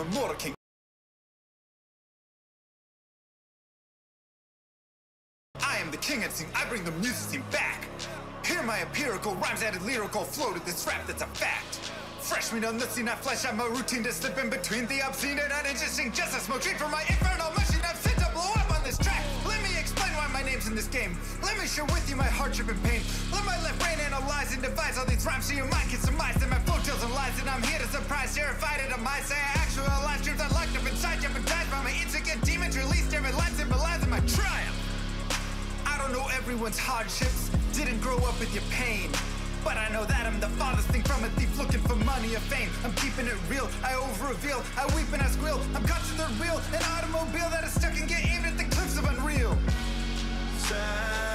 am immortal king. I am the king and sing, I bring the music scene back. Hear my empirical rhymes added lyrical flow to this rap that's a fact. Fresh meat on the scene, I flesh out my routine to slip in between the obscene and uninteresting. Just a smoke treat for my infernal machine. I've sent to blow up on this track. Let me explain why my name's in this game. Let me share with you my hardship and pain. Let my left brain analyze and devise all these rhymes so your mind can surmise them. My flow tells and lies, and I'm here to surprise, terrified at my say I actualize truths I locked up inside, jeopardized by my insecure demons. Released every line symbolizing my triumph. I don't know everyone's hardships, didn't grow up with your pain. But I know that I'm the farthest thing from a thief looking for money or fame. I'm keeping it real, I over reveal, I weep and I squeal. I'm caught to the real, an automobile that is stuck and get aimed at the cliffs of unreal. Sad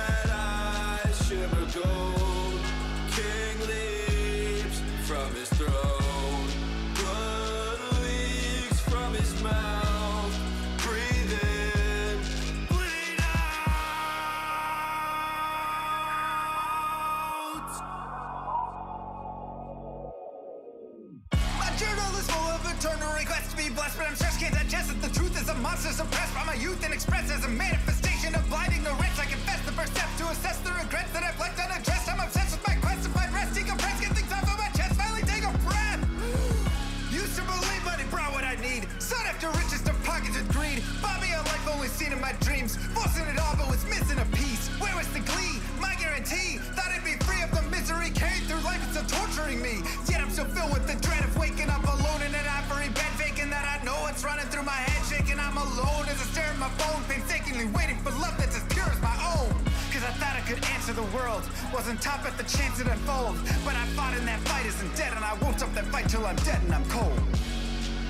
truth is suppressed by my youth and expressed as a manifestation of blind ignorance. I confess the first step to assess the regrets that I've left unaddressed. I'm obsessed with my quest to find rest, decompress, get things off of my chest, finally take a breath. Used to believe money brought what I need. Sought after riches to pockets with greed. Bought me a life only seen in my dreams. Forcing it all, but was missing a piece. Where was the glee? My guarantee. Thought I'd be free of the misery carried through life. It's still torturing me. Yet I'm so filled with the dread the world. Wasn't top at the chance it unfold. But I fought in that fight isn't dead, and I won't stop that fight till I'm dead and I'm cold.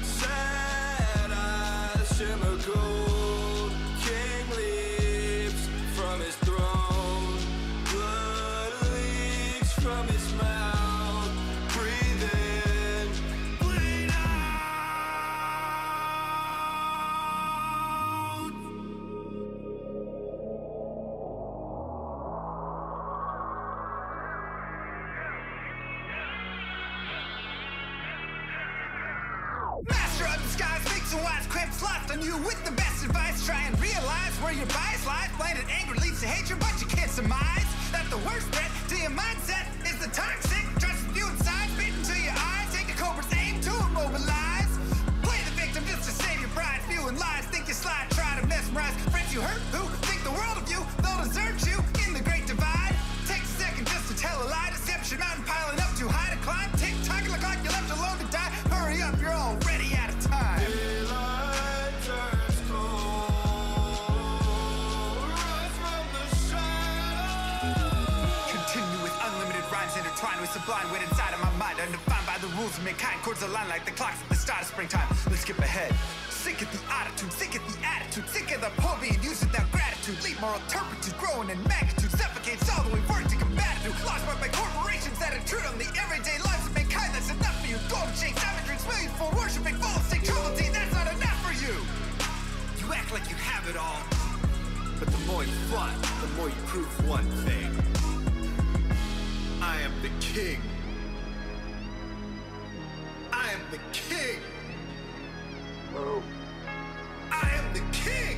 Sad eyes shimmer gold. King leaps from his throne. With sublime inside of my mind. Undefined by the rules of mankind. Chords align like the clocks at the start of springtime. Let's skip ahead. Sick of the attitude, sick of the attitude, sick of the poor being used without gratitude. Leave moral turpitude, growing in magnitude, suffocates all the way work to combat it. Lost by, corporations that intrude on the everyday lives of mankind. That's enough for you. Golden chain, savageries, millions for worshiping false state trouble That's not enough for you. You act like you have it all, but the more you flaunt, the more you prove one thing. I am the king. I am the king. Oh. I am the king.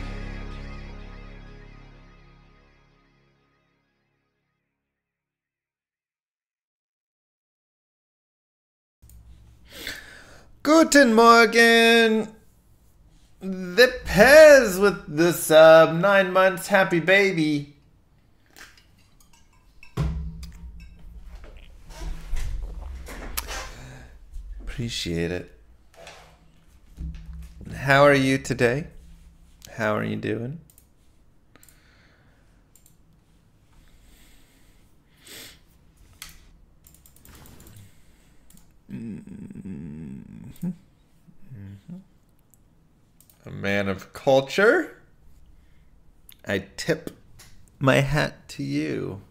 Guten Morgen! The Pez with the sub. Nine months, happy baby. Appreciate it. How are you today? How are you doing? a man of culture. I tip my hat to you.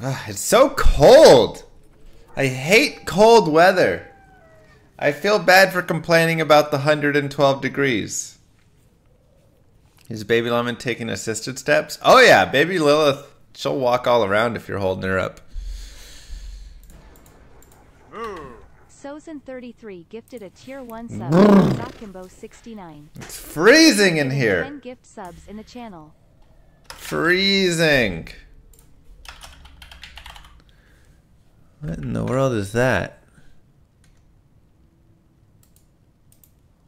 Ah, it's so cold. I hate cold weather. I feel bad for complaining about the 112 degrees. Is Baby Lemon taking assisted steps? Oh, yeah. Baby Lilith, she'll walk all around if you're holding her up. So Frozen33 gifted a tier 1 sub to Zakimbo69. It's freezing in here. 10 gift subs in the channel. Freezing. What in the world is that?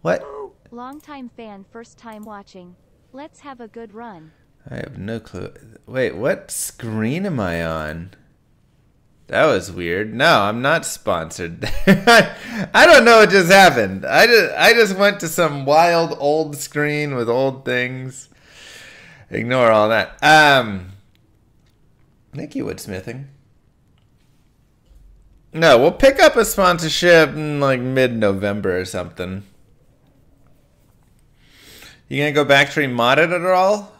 What? Longtime fan, first time watching. Let's have a good run. I have no clue. Wait, what screen am I on? That was weird. No, I'm not sponsored. I don't know what just happened. I just I just went to some wild old screen with old things. Ignore all that. Um you, Woodsmithing. No, we'll pick up a sponsorship in like mid November or something. You gonna go back to remod it at all?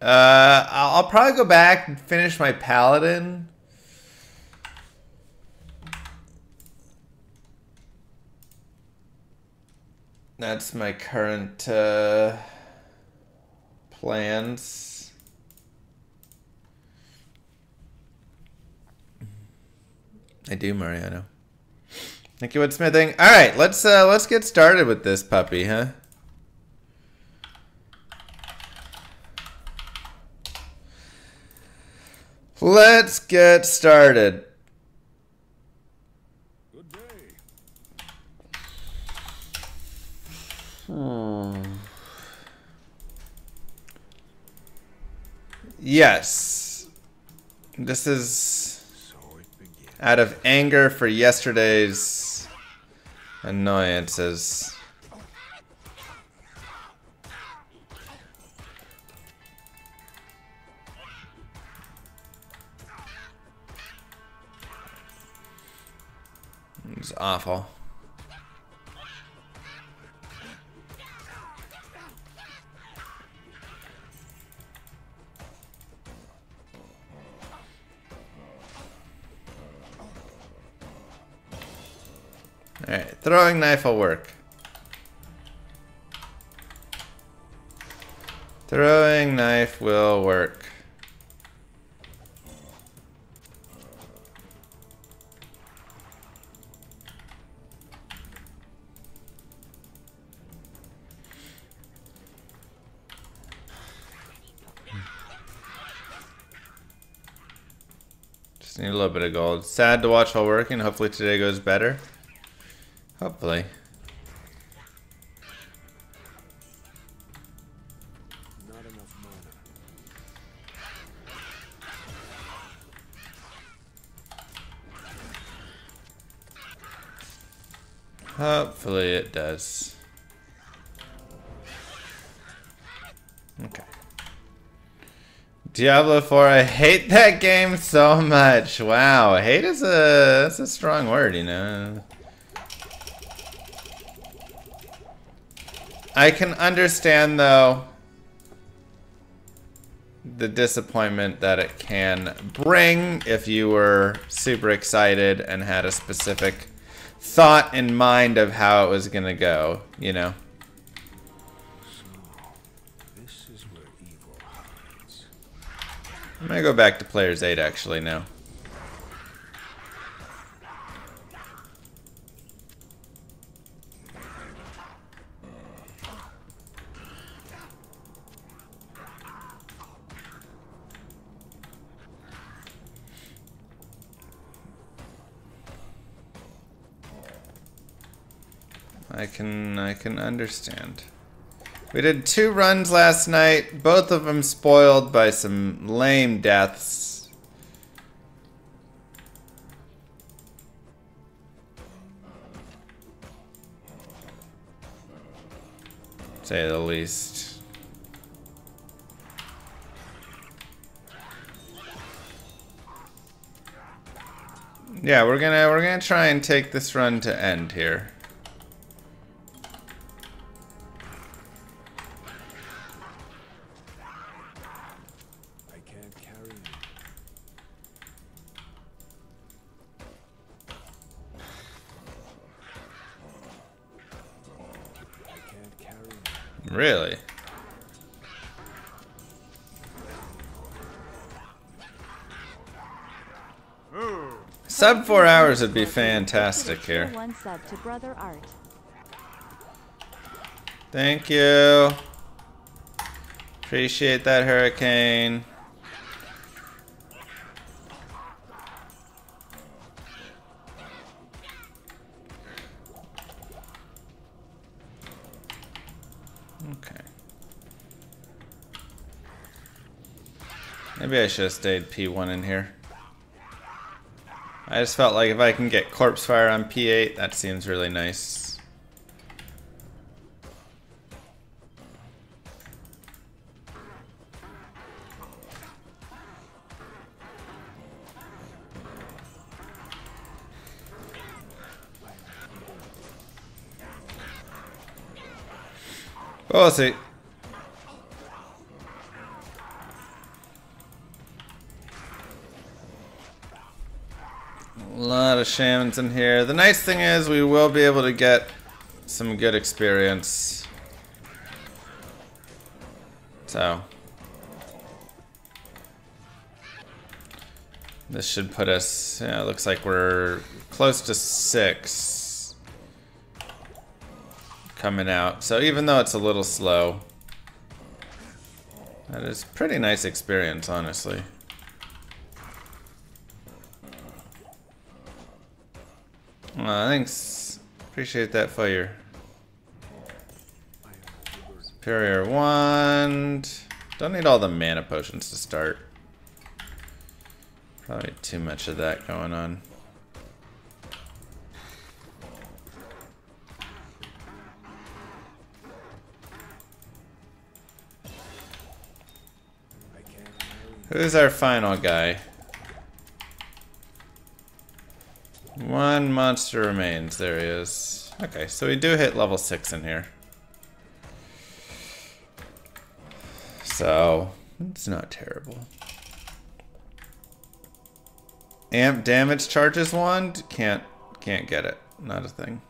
Uh, I'll, I'll probably go back and finish my paladin. That's my current uh, plans. I do, Mariano. Thank you, Woodsmithing. All right, let's uh, let's get started with this puppy, huh? Let's get started. Hmm. Yes. This is out of anger for yesterday's annoyances. It's awful. Alright, throwing knife will work. Throwing knife will work. Just need a little bit of gold. Sad to watch while working. Hopefully today goes better. Hopefully. Hopefully it does. Okay. Diablo 4, I hate that game so much. Wow, hate is a that's a strong word, you know. I can understand though the disappointment that it can bring if you were super excited and had a specific thought in mind of how it was going to go, you know. This is where evil hides. I'm going to go back to players 8 actually now. I can I can understand. We did two runs last night, both of them spoiled by some lame deaths. Say the least. Yeah, we're gonna we're gonna try and take this run to end here. Sub four hours would be fantastic here. One sub to brother Art. Thank you. Appreciate that hurricane. Okay. Maybe I should have stayed P1 in here. I just felt like if I can get Corpse Fire on P8, that seems really nice. We'll see. Shamans in here. The nice thing is we will be able to get some good experience. So. This should put us, yeah, looks like we're close to six coming out. So even though it's a little slow, that is pretty nice experience, honestly. Aw, thanks. Appreciate that fire. Superior wand. Don't need all the mana potions to start. Probably too much of that going on. Who's our final guy? One monster remains. There he is. Okay, so we do hit level 6 in here. So, it's not terrible. Amp damage charges wand? Can't can't get it. Not a thing.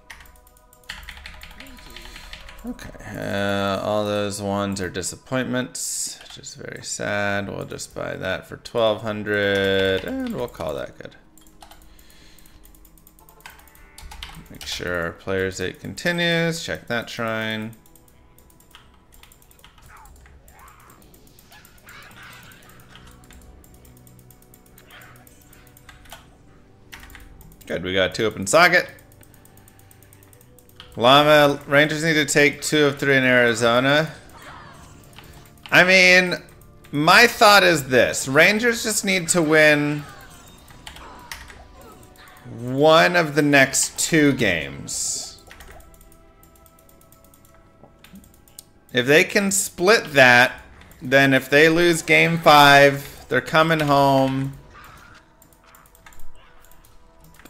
Okay, uh, all those ones are disappointments, which is very sad. We'll just buy that for 1200 and we'll call that good. Sure player's 8 continues. Check that shrine. Good, we got two open socket. Llama, Rangers need to take two of three in Arizona. I mean, my thought is this. Rangers just need to win one of the next two games. If they can split that, then if they lose game five, they're coming home.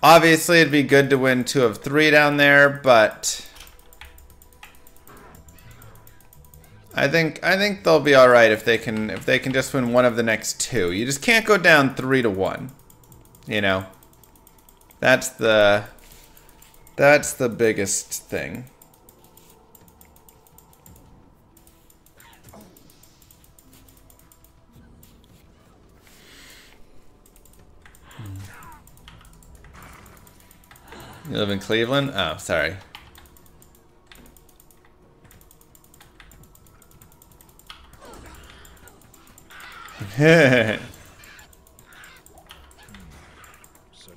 Obviously, it'd be good to win two of three down there, but I think I think they'll be all right if they can if they can just win one of the next two. You just can't go down three to one. You know, that's the that's the biggest thing. You live in Cleveland? Oh, sorry.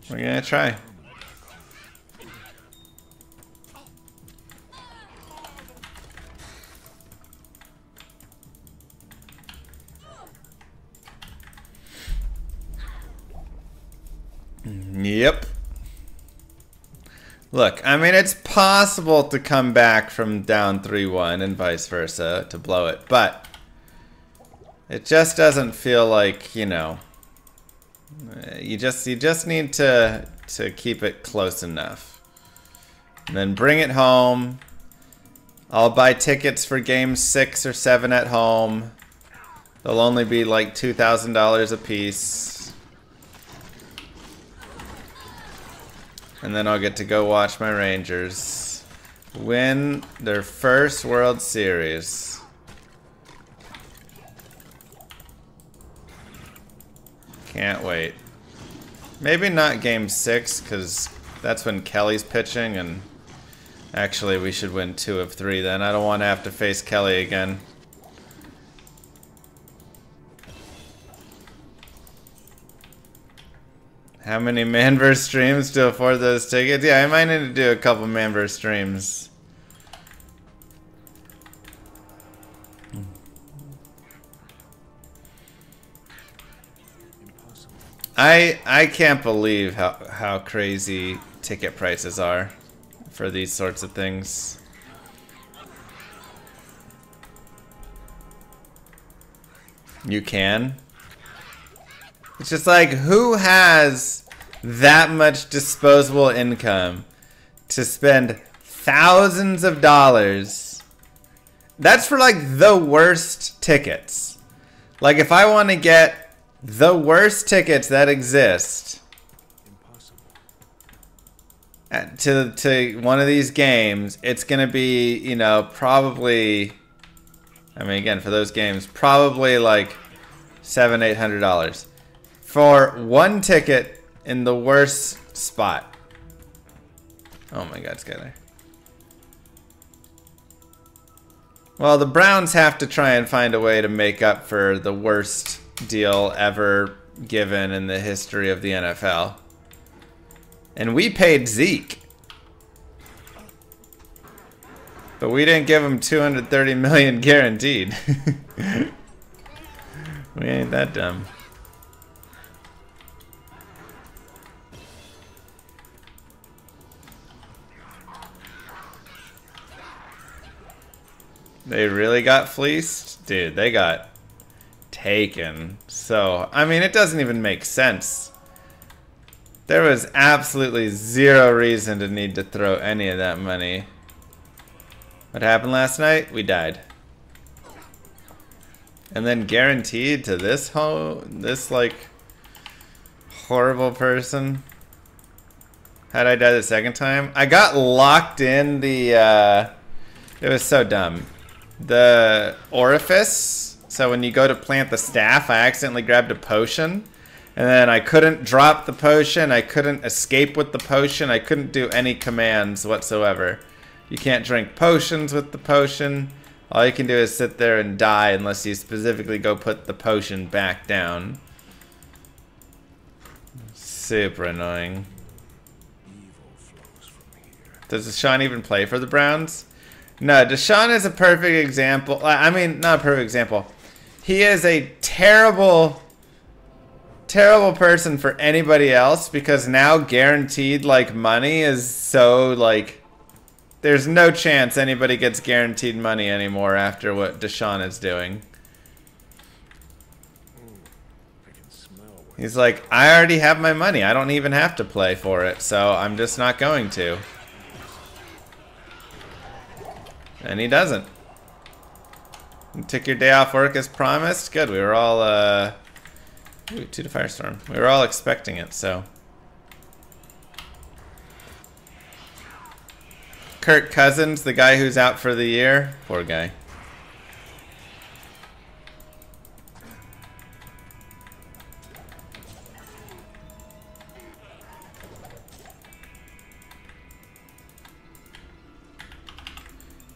We're gonna try. Yep. Look, I mean, it's possible to come back from down 3-1 and vice versa to blow it, but it just doesn't feel like, you know, Uh, you just you just need to to keep it close enough. And then bring it home. I'll buy tickets for game 6 or 7 at home. They'll only be like $2,000 a piece. And then I'll get to go watch my Rangers win their first World Series. Can't wait. Maybe not game six, because that's when Kelly's pitching, and actually we should win two of three then. I don't want to have to face Kelly again. How many Manverse streams to afford those tickets? Yeah, I might need to do a couple Manverse streams. I I can't believe how how crazy ticket prices are for these sorts of things. You can. It's just like who has that much disposable income to spend thousands of dollars? That's for like the worst tickets. Like if I want to get the worst tickets that exist Impossible. to to one of these games, it's gonna be you know probably. I mean, again, for those games, probably like seven, eight hundred dollars for one ticket in the worst spot. Oh my God, Skyler. Well, the Browns have to try and find a way to make up for the worst deal ever given in the history of the NFL. And we paid Zeke. But we didn't give him 230 million guaranteed. we ain't that dumb. They really got fleeced? Dude, they got taken. So, I mean, it doesn't even make sense. There was absolutely zero reason to need to throw any of that money. What happened last night? We died. And then guaranteed to this ho this like horrible person. How'd I die the second time? I got locked in the uh it was so dumb. The orifice. So when you go to plant the staff, I accidentally grabbed a potion. And then I couldn't drop the potion. I couldn't escape with the potion. I couldn't do any commands whatsoever. You can't drink potions with the potion. All you can do is sit there and die unless you specifically go put the potion back down. Super annoying. Does Deshaun even play for the Browns? No, Deshaun is a perfect example. I mean, not a perfect example. He is a terrible, terrible person for anybody else because now guaranteed like money is so like. There's no chance anybody gets guaranteed money anymore after what Deshaun is doing. I can smell what He's like, I already have my money. I don't even have to play for it, so I'm just not going to. And he doesn't. Took your day off work as promised? Good, we were all, uh... Ooh, two to Firestorm. We were all expecting it, so... Kirk Cousins, the guy who's out for the year. Poor guy.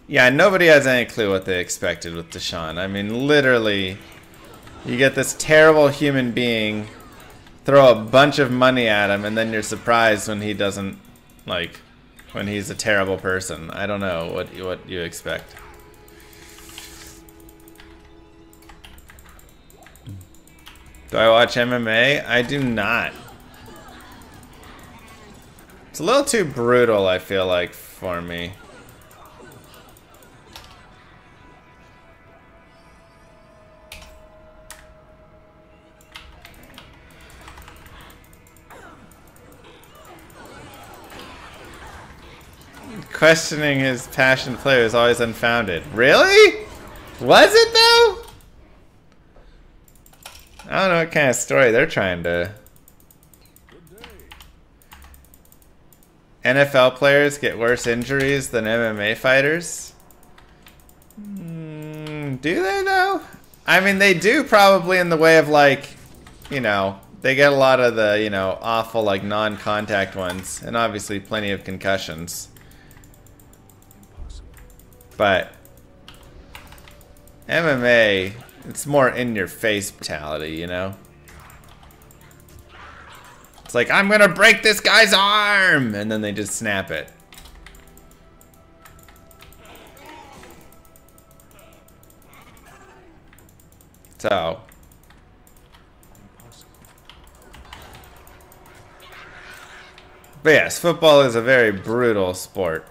Yeah, nobody has any clue what they expected with Deshaun. I mean, literally, you get this terrible human being, throw a bunch of money at him, and then you're surprised when he doesn't, like, when he's a terrible person. I don't know what what you expect. Do I watch MMA? I do not. It's a little too brutal, I feel like, for me. Questioning his passion to play was always unfounded. Really? Was it though? I don't know what kind of story they're trying to. NFL players get worse injuries than MMA fighters? Mm, do they though? I mean, they do probably in the way of like, you know, they get a lot of the, you know, awful like non-contact ones and obviously plenty of concussions. But MMA, it's more in your face brutality, you know? It's like, I'm gonna break this guy's arm! And then they just snap it. So. But yes, football is a very brutal sport.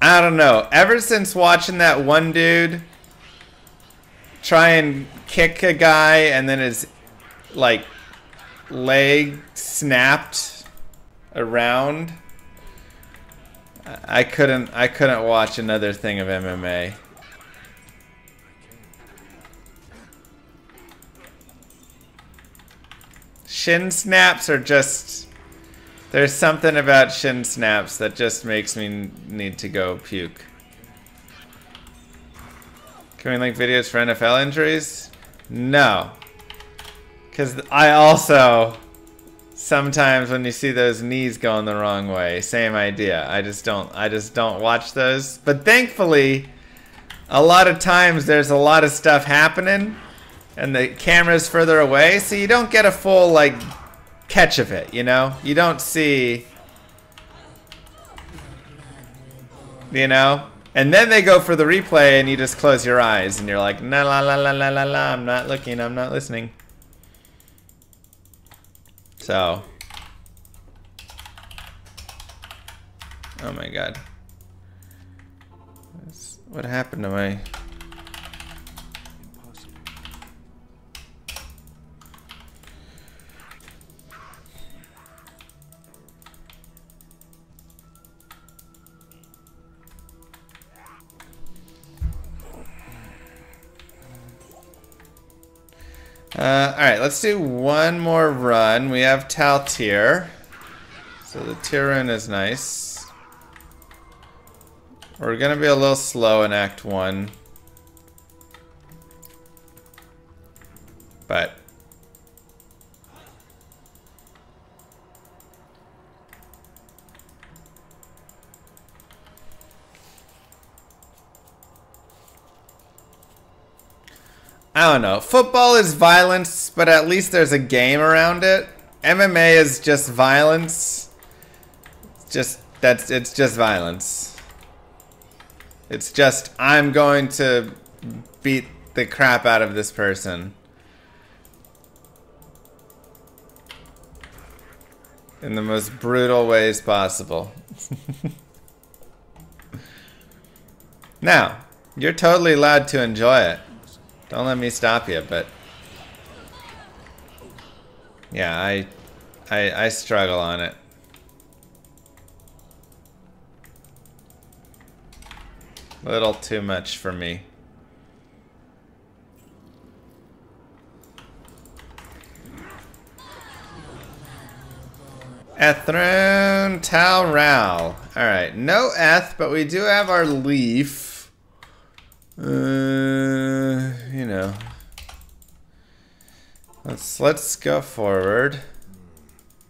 I don't know. Ever since watching that one dude try and kick a guy and then his like leg snapped around I couldn't I couldn't watch another thing of MMA. Shin snaps are just there's something about shin snaps that just makes me need to go puke. Can we link videos for NFL injuries? No. Because I also, sometimes when you see those knees going the wrong way, same idea. I just don't, I just don't watch those. But thankfully, a lot of times there's a lot of stuff happening and the camera's further away, so you don't get a full, like, catch of it, you know? You don't see, you know? And then they go for the replay and you just close your eyes and you're like, la la la la la la la, I'm not looking, I'm not listening. So. Oh my god. What happened to my... Uh, Alright, let's do one more run. We have Taltir. So the tier run is nice. We're gonna be a little slow in Act 1. But... I don't know. Football is violence, but at least there's a game around it. MMA is just violence. It's just that's it's just violence. It's just I'm going to beat the crap out of this person. In the most brutal ways possible. now, you're totally allowed to enjoy it. Don't let me stop you, but yeah, I, I, I struggle on it. A little too much for me. Eth rune Tal Ral. Alright, no Eth, but we do have our leaf. Uh, you know. Let's let's go forward.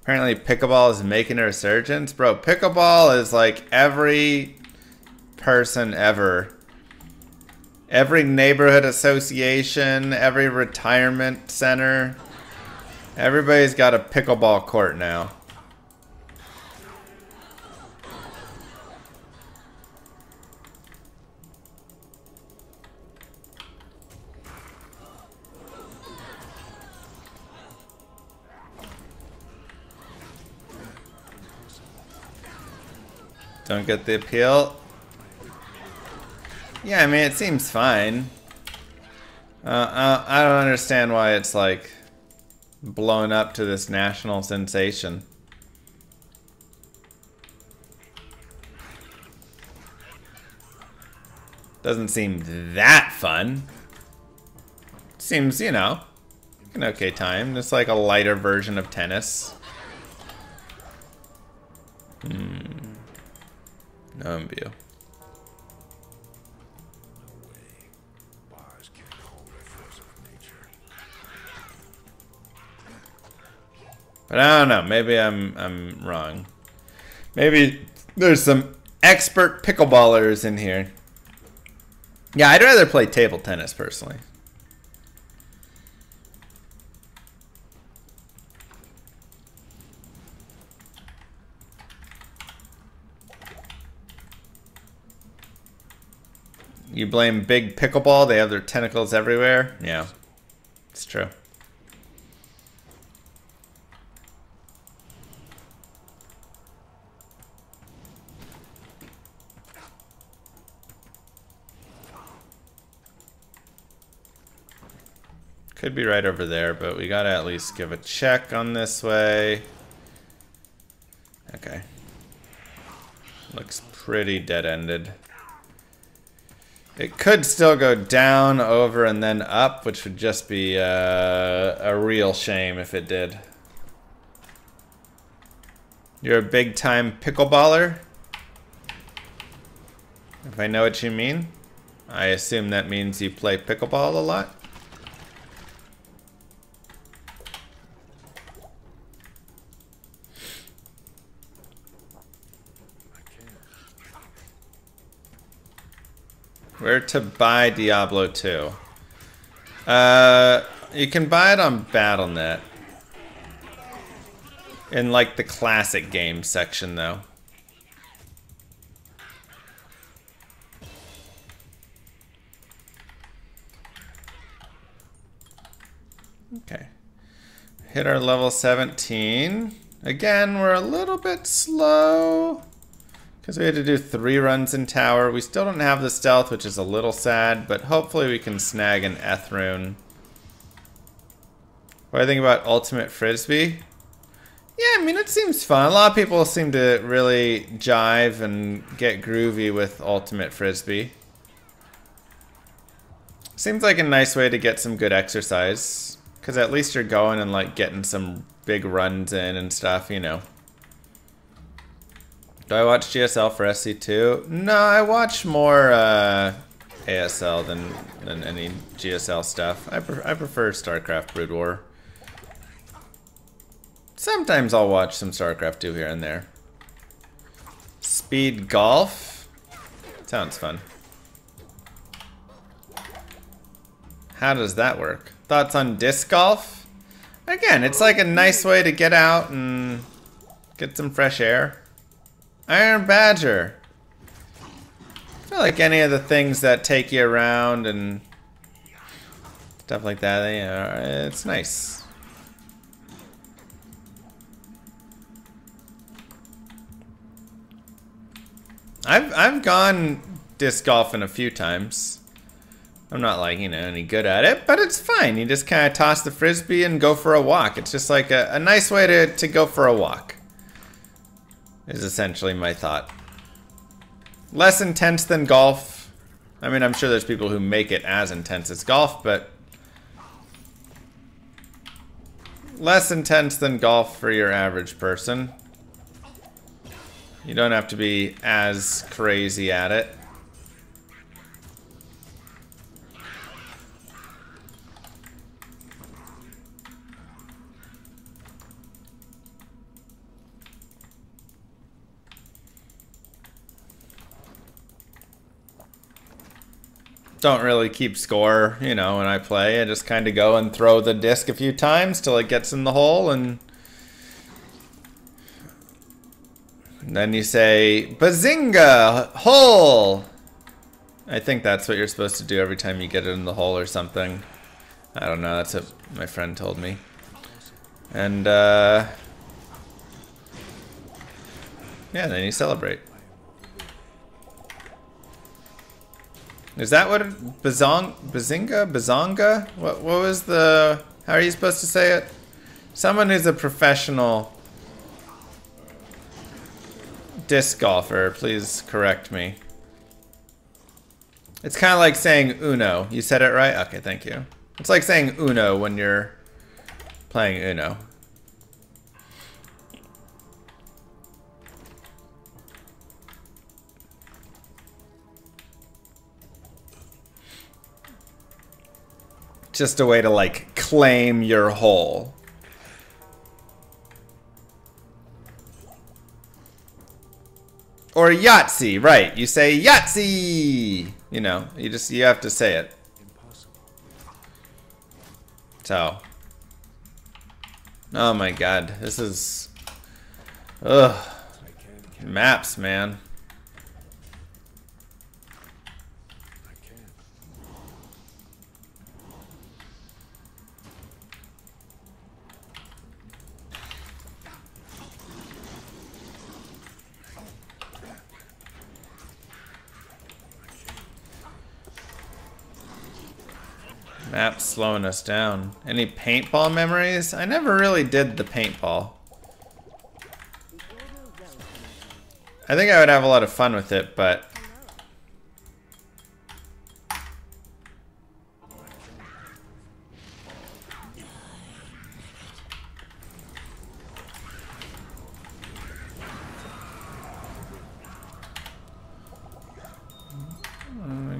Apparently Pickleball is making a resurgence. Bro, Pickleball is like every person ever. Every neighborhood association, every retirement center. Everybody's got a pickleball court now. Don't get the appeal. Yeah, I mean, it seems fine. Uh, I don't understand why it's like blown up to this national sensation. Doesn't seem that fun. Seems, you know, an okay time. Just like a lighter version of tennis. Hmm. None view. But I don't know. Maybe I'm I'm wrong. Maybe there's some expert pickleballers in here. Yeah, I'd rather play table tennis personally. You blame big pickleball, they have their tentacles everywhere. Yeah. It's true. Could be right over there, but we gotta at least give a check on this way. Okay. Looks pretty dead-ended. It could still go down, over, and then up, which would just be uh, a real shame if it did. You're a big-time pickleballer? If I know what you mean. I assume that means you play pickleball a lot? Where to buy Diablo 2? Uh, you can buy it on Battle.net. In like the classic games section though. Okay. Hit our level 17. Again, we're a little bit slow. Because we had to do three runs in tower. We still don't have the stealth, which is a little sad, but hopefully we can snag an Eth rune. What do I think about Ultimate Frisbee? Yeah, I mean, it seems fun. A lot of people seem to really jive and get groovy with Ultimate Frisbee. Seems like a nice way to get some good exercise. Because at least you're going and, like, getting some big runs in and stuff, you know. Do I watch GSL for SC2? No, I watch more uh, ASL than than any GSL stuff. I, pre I prefer StarCraft Brood War. Sometimes I'll watch some StarCraft 2 here and there. Speed Golf? Sounds fun. How does that work? Thoughts on disc golf? Again, it's like a nice way to get out and get some fresh air. Iron Badger. I feel like any of the things that take you around and stuff like that, know, it's nice. I've I've gone disc golfing a few times. I'm not like, you know, any good at it, but it's fine. You just kind of toss the frisbee and go for a walk. It's just like a, a nice way to, to go for a walk is essentially my thought. Less intense than golf. I mean, I'm sure there's people who make it as intense as golf, but less intense than golf for your average person. You don't have to be as crazy at it. Don't really keep score, you know, when I play. I just kind of go and throw the disc a few times till it gets in the hole and then you say, Bazinga! Hole! I think that's what you're supposed to do every time you get it in the hole or something. I don't know, that's what my friend told me. And, uh... Yeah, then you celebrate. Is that what Bazong Bazinga? Bazonga? What what was the how are you supposed to say it? Someone who's a professional disc golfer, please correct me. It's kind of like saying Uno. You said it right? Okay, thank you. It's like saying Uno when you're playing Uno. Just a way to, like, claim your hole. Or Yahtzee, right. You say Yahtzee! You know, you just, you have to say it. So. Oh my god, this is... Ugh. Maps, man. Maps slowing us down. Any paintball memories? I never really did the paintball. I think I would have a lot of fun with it, but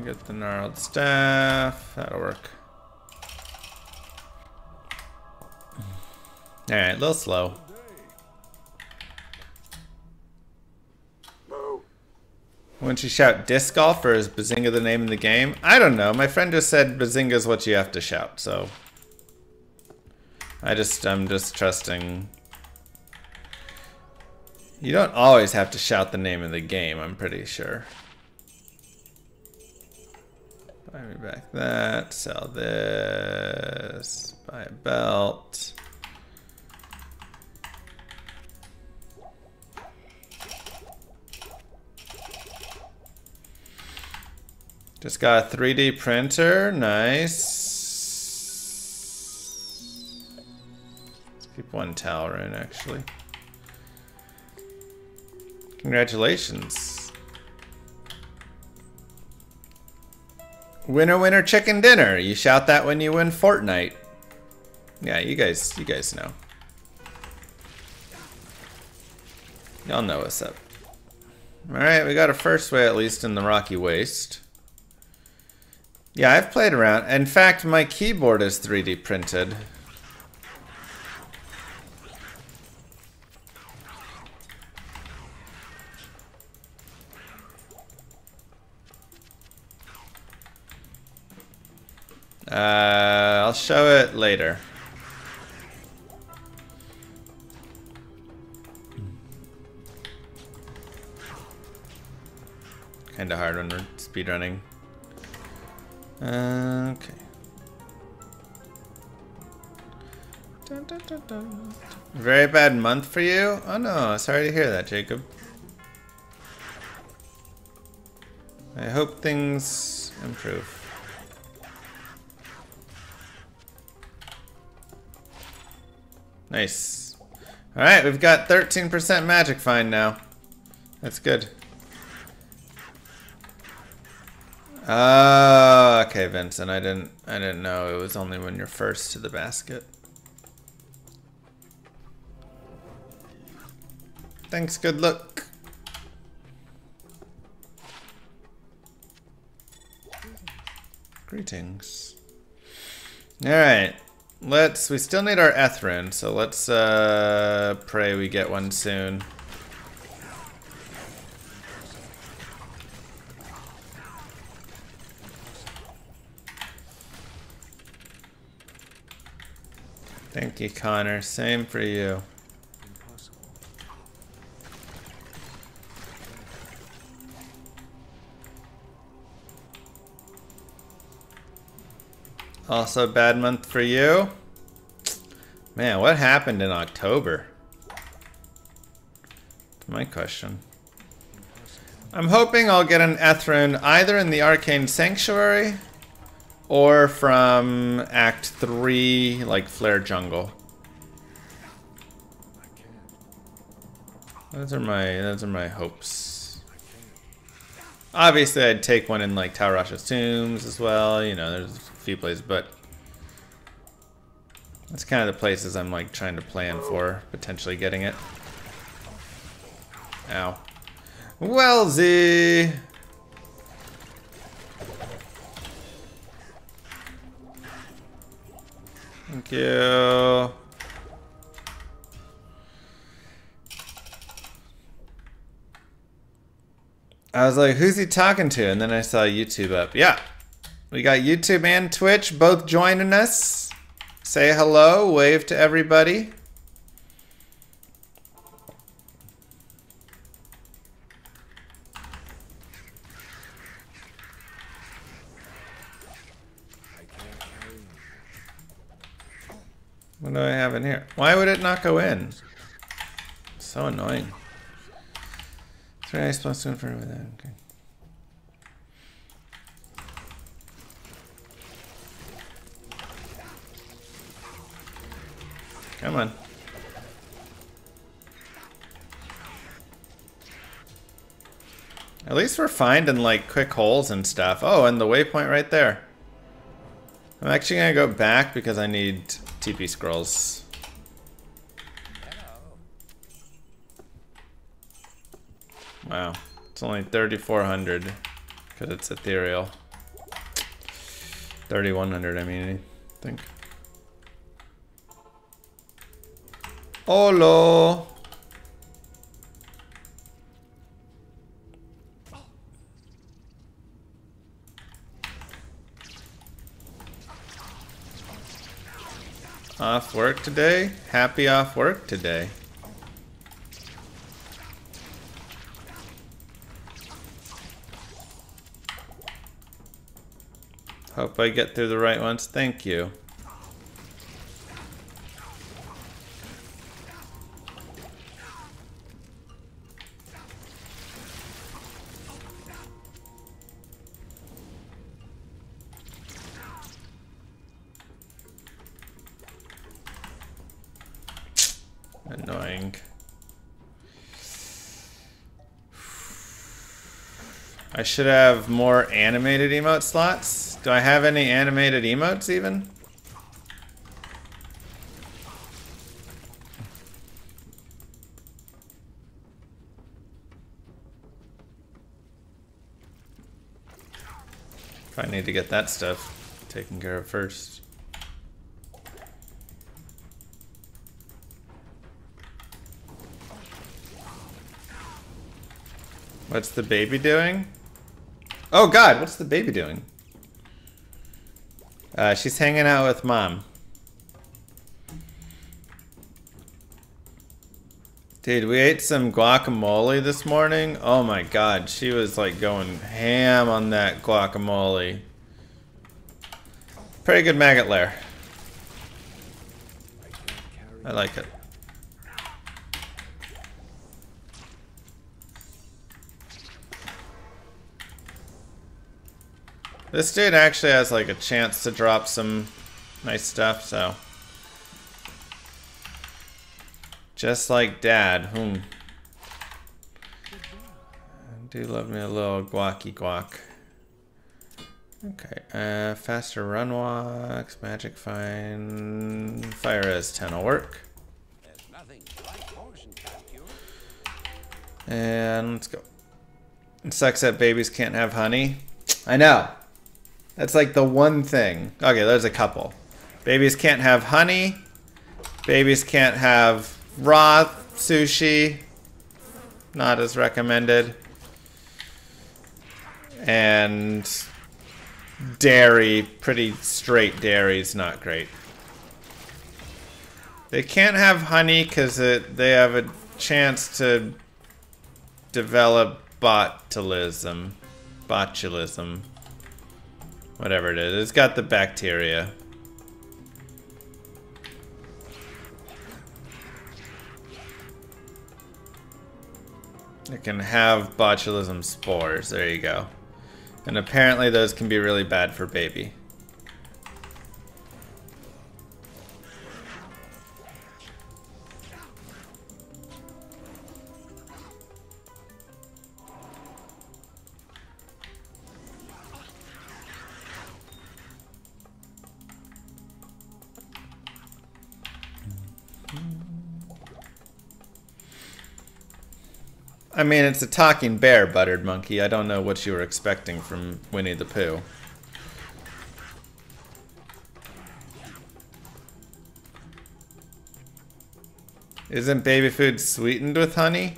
get the gnarled staff. That'll work. Alright, a little slow. Wouldn't you shout disc golf or is Bazinga the name of the game? I don't know. My friend just said Bazinga is what you have to shout, so. I just, I'm just trusting. You don't always have to shout the name of the game, I'm pretty sure. Buy me back that, sell this, buy a belt. Just got a 3D printer, nice. Let's keep one tower in actually. Congratulations. Winner, winner, chicken dinner. You shout that when you win Fortnite. Yeah, you guys, you guys know. Y'all know what's up. Alright, we got a first way at least in the Rocky Waste. Yeah, I've played around. In fact, my keyboard is 3D printed. Uh, I'll show it later. Kinda hard when we're speedrunning. Okay. Dun, dun, dun. Very bad month for you? Oh no, sorry to hear that, Jacob. I hope things improve. Nice. Alright, we've got 13% magic find now. That's good. Oh, okay, Vincent. I didn't I didn't know it was only when you're first to the basket. Thanks, good luck. Greetings. Alright. Let's we still need our Eth rune, so let's uh pray we get one soon. Thank you, Connor. Same for you. Also, bad month for you. Man, what happened in October? My question. I'm hoping I'll get an Eth rune either in the Arcane Sanctuary or from Act 3, like Flayer Jungle. Those are my those are my hopes. Obviously, I'd take one in like Tal Rasha's Tombs as well. You know, there's a few places, but that's kind of the places I'm like trying to plan for potentially getting it. Ow. Welzy. Thank you. I was like, who's he talking to? And then I saw YouTube up. Yeah. We got YouTube and Twitch both joining us. Say hello, wave to everybody. What do I have in here? Why would it not go in? So annoying. Three ice plus two front of that. Okay. Come on. At least we're finding like quick holes and stuff. Oh, and the waypoint right there. I'm actually gonna go back because I need TP scrolls. Wow, it's only 3,400 because it's ethereal. 3,100, I mean, I think. Hello. Off work today? Happy off work today. Hope I get through the right ones. Thank you. Annoying. I should have more animated emote slots. Do I have any animated emotes even? I need to get that stuff taken care of first. What's the baby doing? Oh god, what's the baby doing? Uh, she's hanging out with mom. Dude, we ate some guacamole this morning. Oh my god, she was like going ham on that guacamole. Pretty good maggot lair. I I like it. This dude actually has like a chance to drop some nice stuff, so. Just like dad, hmm. I do love me a little guacky guac. Okay, uh, faster run walks, magic fine, fire as 10 will work. And let's go. It sucks that babies can't have honey. I know. That's like the one thing. Okay, there's a couple. Babies can't have honey. Babies can't have raw sushi. Not as recommended. And dairy, pretty straight dairy is not great. They can't have honey because they have a chance to develop botulism. Botulism. Whatever it is. It's got the bacteria. It can have botulism spores. There you go. And apparently those can be really bad for baby. I mean, it's a talking bear, buttered monkey. I don't know what you were expecting from Winnie the Pooh. Isn't baby food sweetened with honey?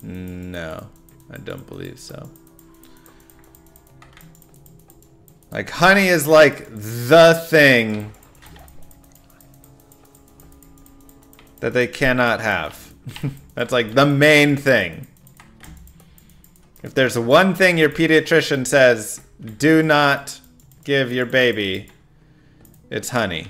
No, I don't believe so. Like, honey is like the thing that they cannot have. That's like the main thing. If there's one thing your pediatrician says, do not give your baby, it's honey.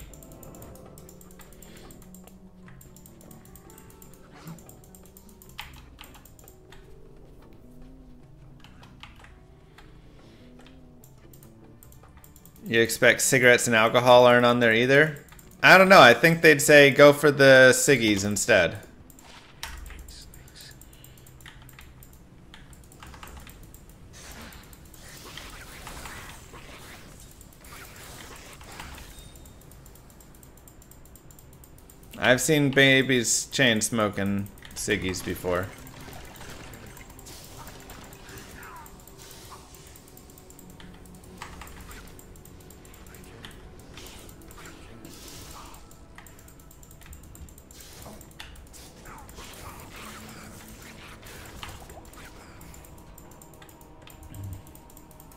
You expect cigarettes and alcohol aren't on there either? I don't know. I think they'd say go for the ciggies instead. I've seen babies chain smoking ciggies before.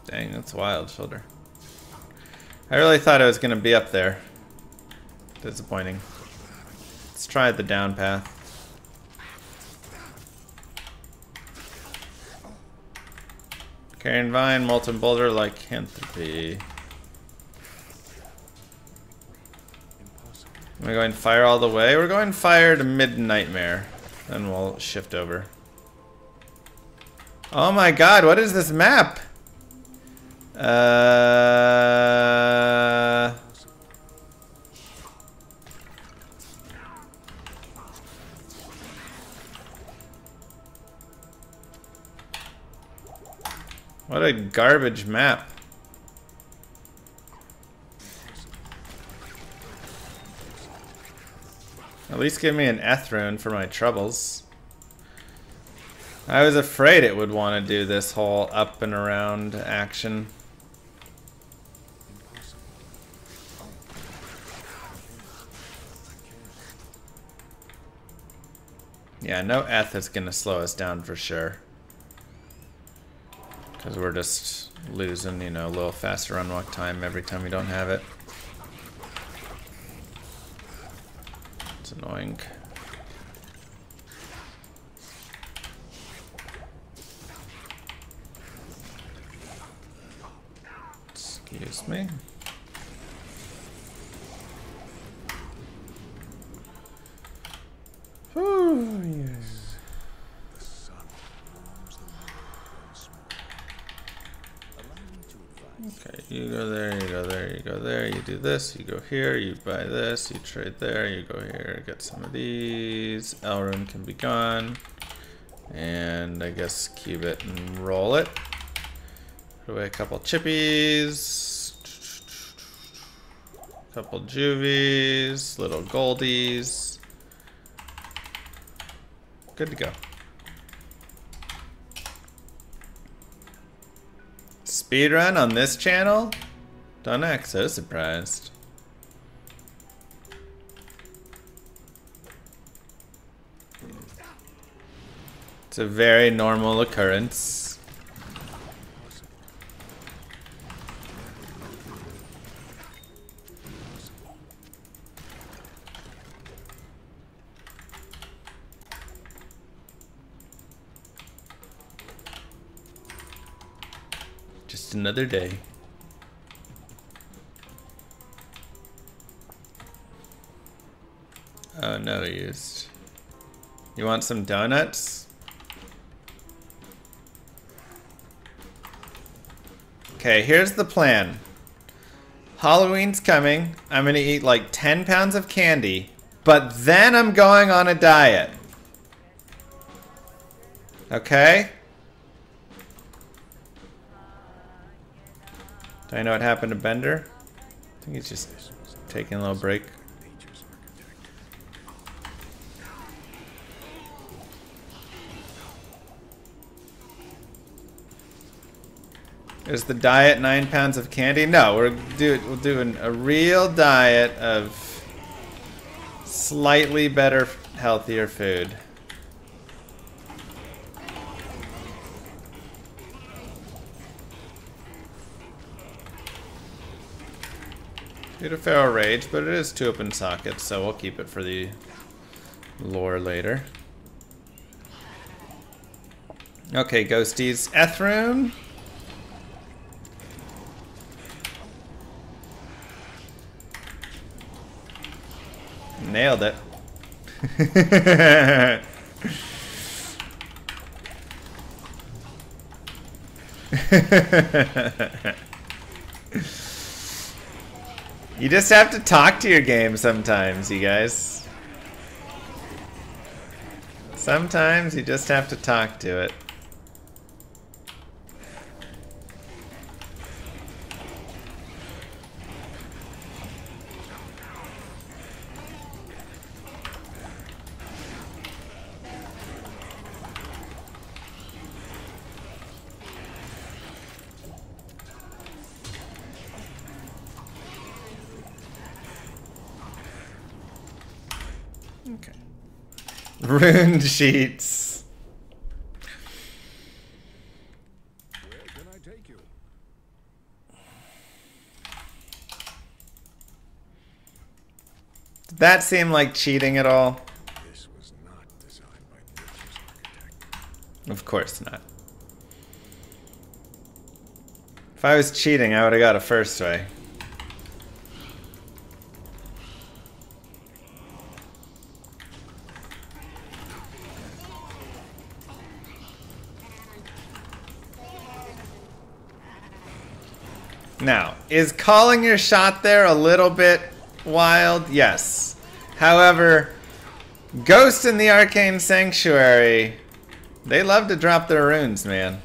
Dang, that's wild, shoulder. I really thought I was gonna be up there. Disappointing. Let's try the down path. Carrion Vine, Molten Boulder, Lycanthropy. Am I going fire all the way? We're going fire to mid nightmare. Then we'll shift over. Oh my god, what is this map? Uh What a garbage map. At least give me an Eth rune for my troubles. I was afraid it would want to do this whole up and around action. Yeah, no Eth is going to slow us down for sure. Because we're just losing, you know, a little faster unwalk time every time we don't have it. It's annoying. Excuse me. Oh, yes. Okay, you go there, you go there, you go there, you do this, you go here, you buy this, you trade there, you go here, get some of these. Elrune can be gone. And I guess cube it and roll it. Put away a couple chippies. A couple juvies, little goldies. Good to go. Speedrun on this channel? Don't act so surprised. It's a very normal occurrence. Another day. Oh, no used. You want some donuts? Okay, here's the plan. Halloween's coming. I'm gonna eat like 10 pounds of candy, but then I'm going on a diet. Okay? Do I know what happened to Bender? I think he's just taking a little break. Is the diet nine pounds of candy? No, we're do we're doing a real diet of slightly better, healthier food. Due to Pharaoh Rage, but it is two open sockets, so we'll keep it for the lore later. Okay, ghosties. Eth rune. Nailed it. you just have to talk to your game sometimes, you guys. Sometimes you just have to talk to it. Rune sheets. Did that seem like cheating at all? Of course not. If I was cheating, I would have got a first way. Now, is calling your shot there a little bit wild? Yes. However, Ghost in the Arcane Sanctuary, they love to drop their runes, man.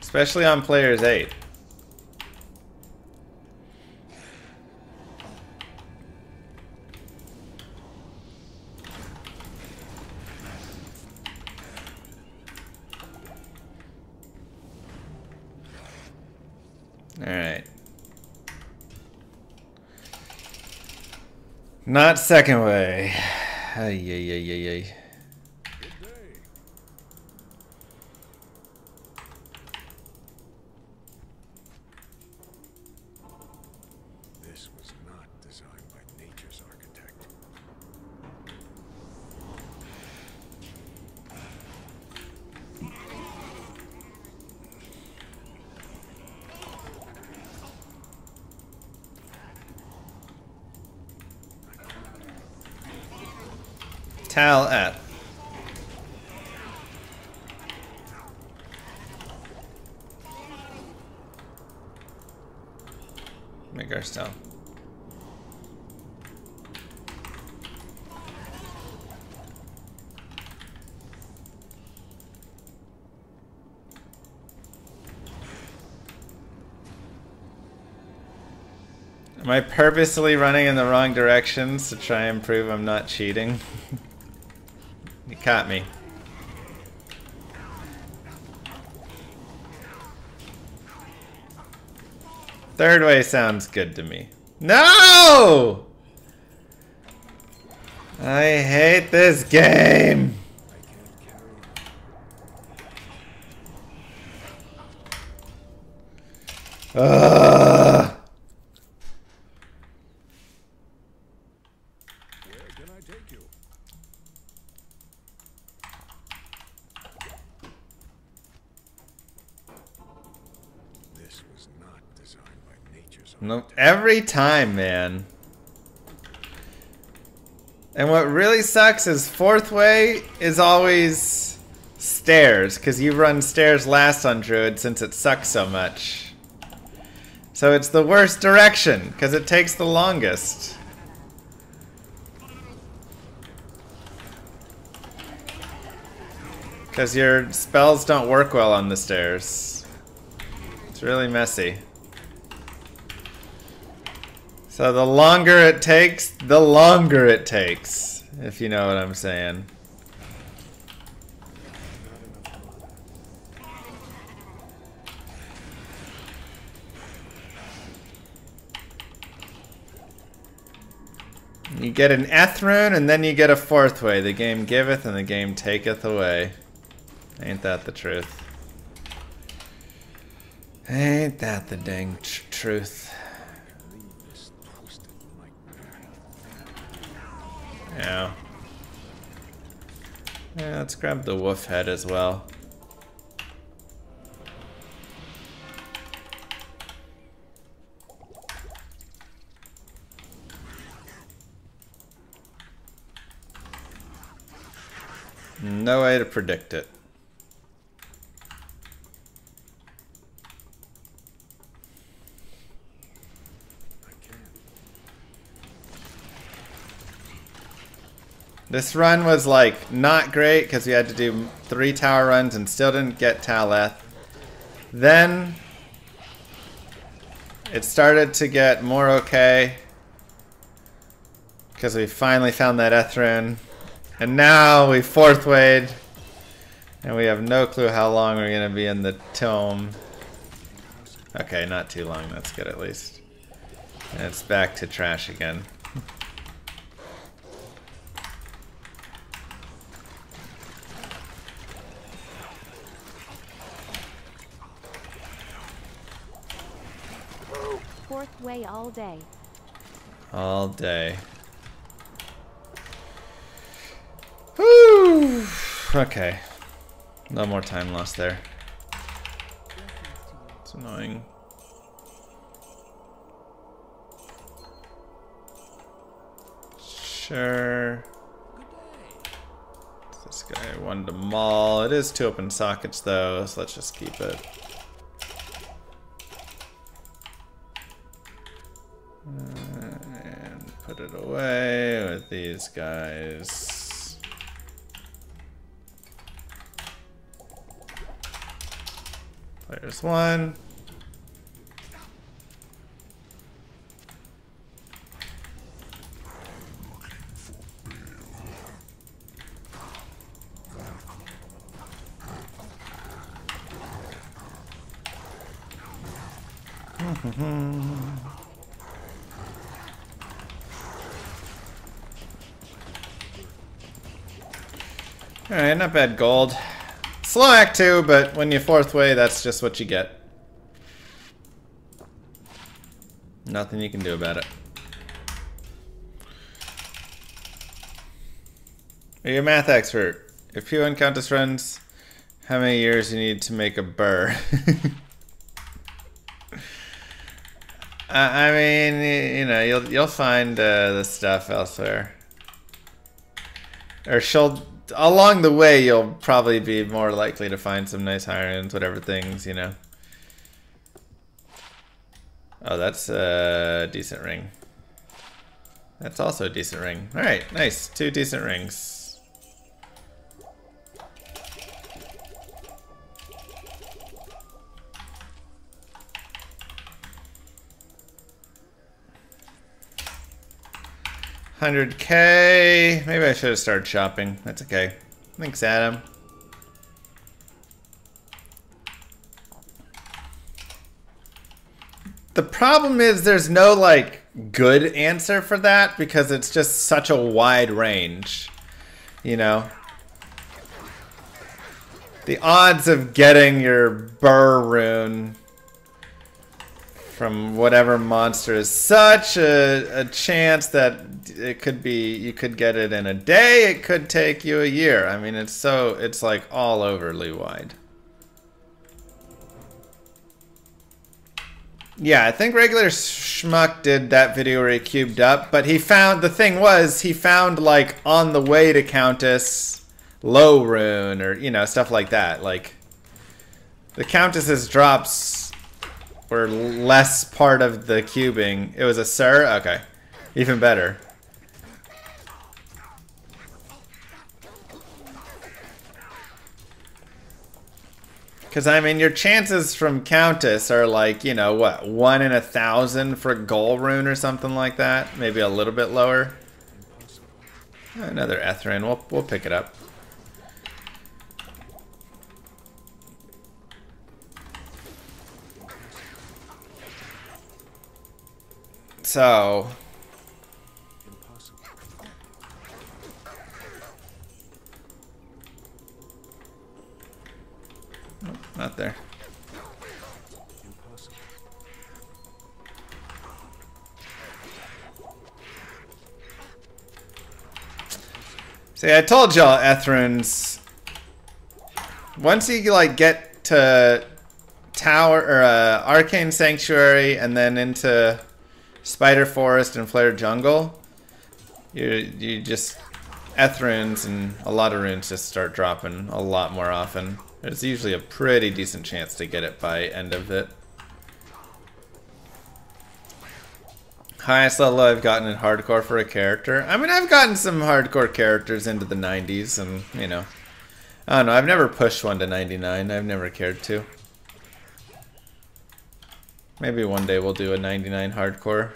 Especially on players 8. Alright. Not second way. Ay, ay, ay, ay. Good day. This was not designed by nature's architect. Tal at. Make our stone. Am I purposely running in the wrong directions to try and prove I'm not cheating? you caught me. Third way sounds good to me. No! I hate this game. Ugh. Where can I take you? This was not designed by nature's No, architect. Every time, man. And what really sucks is fourth way is always stairs, because you run stairs last on Druid since it sucks so much. So it's the worst direction, because it takes the longest. Because your spells don't work well on the stairs. It's really messy. So the longer it takes, the longer it takes. If you know what I'm saying. You get an Eth rune and then you get a fourth way. The game giveth and the game taketh away. Ain't that the truth? Ain't that the dang tr- truth? This twisted nightmare. Yeah. Yeah, let's grab the wolf head as well. No way to predict it. This run was like not great because we had to do three tower runs and still didn't get Tal Eth. Then it started to get more okay because we finally found that Eth rune. And now we fourth wade and we have no clue how long we're going to be in the tome. Okay, not too long. That's good at least. And it's back to trash again. Fourth way all day. All day. Whew. Okay. No more time lost there. It's annoying. Sure. This guy wanted to maul. It is two open sockets though, so let's just keep it. Away with these guys. There's one. Alright, not bad gold. Slow act 2, but when you fourth way, that's just what you get. Nothing you can do about it. Are you a math expert? If you and Countess runs, how many years you need to make a Ber? I I mean, you know, you'll you'll find uh, the stuff elsewhere or she'll along the way you'll probably be more likely to find some nice irons whatever things you know. Oh that's a decent ring. That's also a decent ring. All right nice. Two decent rings Hundred K. Maybe I should have started shopping. That's okay. Thanks, Adam. The problem is there's no like good answer for that because it's just such a wide range. You know? The odds of getting your Ber rune from whatever monster is such a, a chance that it could be you could get it in a day it could take you a year. I mean it's so it's like all overly wide. Yeah i think regular schmuck did that video where he cubed up but he found the thing was he found like on the way to countess low rune or you know stuff like that. Like the countess's drops were less part of the cubing. It was a sir? Okay. Even better. Because, I mean, your chances from Countess are like, you know, what, one in a thousand for Goal Rune or something like that? Maybe a little bit lower. Another Eth rune. We'll, we'll pick it up. so... Not there. See, I told y'all Eth rune's... Once you, like, get to Tower, or, uh, Arcane Sanctuary, and then into... Spider Forest and Flayer Jungle, you you just Eth runes and a lot of runes just start dropping a lot more often. There's usually a pretty decent chance to get it by end of it. Highest level I've gotten in hardcore for a character. I mean, I've gotten some hardcore characters into the 90s, and, you know. I don't know, I've never pushed one to 99. I've never cared to. Maybe one day we'll do a 99 hardcore.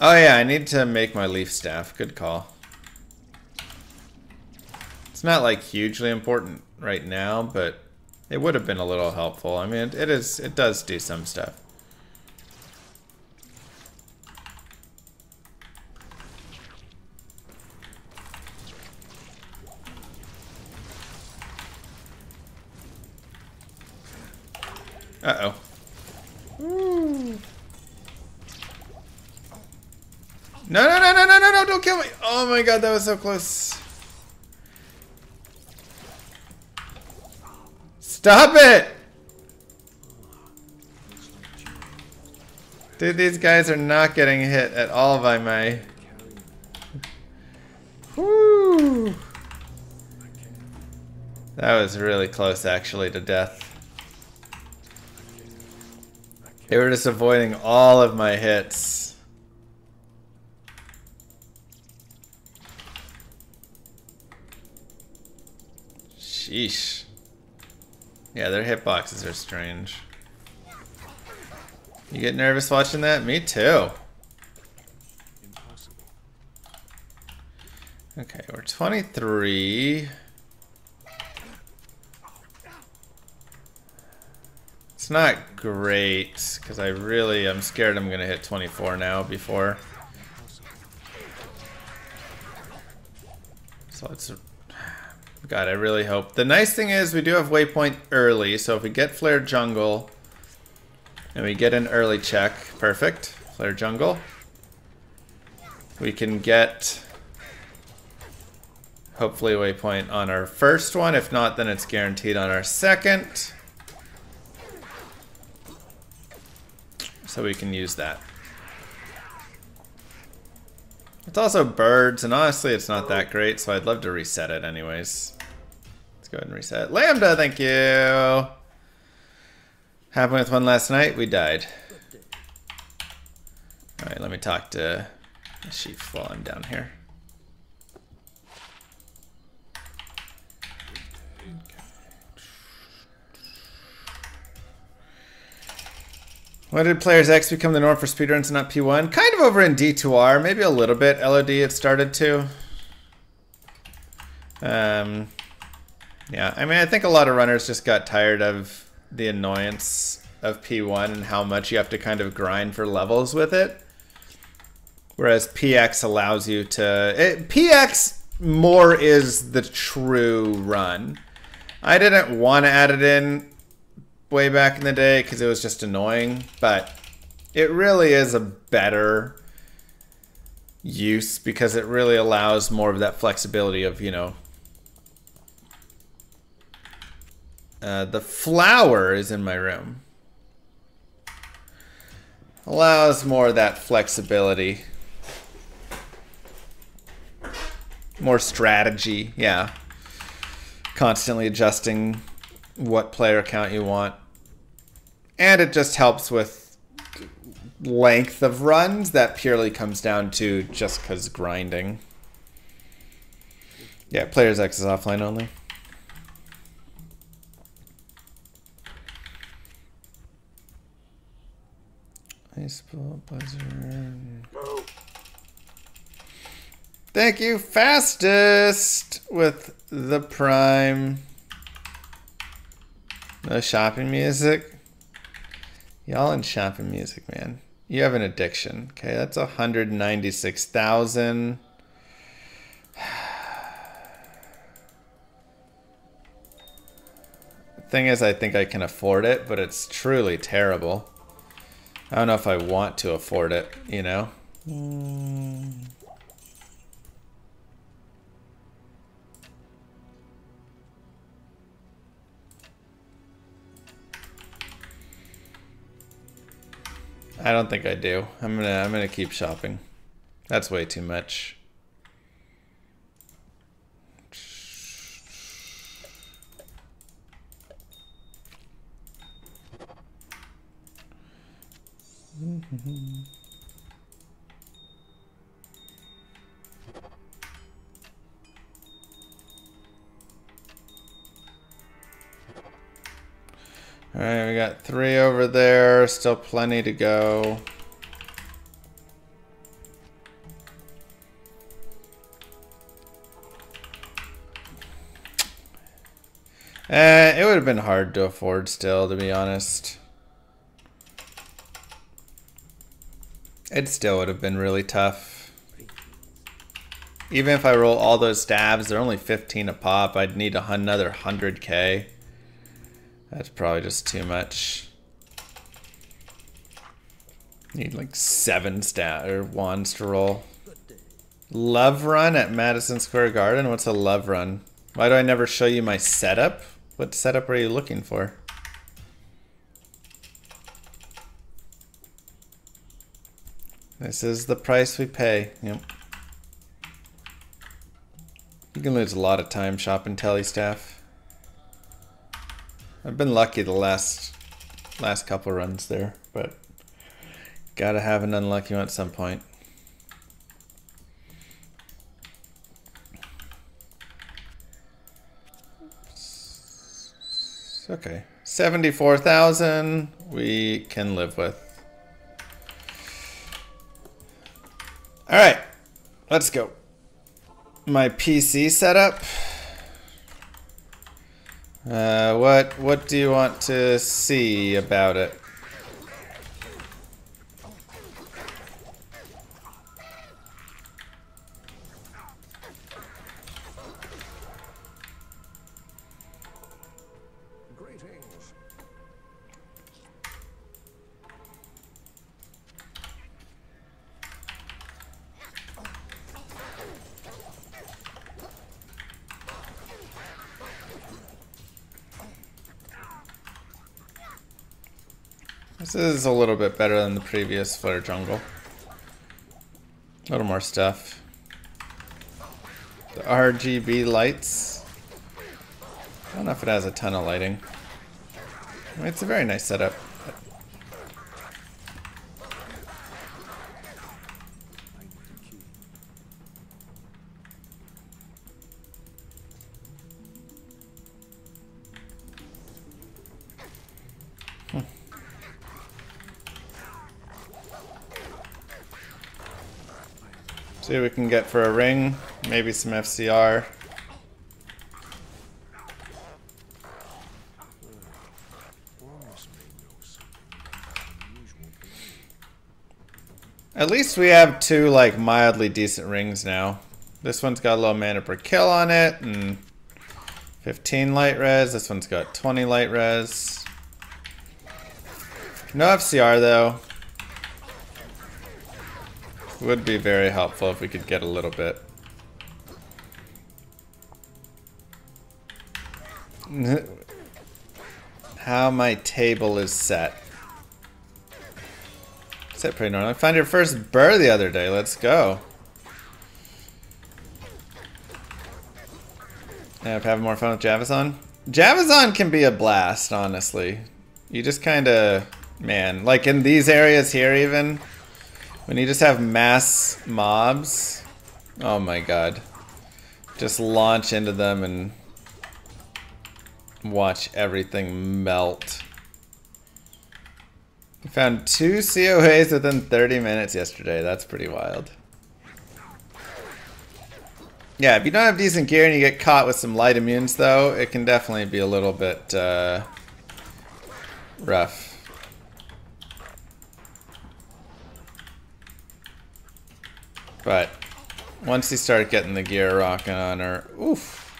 Oh yeah, I need to make my leaf staff. Good call. It's not like hugely important right now, but it would have been a little helpful. I mean, it is. It does do some stuff. Uh oh. No, no, no, no, no, no, no, don't kill me. Oh my god, that was so close. Stop it! Dude, these guys are not getting hit at all by my... Woo! That was really close, actually, to death. They were just avoiding all of my hits. Sheesh. Yeah, their hitboxes are strange. You get nervous watching that? Me too. Okay, we're 23. It's not great, because I really, I'm scared I'm going to hit 24 now before. So it's, God, I really hope. The nice thing is we do have waypoint early, so if we get Flayer Jungle, and we get an early check, perfect, Flayer Jungle, we can get hopefully waypoint on our first one. If not, then it's guaranteed on our second. So we can use that. It's also birds, and honestly, it's not that great, so I'd love to reset it anyways. Let's go ahead and reset. Lambda, thank you! Happened with one last night, we died. Alright, let me talk to the chief while I'm down here. When did Players X become the norm for speedruns and not P1? Kind of over in D2R, maybe a little bit. LOD it started to. Um, yeah, I mean, I think a lot of runners just got tired of the annoyance of P1 and how much you have to kind of grind for levels with it. Whereas PX allows you to... It, PX more is the true run. I didn't want to add it in way back in the day because it was just annoying, but it really is a better use because it really allows more of that flexibility of, you know, uh, the flower is in my room. Allows more of that flexibility. More strategy, yeah. Constantly adjusting what player count you want. And it just helps with length of runs. That purely comes down to just because grinding. Yeah, Players X is offline only. Ice ball buzzer. Thank you, fastest with the prime. No shopping music. Y'all in shopping music, man. You have an addiction. Okay, that's 196,000. Thing is, I think I can afford it, but it's truly terrible. I don't know if I want to afford it, you know? Mm. I don't think I do. I'm gonna I'm gonna keep shopping. That's way too much. Mm-hmm. All right, we got three over there. Still plenty to go. Eh, it would have been hard to afford still, to be honest. It still would have been really tough. Even if I roll all those stabs, they're only 15 a pop. I'd need another 100k. That's probably just too much. Need like seven stat or wands to roll. Love run at Madison Square Garden? What's a love run? Why do I never show you my setup? What setup are you looking for? This is the price we pay. Yep. You can lose a lot of time shopping tele staff. I've been lucky the last last couple runs there, but gotta have an unlucky one at some point. Okay, seventy-four thousand we can live with. All right, let's go. My PC setup. Uh, what what do you want to see about it? Is a little bit better than the previous Flayer Jungle. A little more stuff. The RGB lights. I don't know if it has a ton of lighting. It's a very nice setup. For a ring. Maybe some FCR. At least we have two like mildly decent rings now. This one's got a low mana per kill on it and 15 light res. This one's got 20 light res. No FCR though. Would be very helpful if we could get a little bit. How my table is set. Set pretty normal. I found your first Ber the other day. Let's go. Yeah, having more fun with Javazon. Javazon can be a blast, honestly. You just kind of, man, like in these areas here, even when you just have mass mobs. Oh my god, just launch into them and watch everything melt. We found two COAs within 30 minutes yesterday. That's pretty wild. Yeah, if you don't have decent gear and you get caught with some light immunes, though, it can definitely be a little bit uh, rough. But once you start getting the gear rocking on her, oof,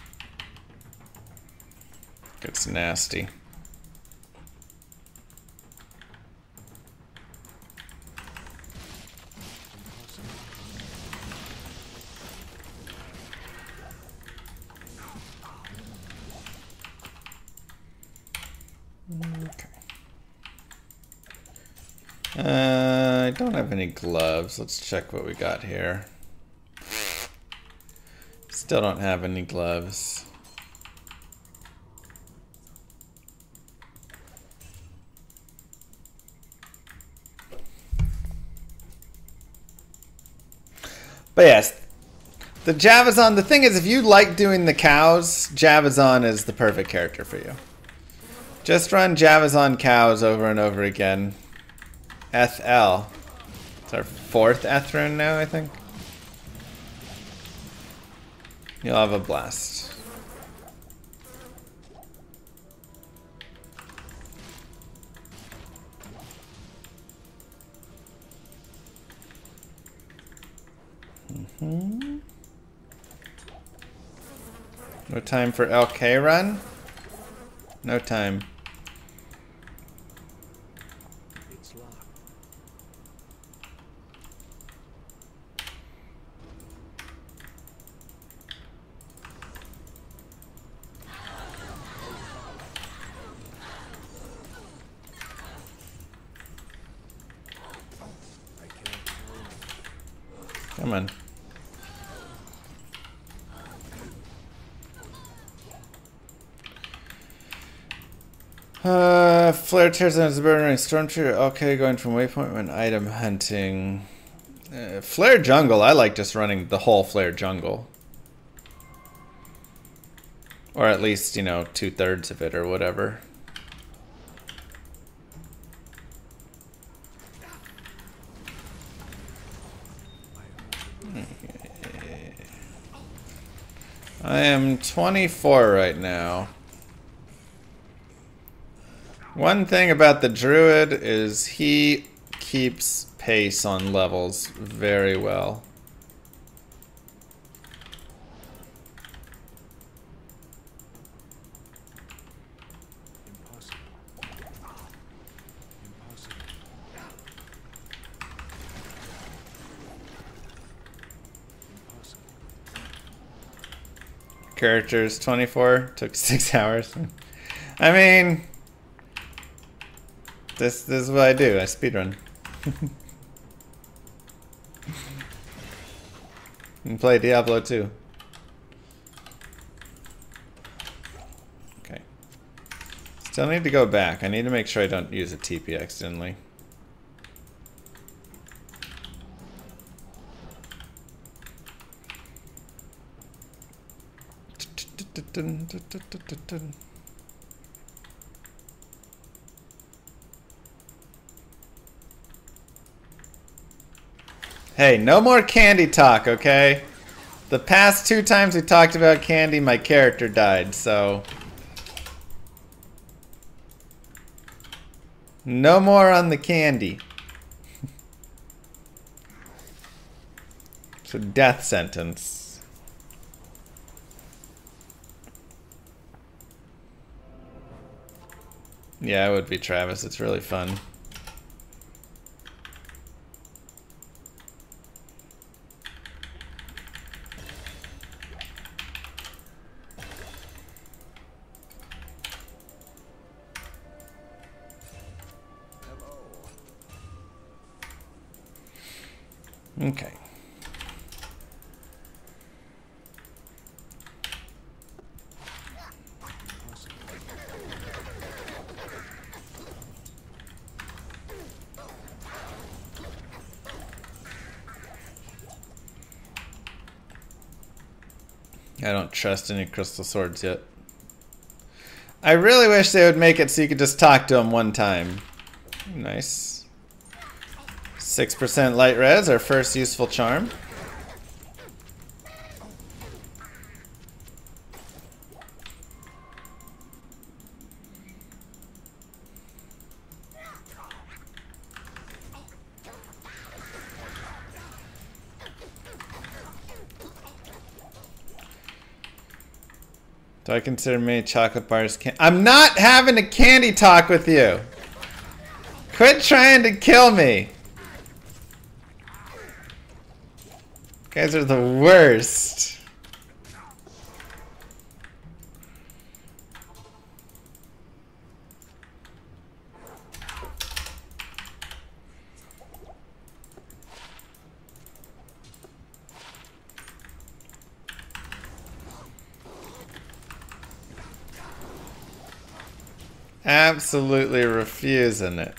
gets nasty. Uh, I don't have any gloves. Let's check what we got here. Still don't have any gloves. But yes, the Javazon, the thing is, if you like doing the cows, Javazon is the perfect character for you. Just run Javazon cows over and over again. FL. It's our fourth Eth rune now, I think. You'll have a blast. Mm-hmm. No time for LK run? No time. It's locked. I can't tell. Come on. Uh, flare tears on his burning stormtrooper. Okay, going from waypoint when item hunting. Uh, flayer jungle. I like just running the whole flayer jungle, or at least you know two thirds of it or whatever. I am 24 right now. One thing about the druid is he keeps pace on levels very well. Impossible. Impossible. Impossible. Characters 24 took 6 hours. I mean this this is what I do. I speedrun. and play Diablo 2. Okay. Still need to go back. I need to make sure I don't use a TP accidentally. Hey, no more candy talk, okay? The past two times we talked about candy, my character died, so... No more on the candy. it's a death sentence. Yeah, it would be Travis. It's really fun. Okay. I don't trust any crystal swords yet. I really wish they would make it so you could just talk to them one time. Nice. 6% light res, our first useful charm. Do I consider many chocolate bars can- I'm not having a candy talk with you! Quit trying to kill me! You guys are the worst. Absolutely refusing it.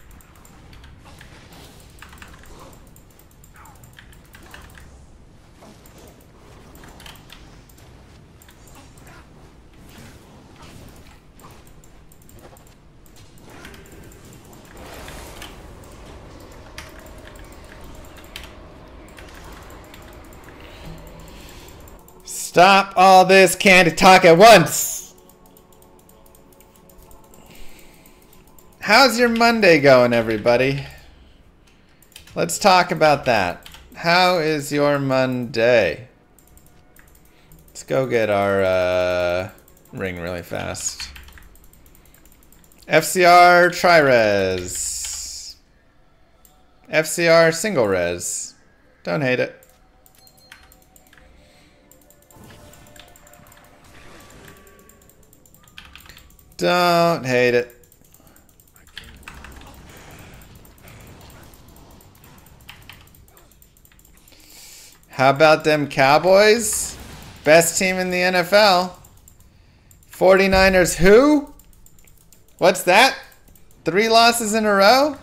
Stop all this candy talk at once! How's your Monday going, everybody? Let's talk about that. How is your Monday? Let's go get our uh, ring really fast. FCR tri-res. FCR single res. Don't hate it. Don't hate it. How about them Cowboys? Best team in the NFL. 49ers who? What's that? Three losses in a row?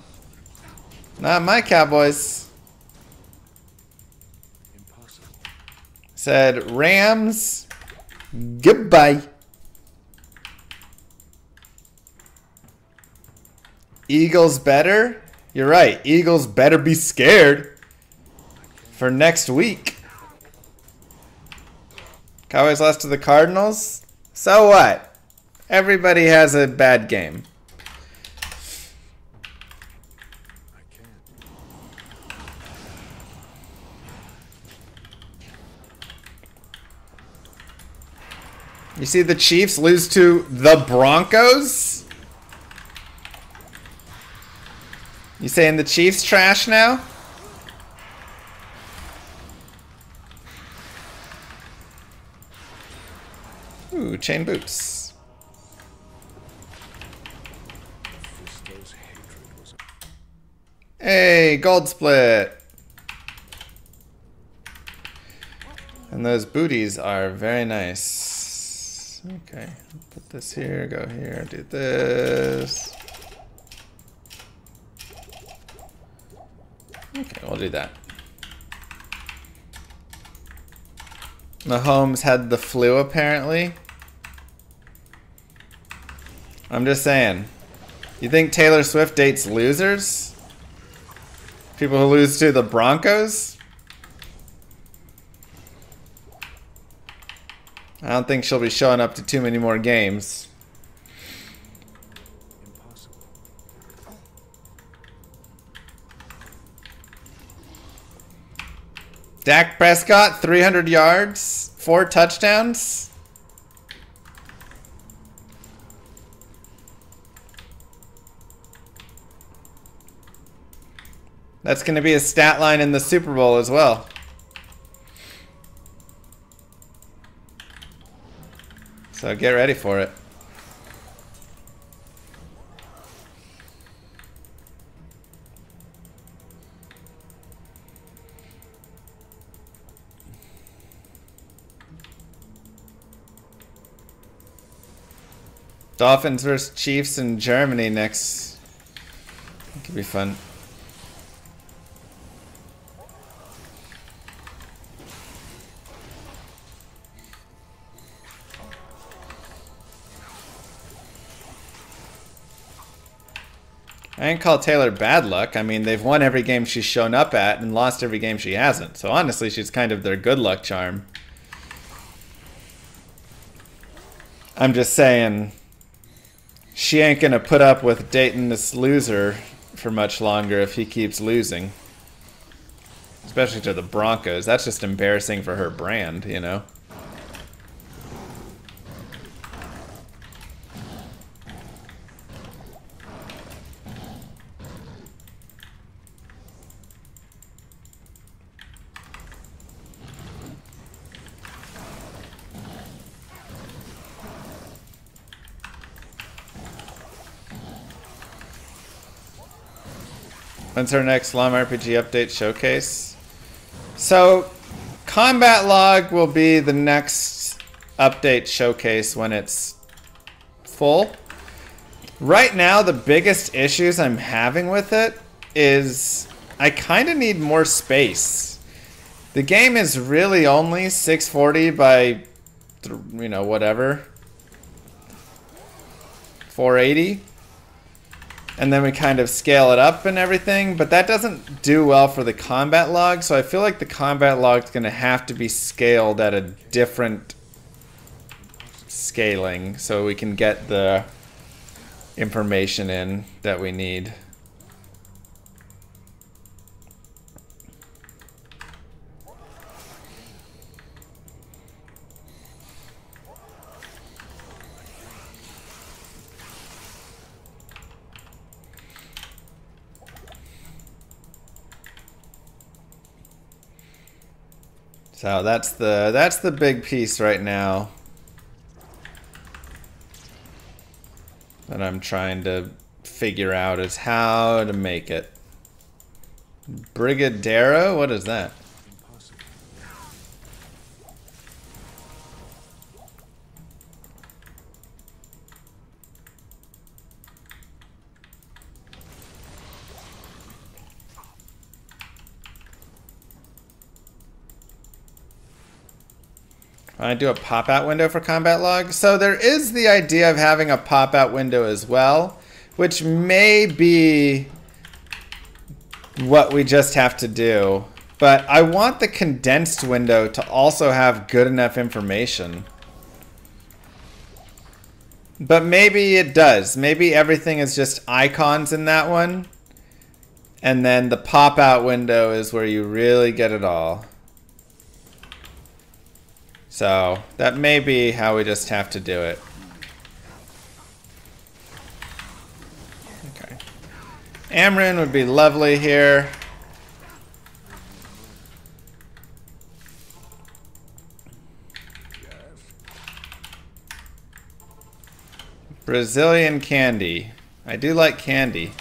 Not my Cowboys. Said Rams. Goodbye. Eagles better? You're right. Eagles better be scared for next week. Cowboys lost to the Cardinals? So what? Everybody has a bad game. You see the Chiefs lose to the Broncos? You saying the Chiefs trash now? Ooh, chain boots. Hey, gold split. And those booties are very nice. Okay, put this here, go here, do this. Okay, we'll do that. Mahomes had the flu apparently. I'm just saying. You think Taylor Swift dates losers? People who lose to the Broncos? I don't think she'll be showing up to too many more games. Dak Prescott, 300 yards, four touchdowns. That's going to be a stat line in the Super Bowl as well. So get ready for it. Dolphins versus Chiefs in Germany next. It Could be fun. I ain't call Taylor bad luck. I mean, they've won every game she's shown up at and lost every game she hasn't. So honestly, she's kind of their good luck charm. I'm just saying, she ain't gonna put up with dating this loser for much longer if he keeps losing. Especially to the Broncos. That's just embarrassing for her brand, you know? When's our next Slum RPG update showcase? So, Combat Log will be the next update showcase when it's full. Right now, the biggest issues I'm having with it is I kind of need more space. The game is really only 640 by, you know, whatever. 480. And then we kind of scale it up and everything, but that doesn't do well for the combat log, so I feel like the combat log is going to have to be scaled at a different scaling so we can get the information in that we need. So that's the that's the big piece right now that I'm trying to figure out is how to make it. Brigadeiro? What is that? I do a pop-out window for combat log. So there is the idea of having a pop-out window as well, which may be what we just have to do. But I want the condensed window to also have good enough information. But maybe it does. Maybe everything is just icons in that one. And then the pop-out window is where you really get it all. So that may be how we just have to do it. Okay. Amn rune would be lovely here. Brazilian candy. I do like candy.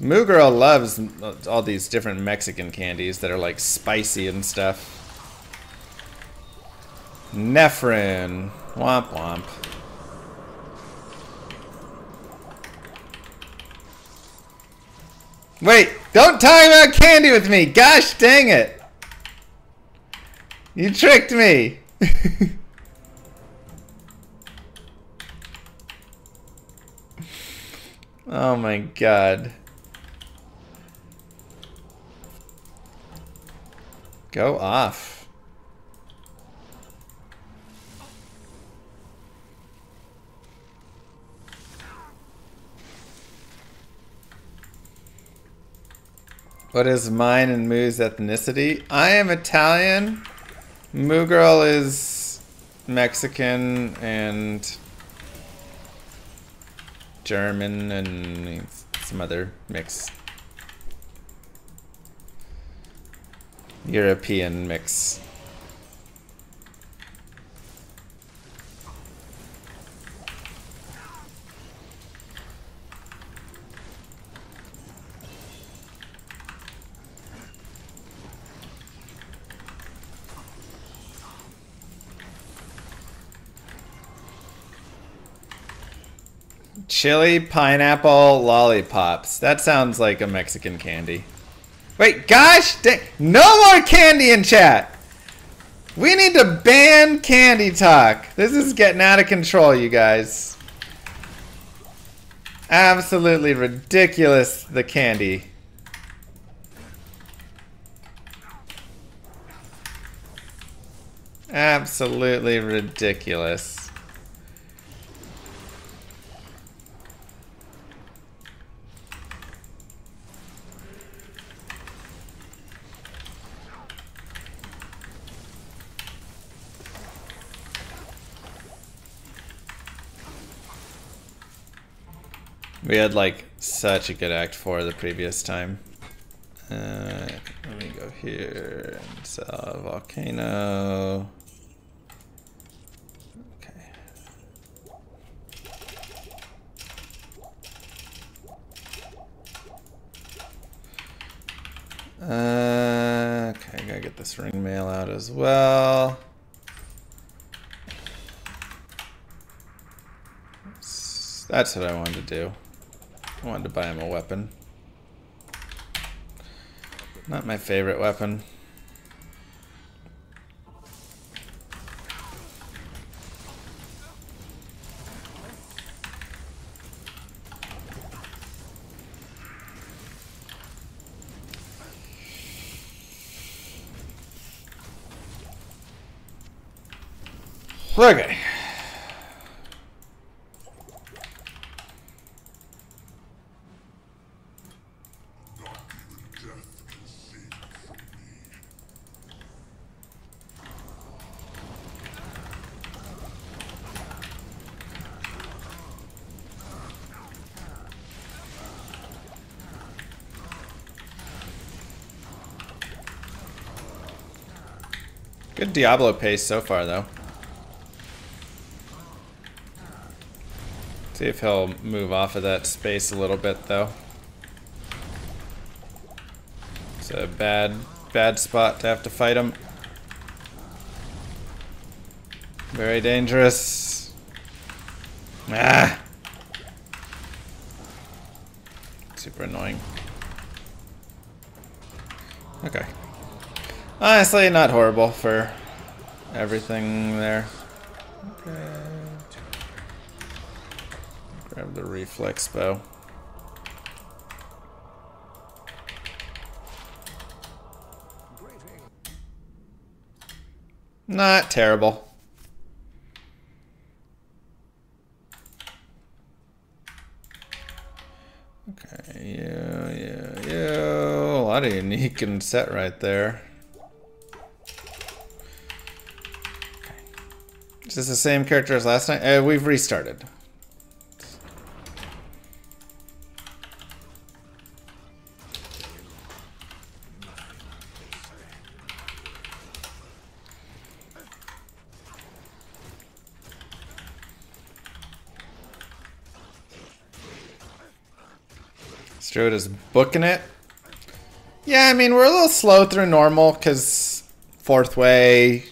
Moo Girl loves all these different Mexican candies that are like spicy and stuff. Nef rune. Womp womp. Wait, don't talk about candy with me. Gosh dang it. You tricked me. oh my god. Go off. What is mine and Moo's ethnicity? I am Italian. Moo Girl is Mexican and German and some other mix. European mix. Chili pineapple lollipops. That sounds like a Mexican candy. Wait, gosh, dang, no more candy in chat. We need to ban candy talk. This is getting out of control, you guys. Absolutely ridiculous, the candy. Absolutely ridiculous. We had like such a good act four the previous time. Uh, let me go here and sell volcano. Okay. Uh, okay, gotta get this ring mail out as well. That's what I wanted to do. I wanted to buy him a weapon. Not my favorite weapon. Okay. Good Diablo pace so far, though. See if he'll move off of that space a little bit, though. It's a bad, bad spot to have to fight him. Very dangerous. Ah! Super annoying. Okay. Honestly, not horrible for everything there. Okay. Grab the reflex bow. Not terrible. Okay, yeah, yeah, yeah. A lot of unique and set right there. Is the same character as last night? Uh, we've restarted. Strode is booking it. Yeah, I mean, we're a little slow through normal because fourth way,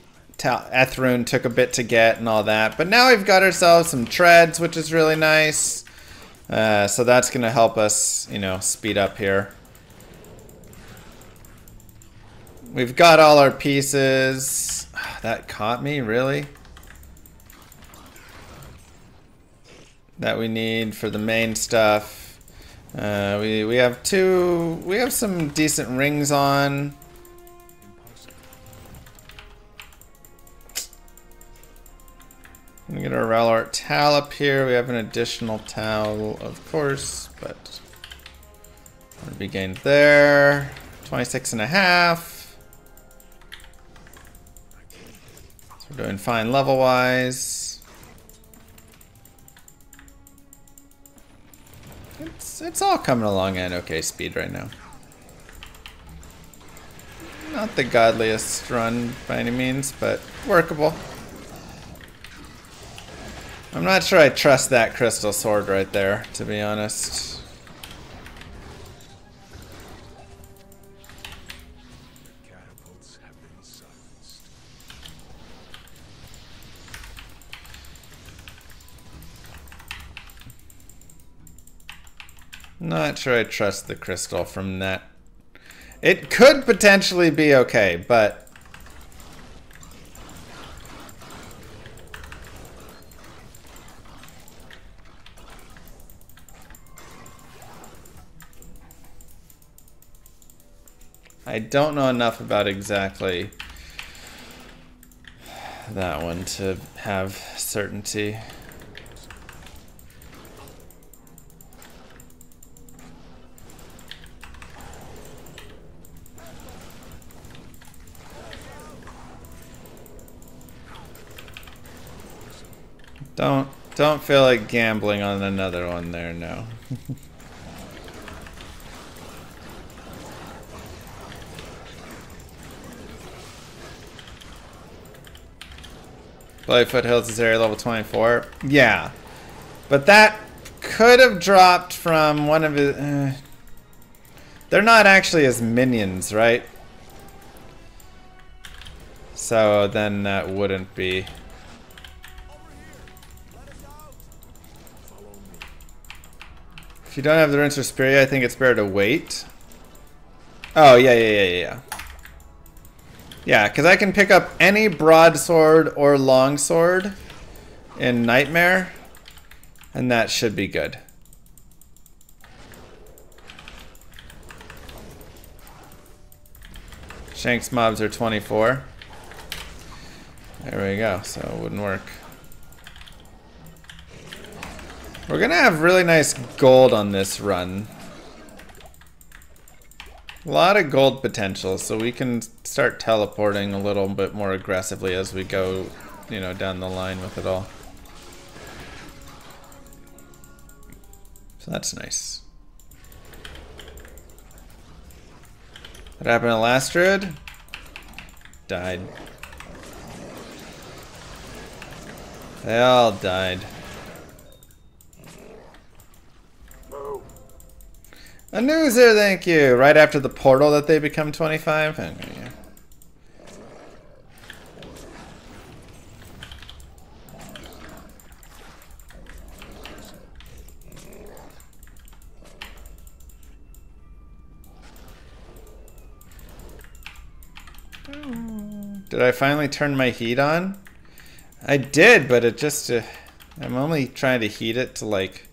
Eth rune took a bit to get and all that. But now we've got ourselves some treads, which is really nice. Uh, so that's going to help us, you know, speed up here. We've got all our pieces. That caught me, really? That we need for the main stuff. Uh, we, we have two, we have some decent rings on. Our Ral Ort Tal up here. We have an additional Tal, of course, but gonna be gained there. 26 and a half. So we're doing fine level-wise. It's, it's all coming along at okay speed right now. Not the godliest run by any means, but workable. I'm not sure I trust that crystal sword right there, to be honest. Not sure I trust the crystal from that. It could potentially be okay, but I don't know enough about exactly that one to have certainty. Don't don't feel like gambling on another one there, no. Bloody Foothills is area level 24. Yeah. But that could have dropped from one of his... Uh, they're not actually as minions, right? So then that wouldn't be... If you don't have the Rinse Suspiria, I think it's better to wait. Oh, yeah, yeah, yeah, yeah, yeah, yeah. Because I can pick up any broadsword or longsword in Nightmare, and that should be good. Shenk's mobs are 24. There we go, so it wouldn't work. We're gonna have really nice gold on this run. A lot of gold potential, so we can start teleporting a little bit more aggressively as we go, you know, down the line with it all. So that's nice. What happened to last? Died. They all died. A newser, thank you. Right after the portal that they become 25? Okay, yeah. Did I finally turn my heat on? I did, but it just... Uh, I'm only trying to heat it to like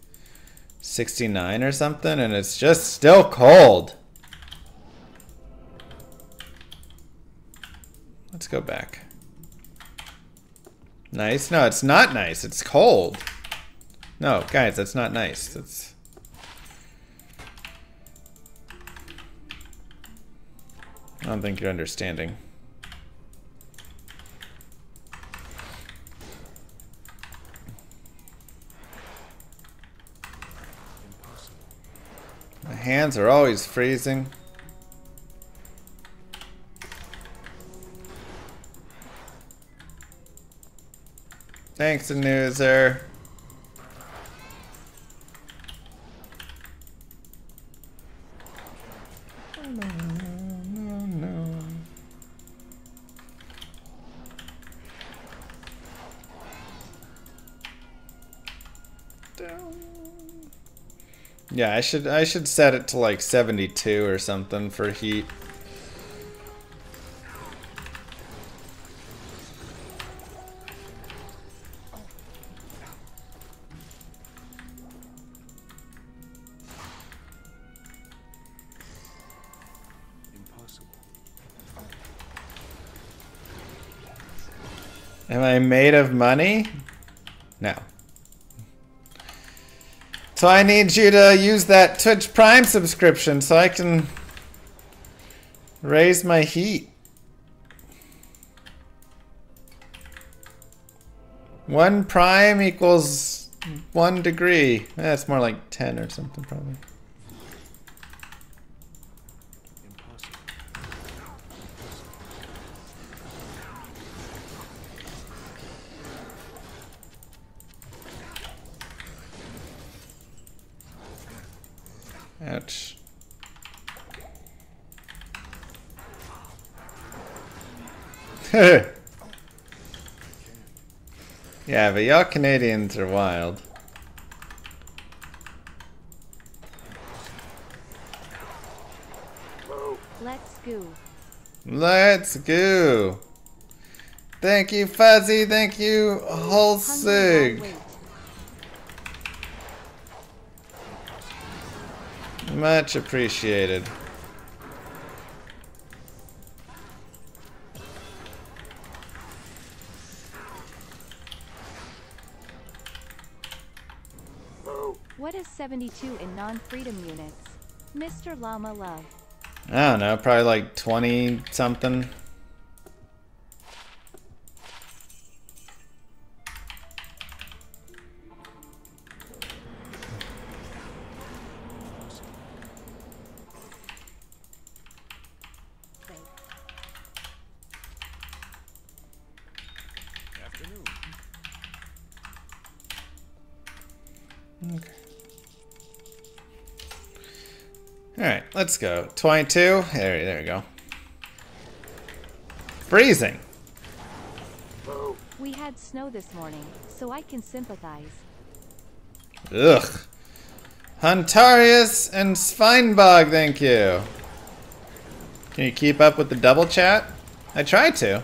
69 or something, and it's just still cold. Let's go back. Nice? No, it's not nice. It's cold. No, guys, that's not nice. That's... I don't think you're understanding. My hands are always freezing. Thanks, Anuser. Yeah, I should I should set it to like 72 or something for heat. Impossible. Am I made of money? No. So I need you to use that Twitch Prime subscription so I can raise my heat. One prime equals one degree. That's more like 10 or something probably. Ouch. yeah, but y'all Canadians are wild. Let's go. Let's go. Thank you, Fuzzy. Thank you, Holsig. wait. Much appreciated. What is 72 in non-freedom units? Mr. Llama Love. I don't know, probably like 20 something. Let's go. 22. There, there we go. Freezing. We had snow this morning, so I can sympathize. Ugh. Huntarius and Sveinbog, thank you. Can you keep up with the double chat? I try to.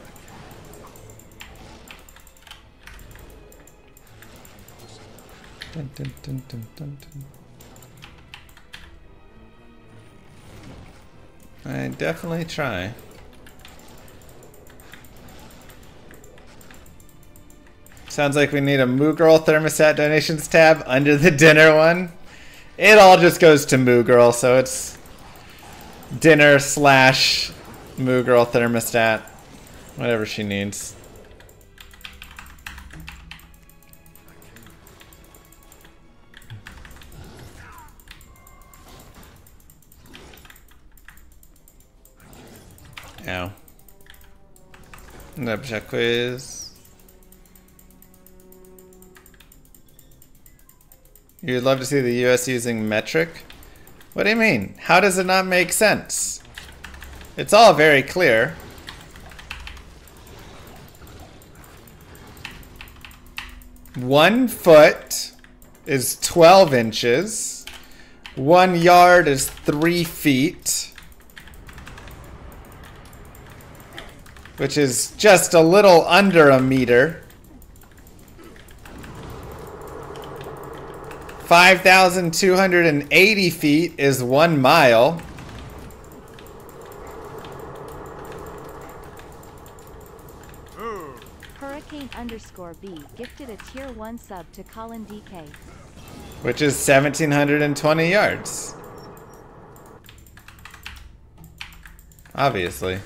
Dun, dun, dun, I definitely try. Sounds like we need a Moo Girl thermostat donations tab under the dinner one. It all just goes to Moo Girl, so it's dinner slash Moo Girl thermostat. Whatever she needs. Ow. Dobrze, quiz. You'd love to see the US using metric? What do you mean? How does it not make sense? It's all very clear. One foot is 12 inches. One yard is three feet. Which is just a little under a meter. 5,280 feet is one mile. Hurricane underscore B gifted a tier 1 sub to Colin DK. which is 1720 yards. Obviously.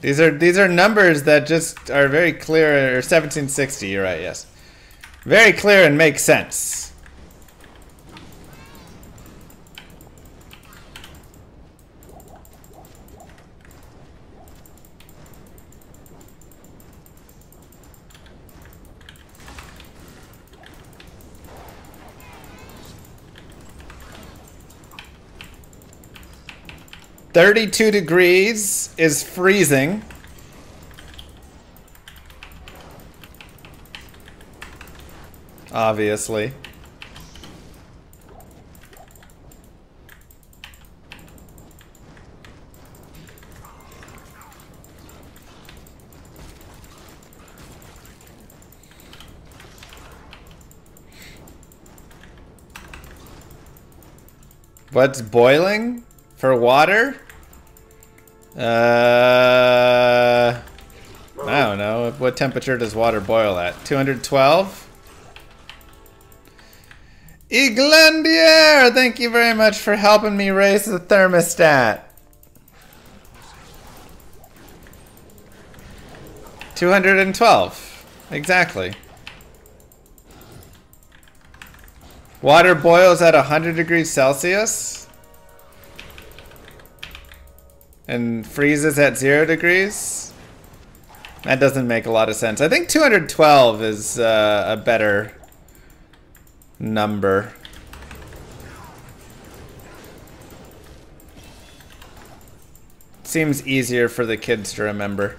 These are these are numbers that just are very clear or 1760, you're right, yes. Very clear and make sense. Thirty-two degrees is freezing. Obviously. What's boiling for water? Uh, I don't know. What temperature does water boil at? 212? Eglandier, thank you very much for helping me raise the thermostat. 212. Exactly. Water boils at 100 degrees Celsius and freezes at 0 degrees. That doesn't make a lot of sense. I think 212 is uh, a better number. Seems easier for the kids to remember.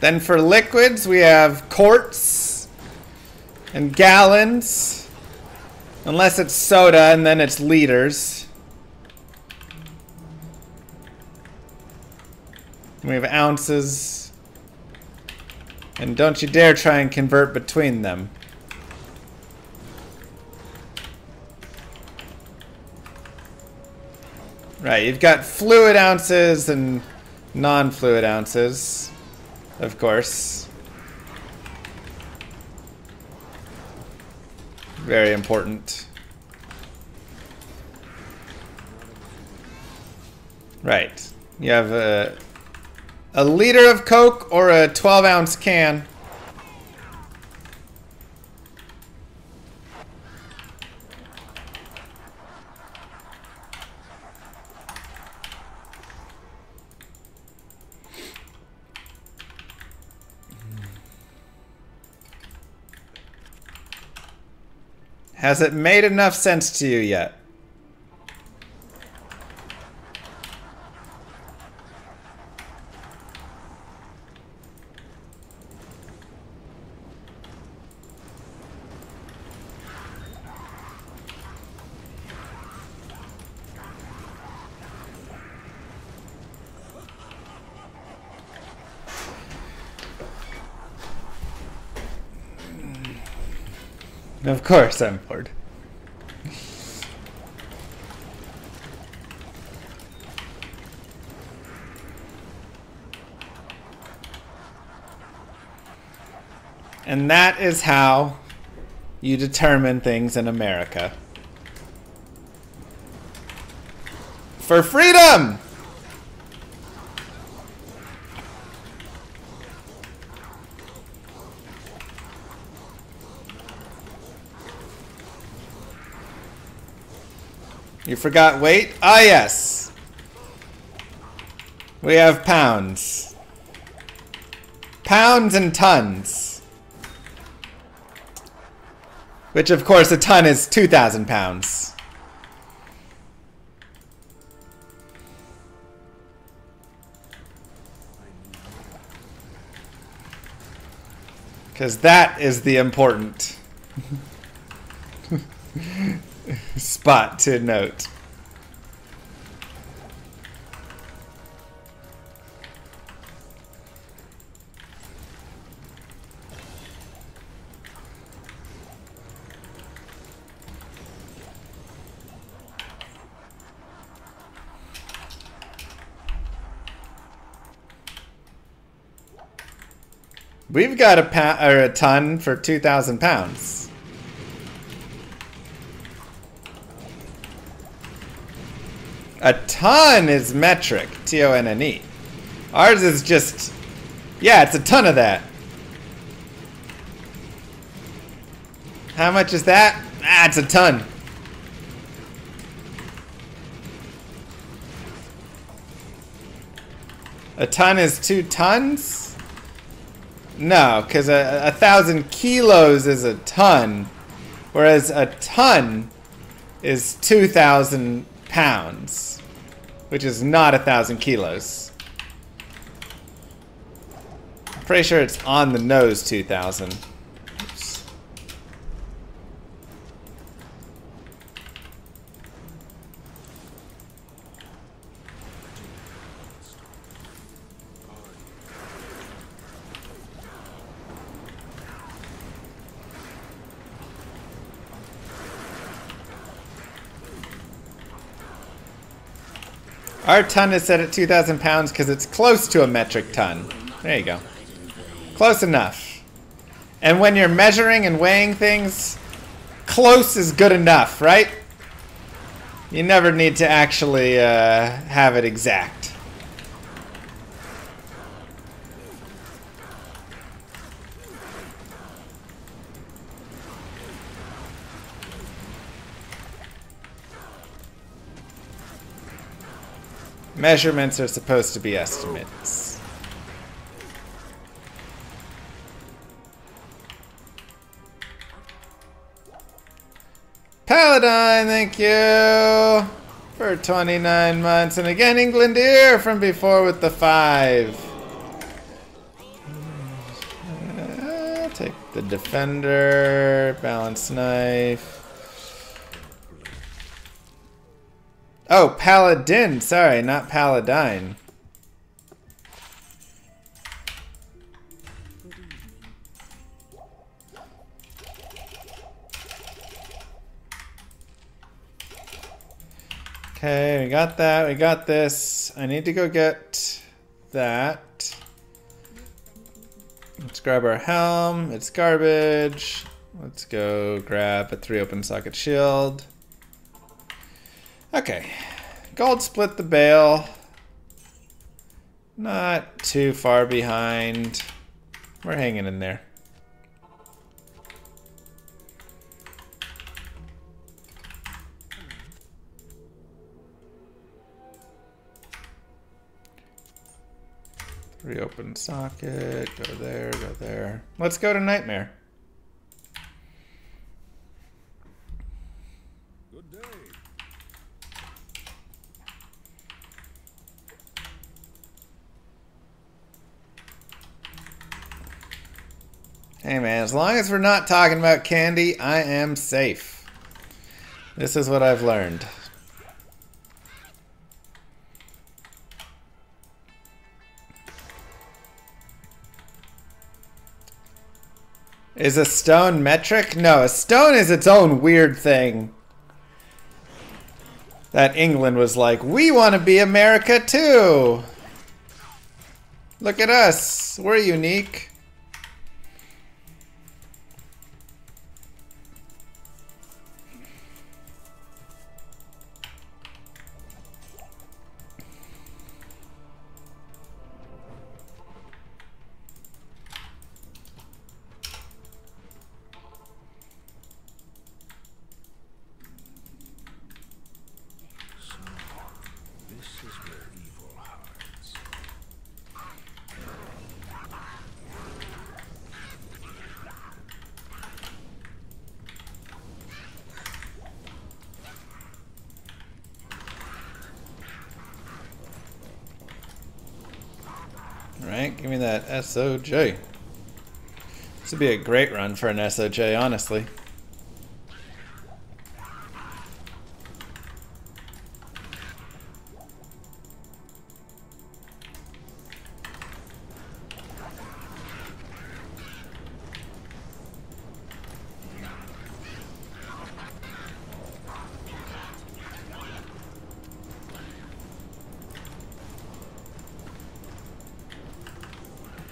Then for liquids, we have quarts and gallons. Unless it's soda, and then it's liters. We have ounces. And don't you dare try and convert between them. Right, you've got fluid ounces and non-fluid ounces, of course. Very important. Right. You have a, a liter of Coke or a 12 ounce can. Has it made enough sense to you yet? Of course I'm bored. And that is how you determine things in America. For freedom! You forgot weight? Ah, yes. We have pounds. Pounds and tons. Which, of course, a ton is 2,000 pounds. Because that is the important spot to note. We've got a a ton for 2,000 pounds. A ton is metric, T O N N E. Ours is just, yeah, it's a ton of that. How much is that? Ah, it's a ton. A ton is two tons? No, because a, a thousand kilos is a ton, whereas a ton is 2,000 pounds, which is not a thousand kilos. I'm pretty sure it's on the nose 2,000. Our ton is set at 2,000 pounds because it's close to a metric ton. There you go. Close enough. And when you're measuring and weighing things, close is good enough, right? You never need to actually uh, have it exact. Measurements are supposed to be estimates. Paladine, thank you for 29 months. And again, Eglandier from before with the five. Uh, take the defender, balance knife. Oh, paladin. Sorry, not paladine. Okay, we got that. We got this. I need to go get that. Let's grab our helm. It's garbage. Let's go grab a three open socket shield. Okay. Gold split the bail. Not too far behind. We're hanging in there. Reopen socket, go there, go there. Let's go to Nightmare. Hey man, as long as we're not talking about candy, I am safe. This is what I've learned. Is a stone metric? No, a stone is its own weird thing. That England was like, we want to be America too. Look at us. We're unique. Right, give me that SOJ. This would be a great run for an SOJ, honestly.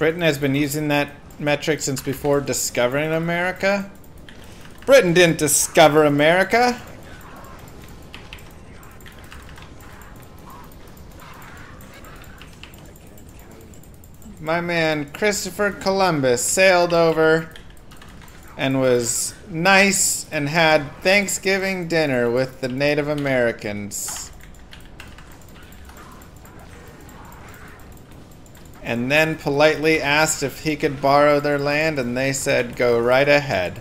Britain has been using that metric since before discovering America. Britain didn't discover America. My man Christopher Columbus sailed over and was nice and had Thanksgiving dinner with the Native Americans. And then politely asked if he could borrow their land, and they said, Go right ahead.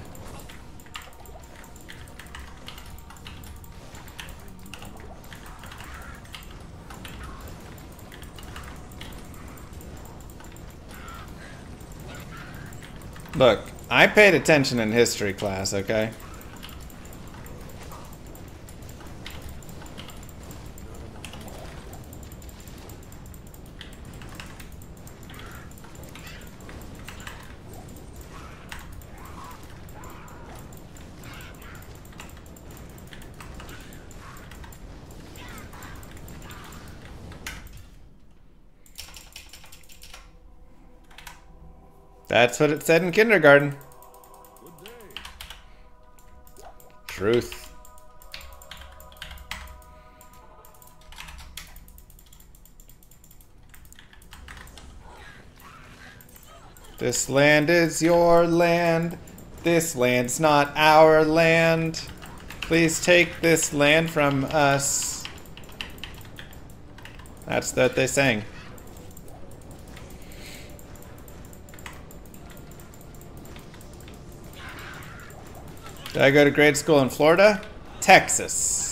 Look, I paid attention in history class, okay? That's what it said in kindergarten. Truth. This land is your land. This land's not our land. Please take this land from us. That's what they sang. I go to grade school in Florida? Texas.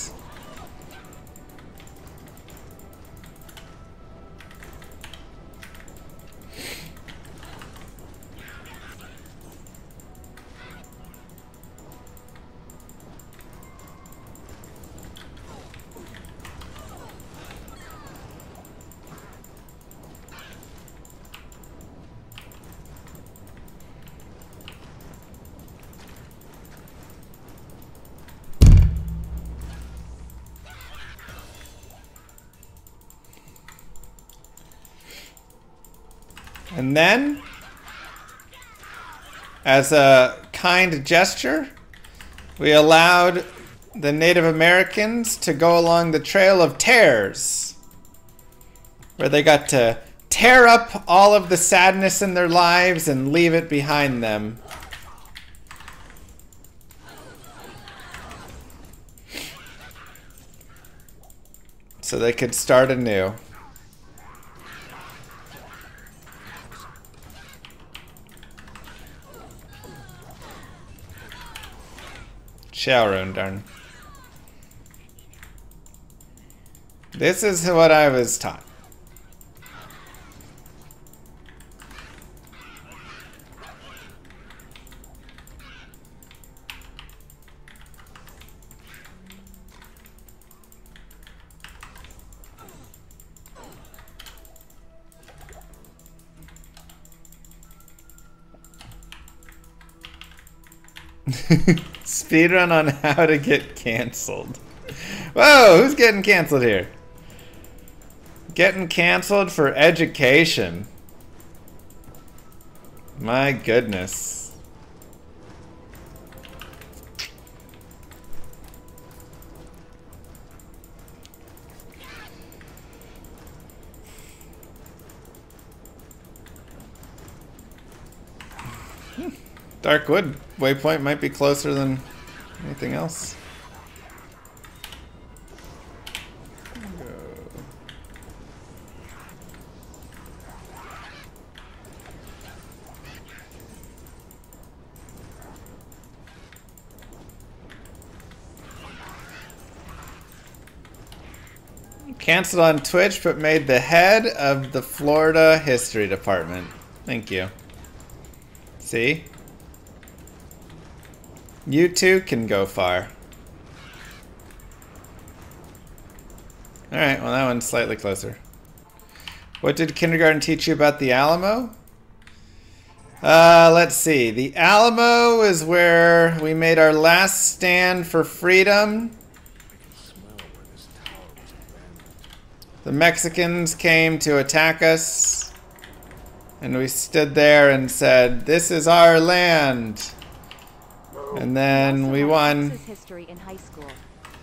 As a kind gesture, we allowed the Native Americans to go along the Trail of Tears, where they got to tear up all of the sadness in their lives and leave it behind them. So they could start anew. Sharon, darn. This is what I was taught. Speedrun on how to get canceled. Whoa, who's getting canceled here? Getting canceled for education. My goodness. Hmm. Darkwood waypoint might be closer than anything else. Canceled on Twitch, but made the head of the Florida History Department. Thank you. See? You too can go far. Alright, well that one's slightly closer. What did kindergarten teach you about the Alamo? Uh, let's see. The Alamo is where we made our last stand for freedom. The Mexicans came to attack us. And we stood there and said, This is our land. And then we won. History in high school.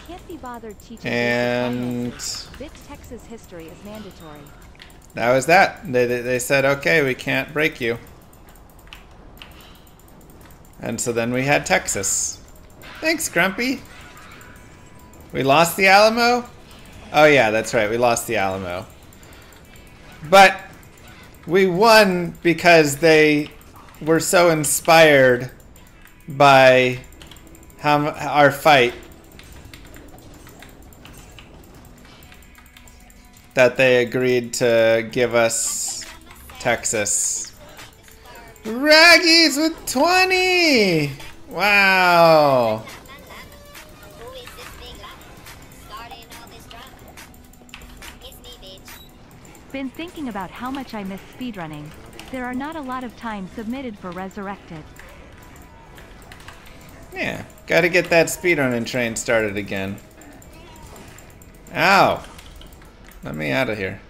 Can't be bothered teaching And finances. Bit Texas history is mandatory. that was that. They, they, they said, okay, we can't break you. And so then we had Texas. Thanks, Grumpy. We lost the Alamo? Oh, yeah, that's right. We lost the Alamo. But we won because they were so inspired by how, our fight that they agreed to give us Texas. Raggies with 20! Wow. Been thinking about how much I miss speedrunning. There are not a lot of times submitted for Resurrected. Yeah, gotta get that speedrunning train started again. Ow. Let me out of here.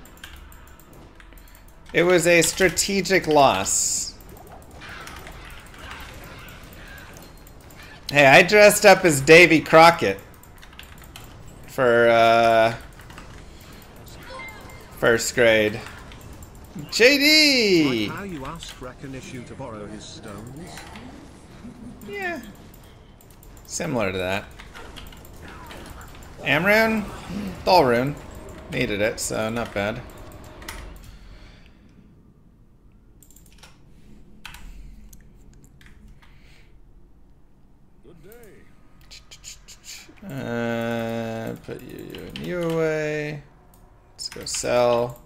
It was a strategic loss. Hey, I dressed up as Davy Crockett for uh, first grade. JD! Like how you asked Rakanishu to borrow his stones? Yeah. Similar to that. Amn rune? Dalrune. Needed it, so not bad. Uh, put you, you and you away. Let's go sell.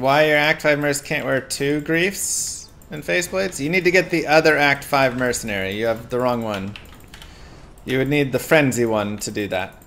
Why your Act 5 Merc can't wear two griefs and phase blades? You need to get the other Act 5 mercenary. You have the wrong one. You would need the frenzy one to do that.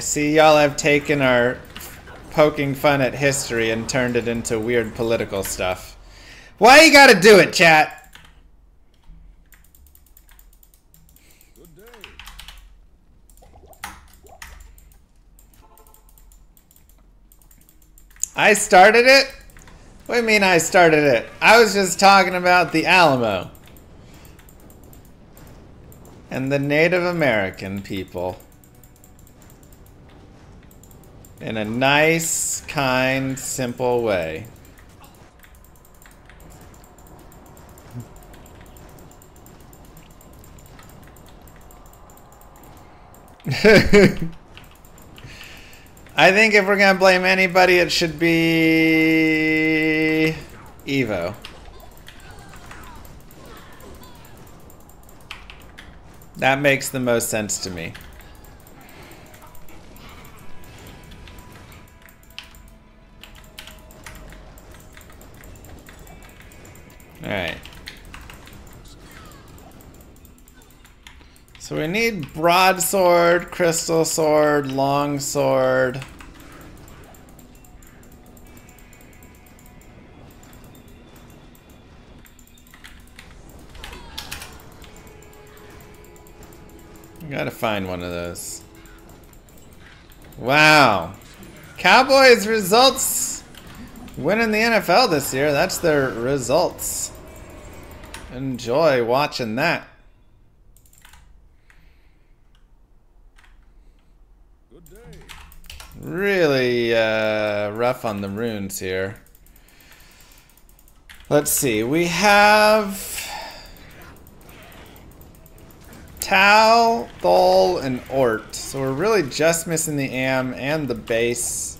I see y'all have taken our poking fun at history and turned it into weird political stuff. Why you gotta do it, chat? Good day. I started it? What do you mean I started it? I was just talking about the Alamo. And the Native American people. In a nice, kind, simple way. I think if we're gonna blame anybody, it should be Evo. That makes the most sense to me. Broadsword, crystal sword, long sword. Gotta find one of those. Wow. Cowboys results winning the NFL this year. That's their results. Enjoy watching that. Good day. Really uh, rough on the runes here. Let's see. We have Tal, Thol, and Ort. So we're really just missing the Amn and the base.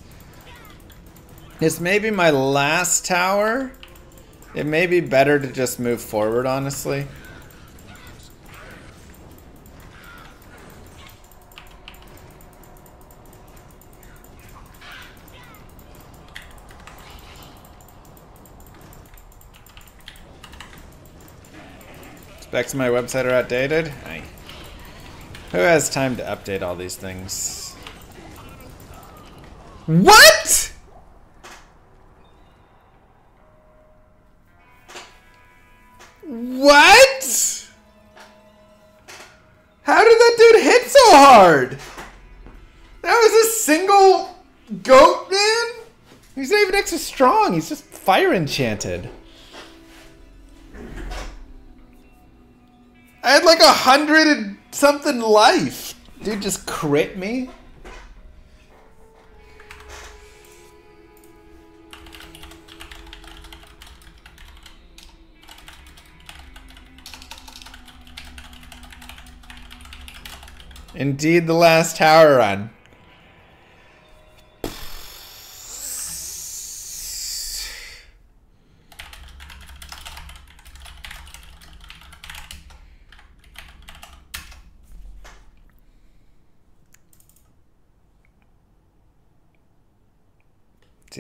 This may be my last tower. It may be better to just move forward, honestly. My website are outdated. Who has time to update all these things? What? What? How did that dude hit so hard? That was a single goat man? He's not even extra strong. He's just fire enchanted. I had like a hundred and something life. Dude just crit me. Indeed, the last tower run.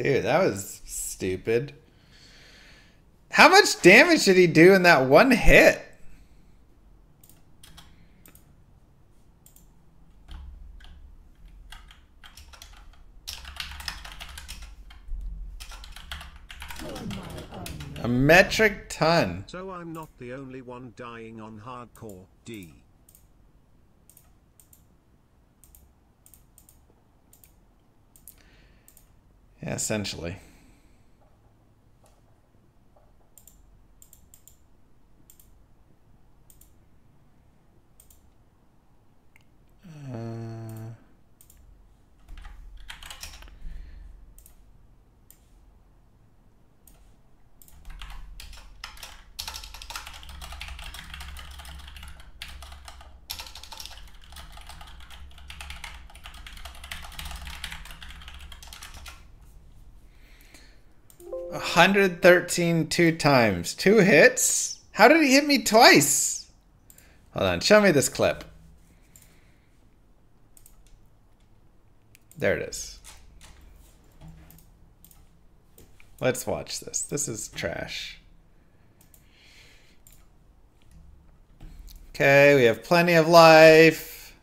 Dude, that was stupid. How much damage did he do in that one hit? A metric ton. So I'm not the only one dying on hardcore D. Yeah, essentially. Uh, A hundred thirteen two times. Two hits? How did he hit me twice? Hold on, show me this clip. There it is. Let's watch this. This is trash. Okay, we have plenty of life.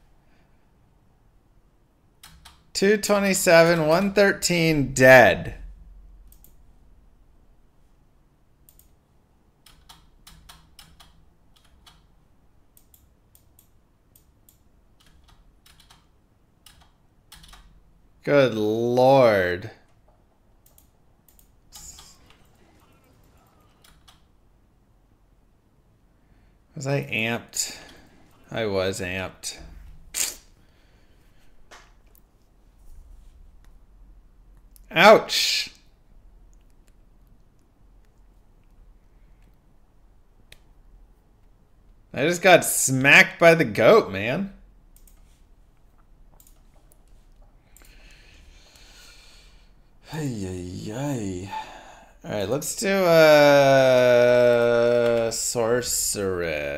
227, 113 dead. Good lord. Was I amped? I was amped. Ouch! I just got smacked by the goat, man. Ay, ay, ay. Alright, let's do a sorceress.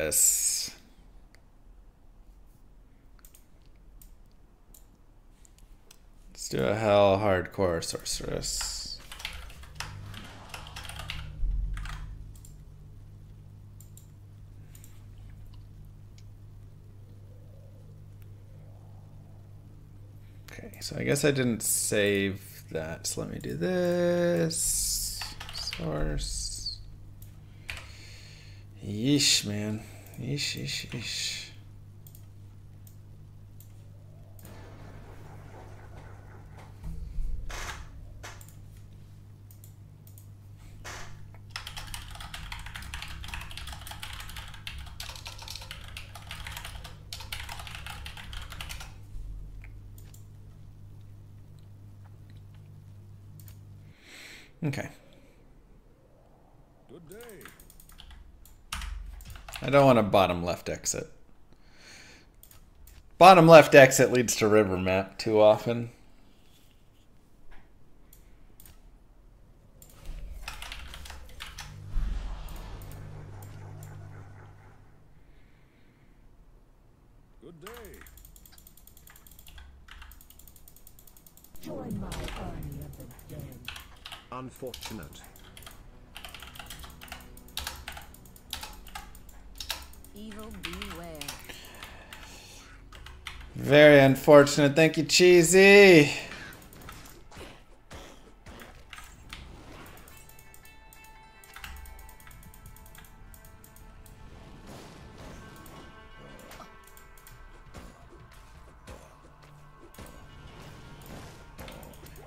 Let's do a hell hardcore sorceress. Okay, so I guess I didn't save that. So let me do this. Source. Yeesh, man. Yeesh, yeesh, yeesh. Okay. Good day. I don't want a bottom left exit. Bottom left exit leads to river map too often. Good day. Unfortunate. Evil beware. Very unfortunate. Thank you, Cheesy.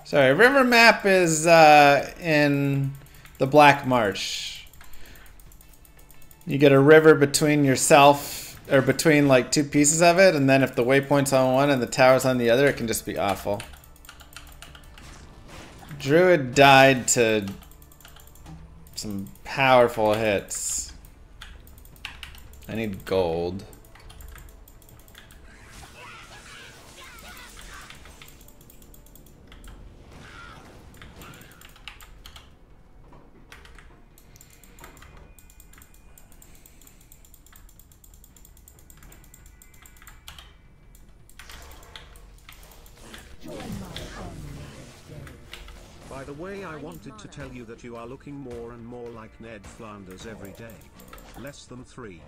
Sorry, river map is uh, in the Black Marsh. You get a river between yourself, or between like two pieces of it, and then if the waypoint's on one and the tower's on the other, it can just be awful. Druid died to some powerful hits. I need gold. By the way, I wanted to tell you that you are looking more and more like Ned Flanders every day. Less than three.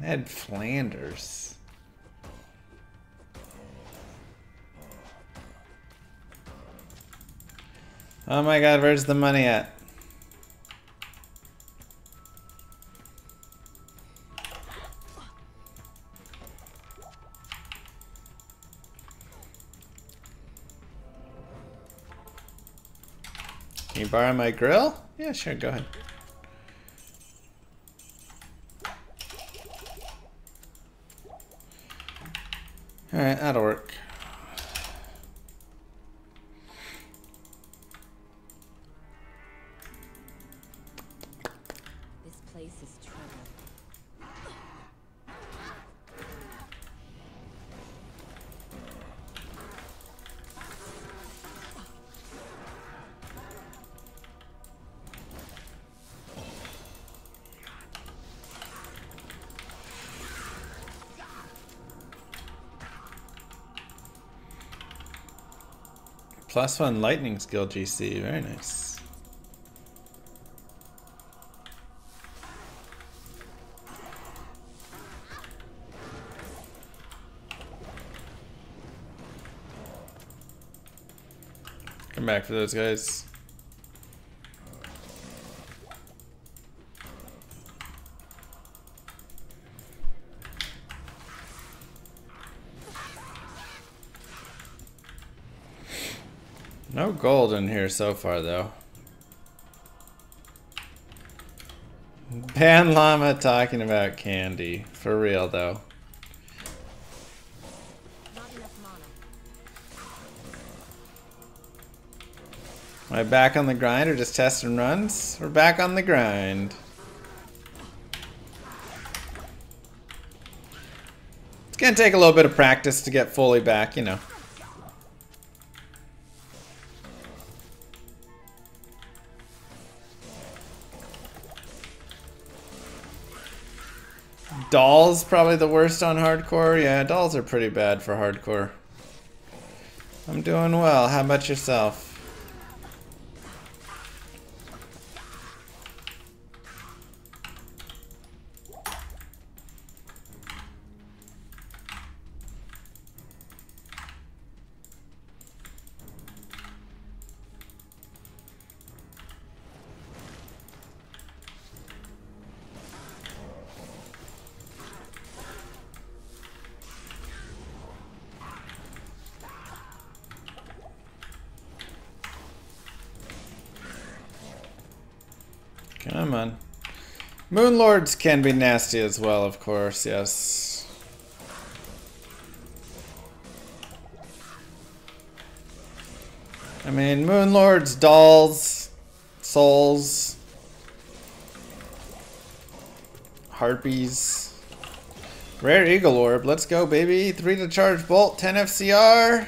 Ned Flanders. Oh my god, where's the money at? Borrow my grill? Yeah, sure, go ahead. Alright, that'll work. Plus one lightning skill GC, very nice. Come back for those guys. Gold in here so far, though. Ban Llama talking about candy. For real, though. Am I back on the grind or just testing runs? We're back on the grind. It's gonna take a little bit of practice to get fully back, you know. Probably the worst on hardcore. Yeah, dolls are pretty bad for hardcore. I'm doing well. How about yourself? Moon Lords can be nasty as well, of course, yes. I mean, Moon Lords, dolls, souls, harpies. Rare Eagle Orb, let's go, baby. 3 to charge bolt, 10 FCR.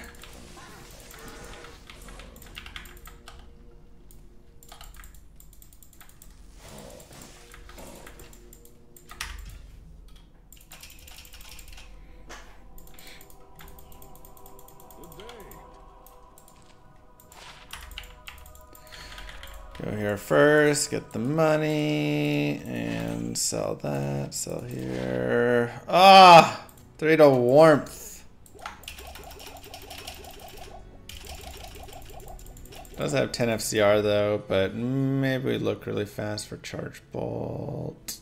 The money, and sell that, sell here. Ah! Three to warmth. Does have 10 FCR though, but maybe we look really fast for charge bolt.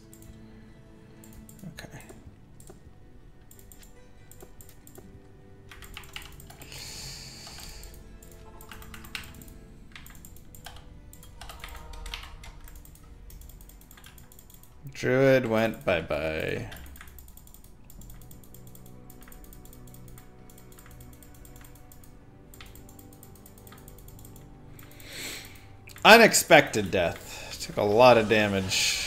Druid went bye bye. Unexpected death. Took a lot of damage.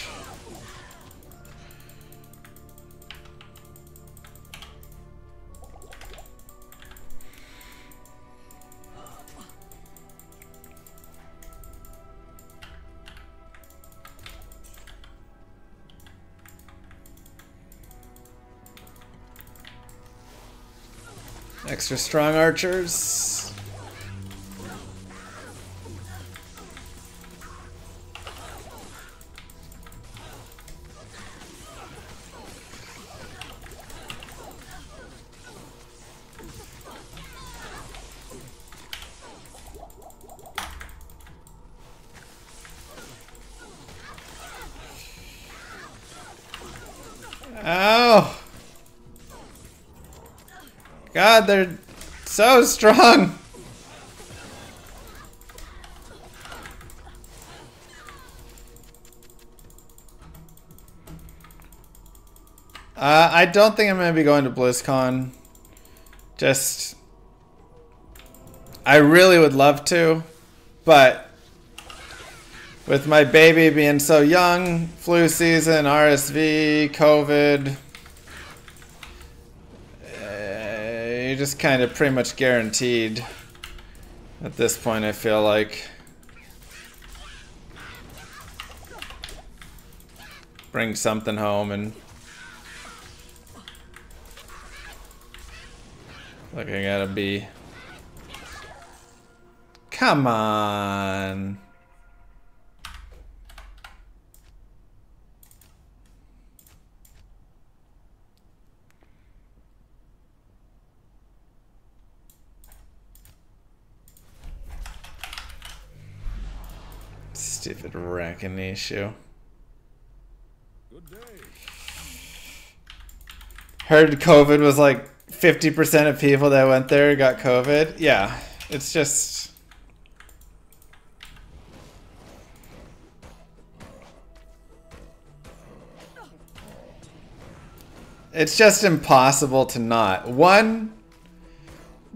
Extra strong archers. God, they're so strong. Uh, I don't think I'm going to be going to BlizzCon. Just. I really would love to, but with my baby being so young, flu season, RSV, COVID, you're just kind of pretty much guaranteed at this point, I feel like. Bring something home and. Like I gotta be. Come on. Stupid wrecking issue. Heard COVID was like 50% of people that went there got COVID. Yeah, it's just. It's just impossible to not. One,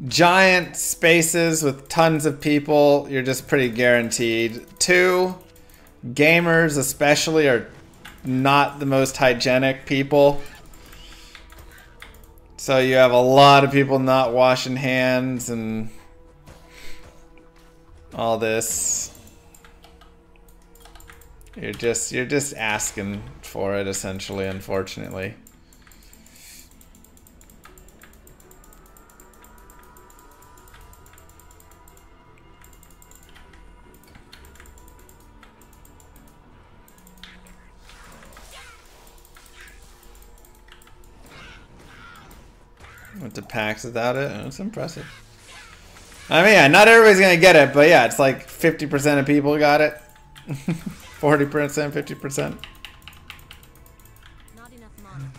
giant spaces with tons of people, you're just pretty guaranteed. Two, gamers especially are not the most hygienic people. So you have a lot of people not washing hands and all this. You're just you're just asking for it essentially, unfortunately. Went to PAX without it, and it's impressive. I mean, yeah, not everybody's gonna get it, but yeah, it's like 50% of people got it. 40%, 50%. Not enough mana.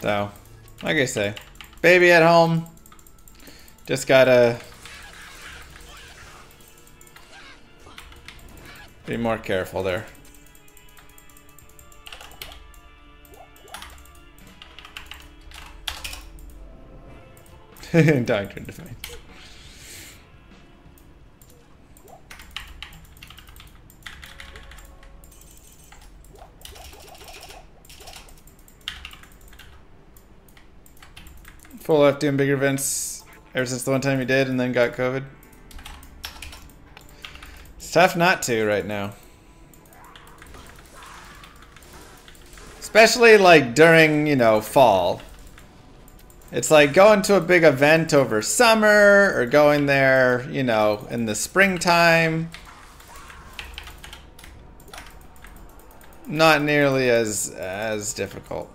So, like I say, baby at home. Just gotta be more careful there. Doctrine defense. Full life doing bigger events ever since the one time you did and then got COVID. It's tough not to right now. Especially like during, you know, fall. It's like going to a big event over summer or going there, you know, in the springtime. Not nearly as as difficult.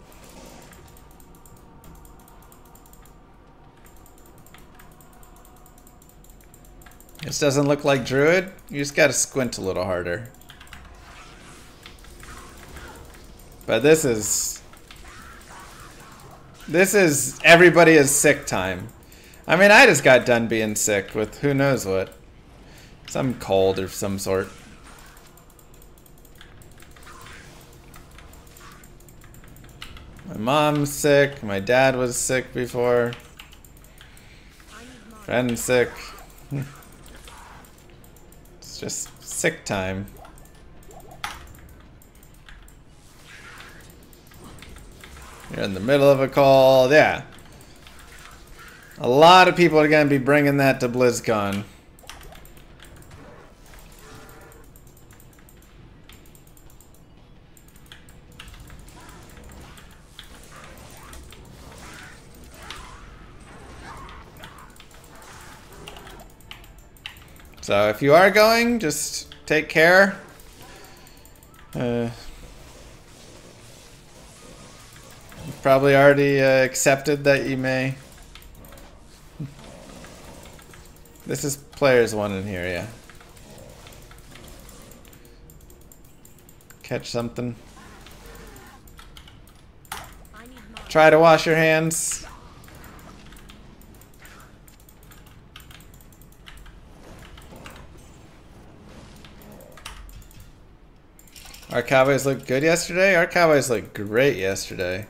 This doesn't look like Druid. You just gotta squint a little harder. But this is... This is... Everybody is sick time. I mean, I just got done being sick with who knows what. Some cold of some sort. My mom's sick. My dad was sick before. Friend's sick. It's just sick time. You're in the middle of a call. Yeah. A lot of people are going to be bringing that to BlizzCon. So if you are going, just take care. Uh, you've probably already uh, accepted that you may. This is players one in here, yeah. Catch something. I need mana. Try to wash your hands. Our Cowboys looked good yesterday. Our Cowboys looked great yesterday.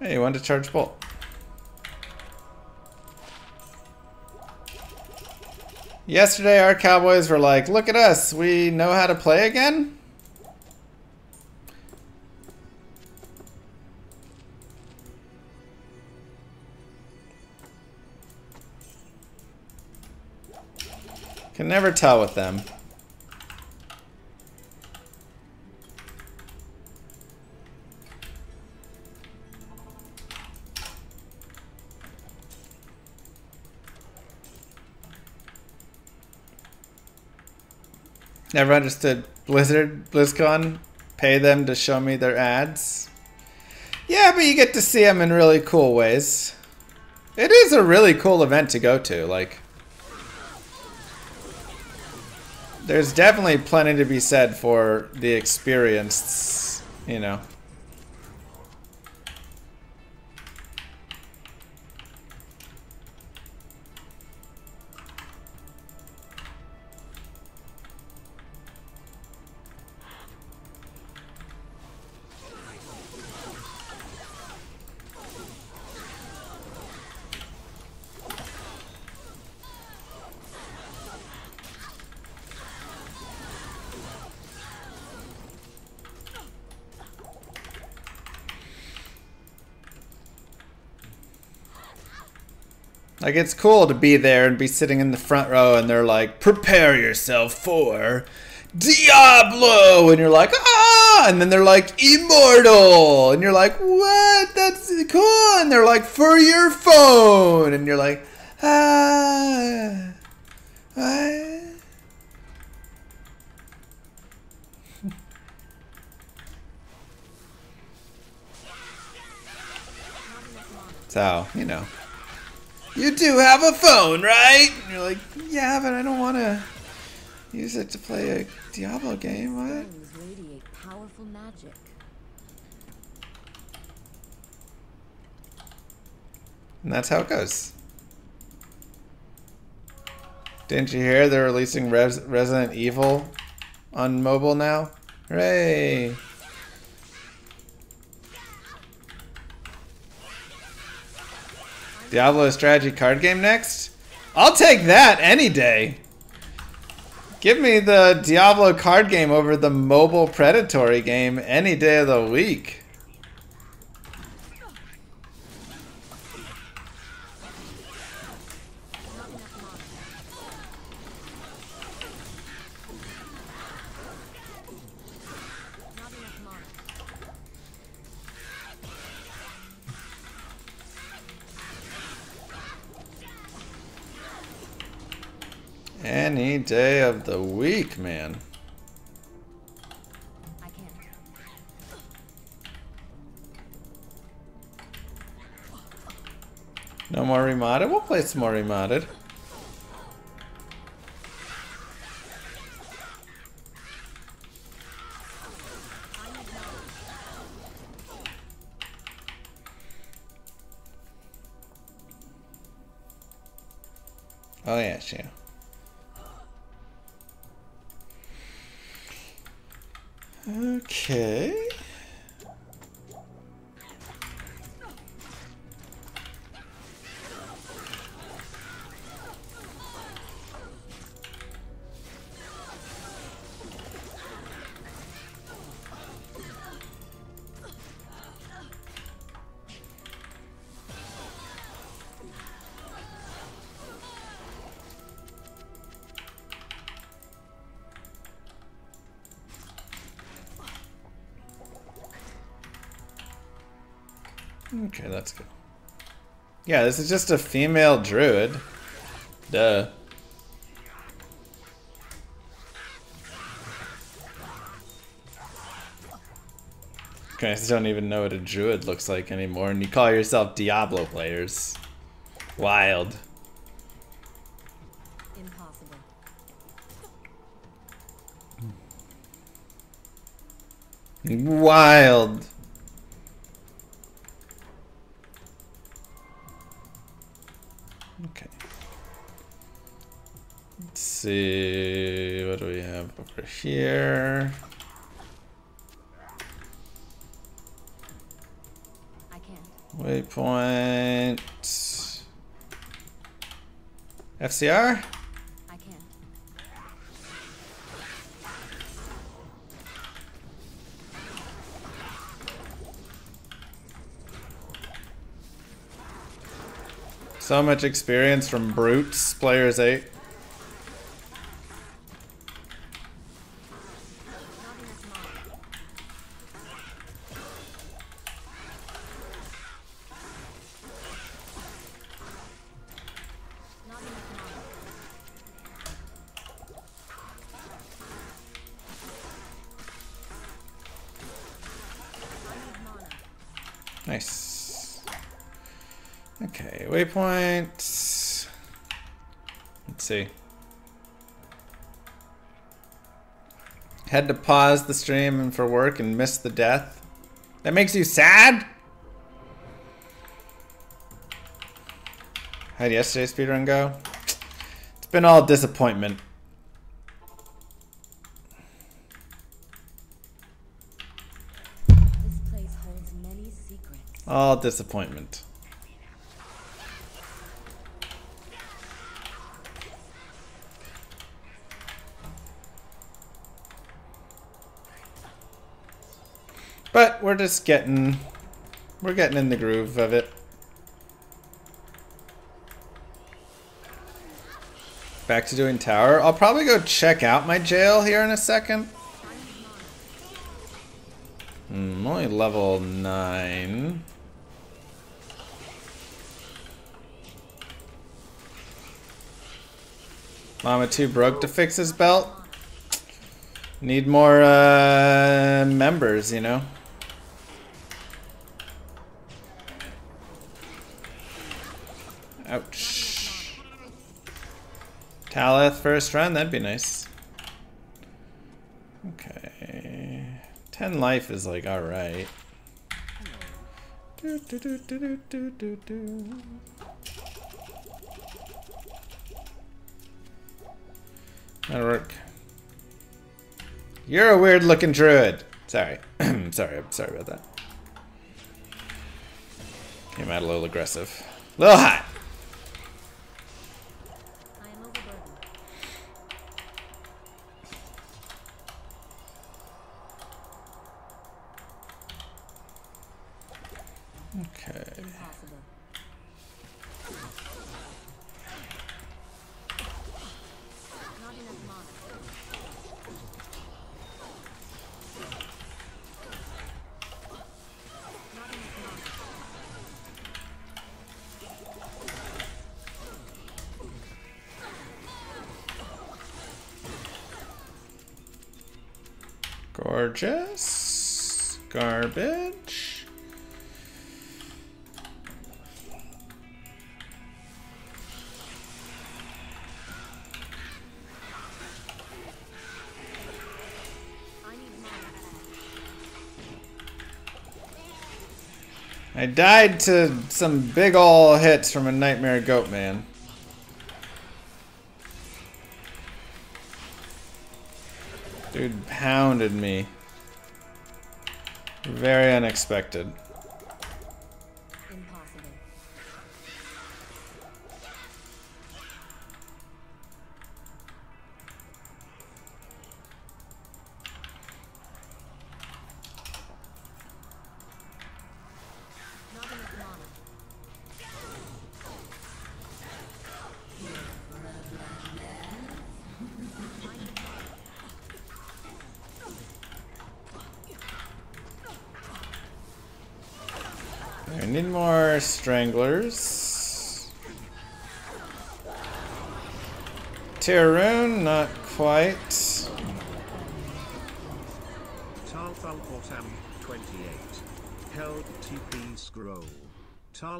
Hey, you wanted to charge bolt. Yesterday, our Cowboys were like, look at us, we know how to play again? Can never tell with them. Never understood Blizzard, BlizzCon. Pay them to show me their ads. Yeah, but you get to see them in really cool ways. It is a really cool event to go to. Like, there's definitely plenty to be said for the experience, you know. Like it's cool to be there and be sitting in the front row and they're like, prepare yourself for Diablo and you're like, ah and then they're like immortal and you're like, what? That's cool and they're like for your phone and you're like, ah what? So, you know. You do have a phone, right? And you're like, yeah, but I don't want to use it to play a Diablo game. What? Radiate powerful magic. And that's how it goes. Didn't you hear they're releasing Res- Resident Evil on mobile now? Hooray! Diablo strategy card game next? I'll take that any day. Give me the Diablo card game over the mobile predatory game any day of the week. Any day of the week, man. I can't. No more remodded? We'll play some more remodded. Oh yeah, sure. Okay. Let's go. Yeah, this is just a female druid. Duh. You guys don't even know what a druid looks like anymore, and you call yourself Diablo players. Wild. Impossible. Wild. See. What do we have over here? Waypoint. FCR? I can't. So much experience from Brutes, Players 8. See. Had to pause the stream and for work and miss the death. That makes you sad? How'd yesterday's speedrun go? It's been all disappointment. This place holds many secrets. All disappointment. But we're just getting we're getting in the groove of it. Back to doing tower. I'll probably go check out my jail here in a second. Hmm, I'm only level 9. Mama too broke to fix his belt. Need more uh, members, you know. Tal Ith first run, that'd be nice. Okay. 10 life is like alright. That'll work. You're a weird looking druid. Sorry. sorry, I'm sorry about that. Came out a little aggressive. A little hot. Garbage. I. I died to some big ol' hits from a Nightmare Goat Man. Dude pounded me. Very unexpected.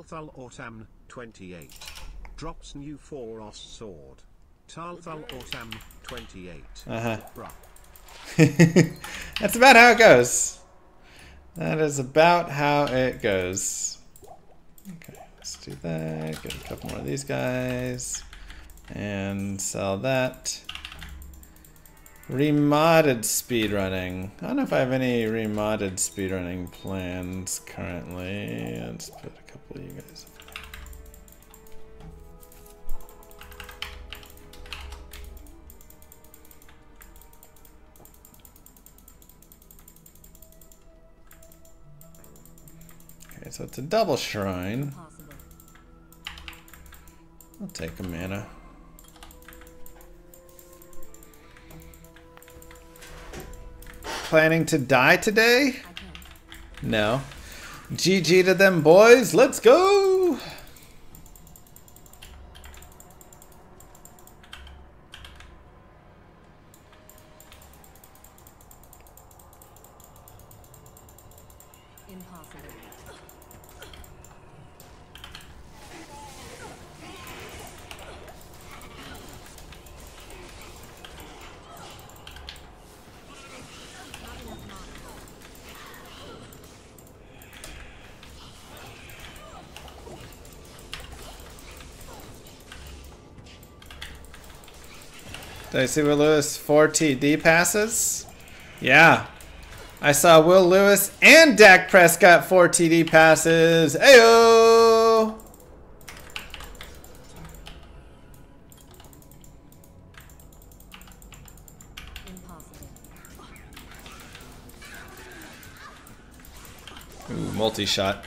Talthal Autam 28. Drops new Foros sword. Talthal Autam 28. Uh huh. That's about how it goes. That is about how it goes. Okay, let's do that. Get a couple more of these guys. And sell that. Remodded speedrunning. I don't know if I have any remodded speedrunning plans currently. Let's put a you guys. Okay, so it's a double shrine. I'll take a mana. Planning to die today? No. GG to them boys. Let's go. Impossible. Did I see Will Levis 4 TD passes? Yeah. I saw Will Levis and Dak Prescott 4 TD passes. Ayo! Ooh, multi-shot.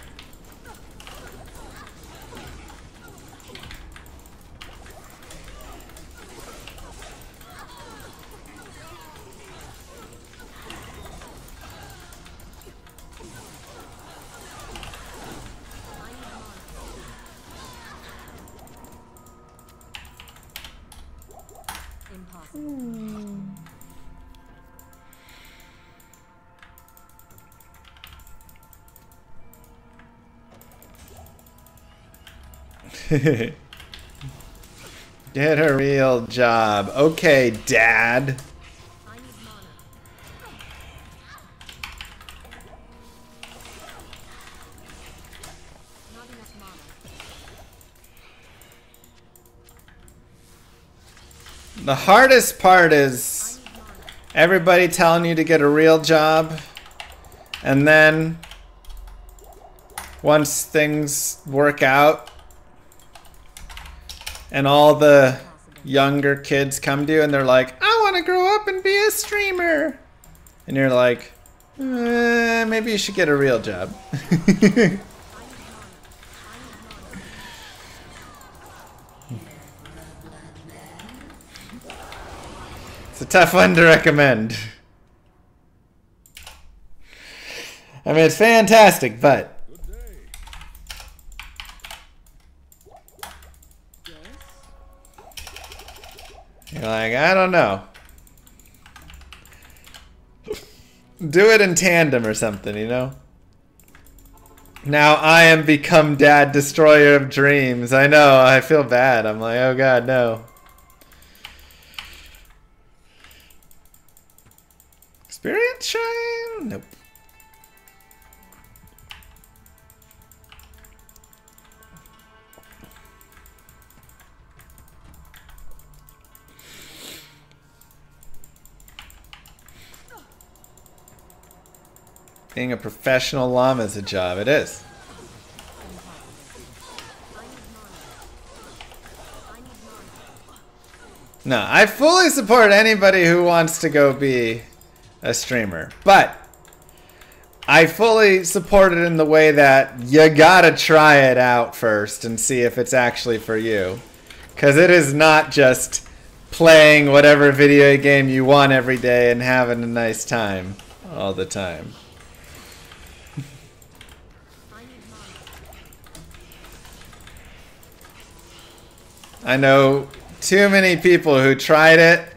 Get a real job. Okay, Dad. The hardest part is everybody telling you to get a real job, and then once things work out, and all the younger kids come to you and they're like, I want to grow up and be a streamer. And you're like, eh, maybe you should get a real job. it's a tough one to recommend. I mean, it's fantastic, but like, I don't know. Do it in tandem or something, you know? Now I am become dad destroyer of dreams. I know, I feel bad. I'm like, oh god, no. Experience shine? Nope. Being a professional llama is a job. It is. No, I fully support anybody who wants to go be a streamer. But I fully support it in the way that you gotta try it out first and see if it's actually for you. Because it is not just playing whatever video game you want every day and having a nice time all the time. I need mana. I know too many people who tried it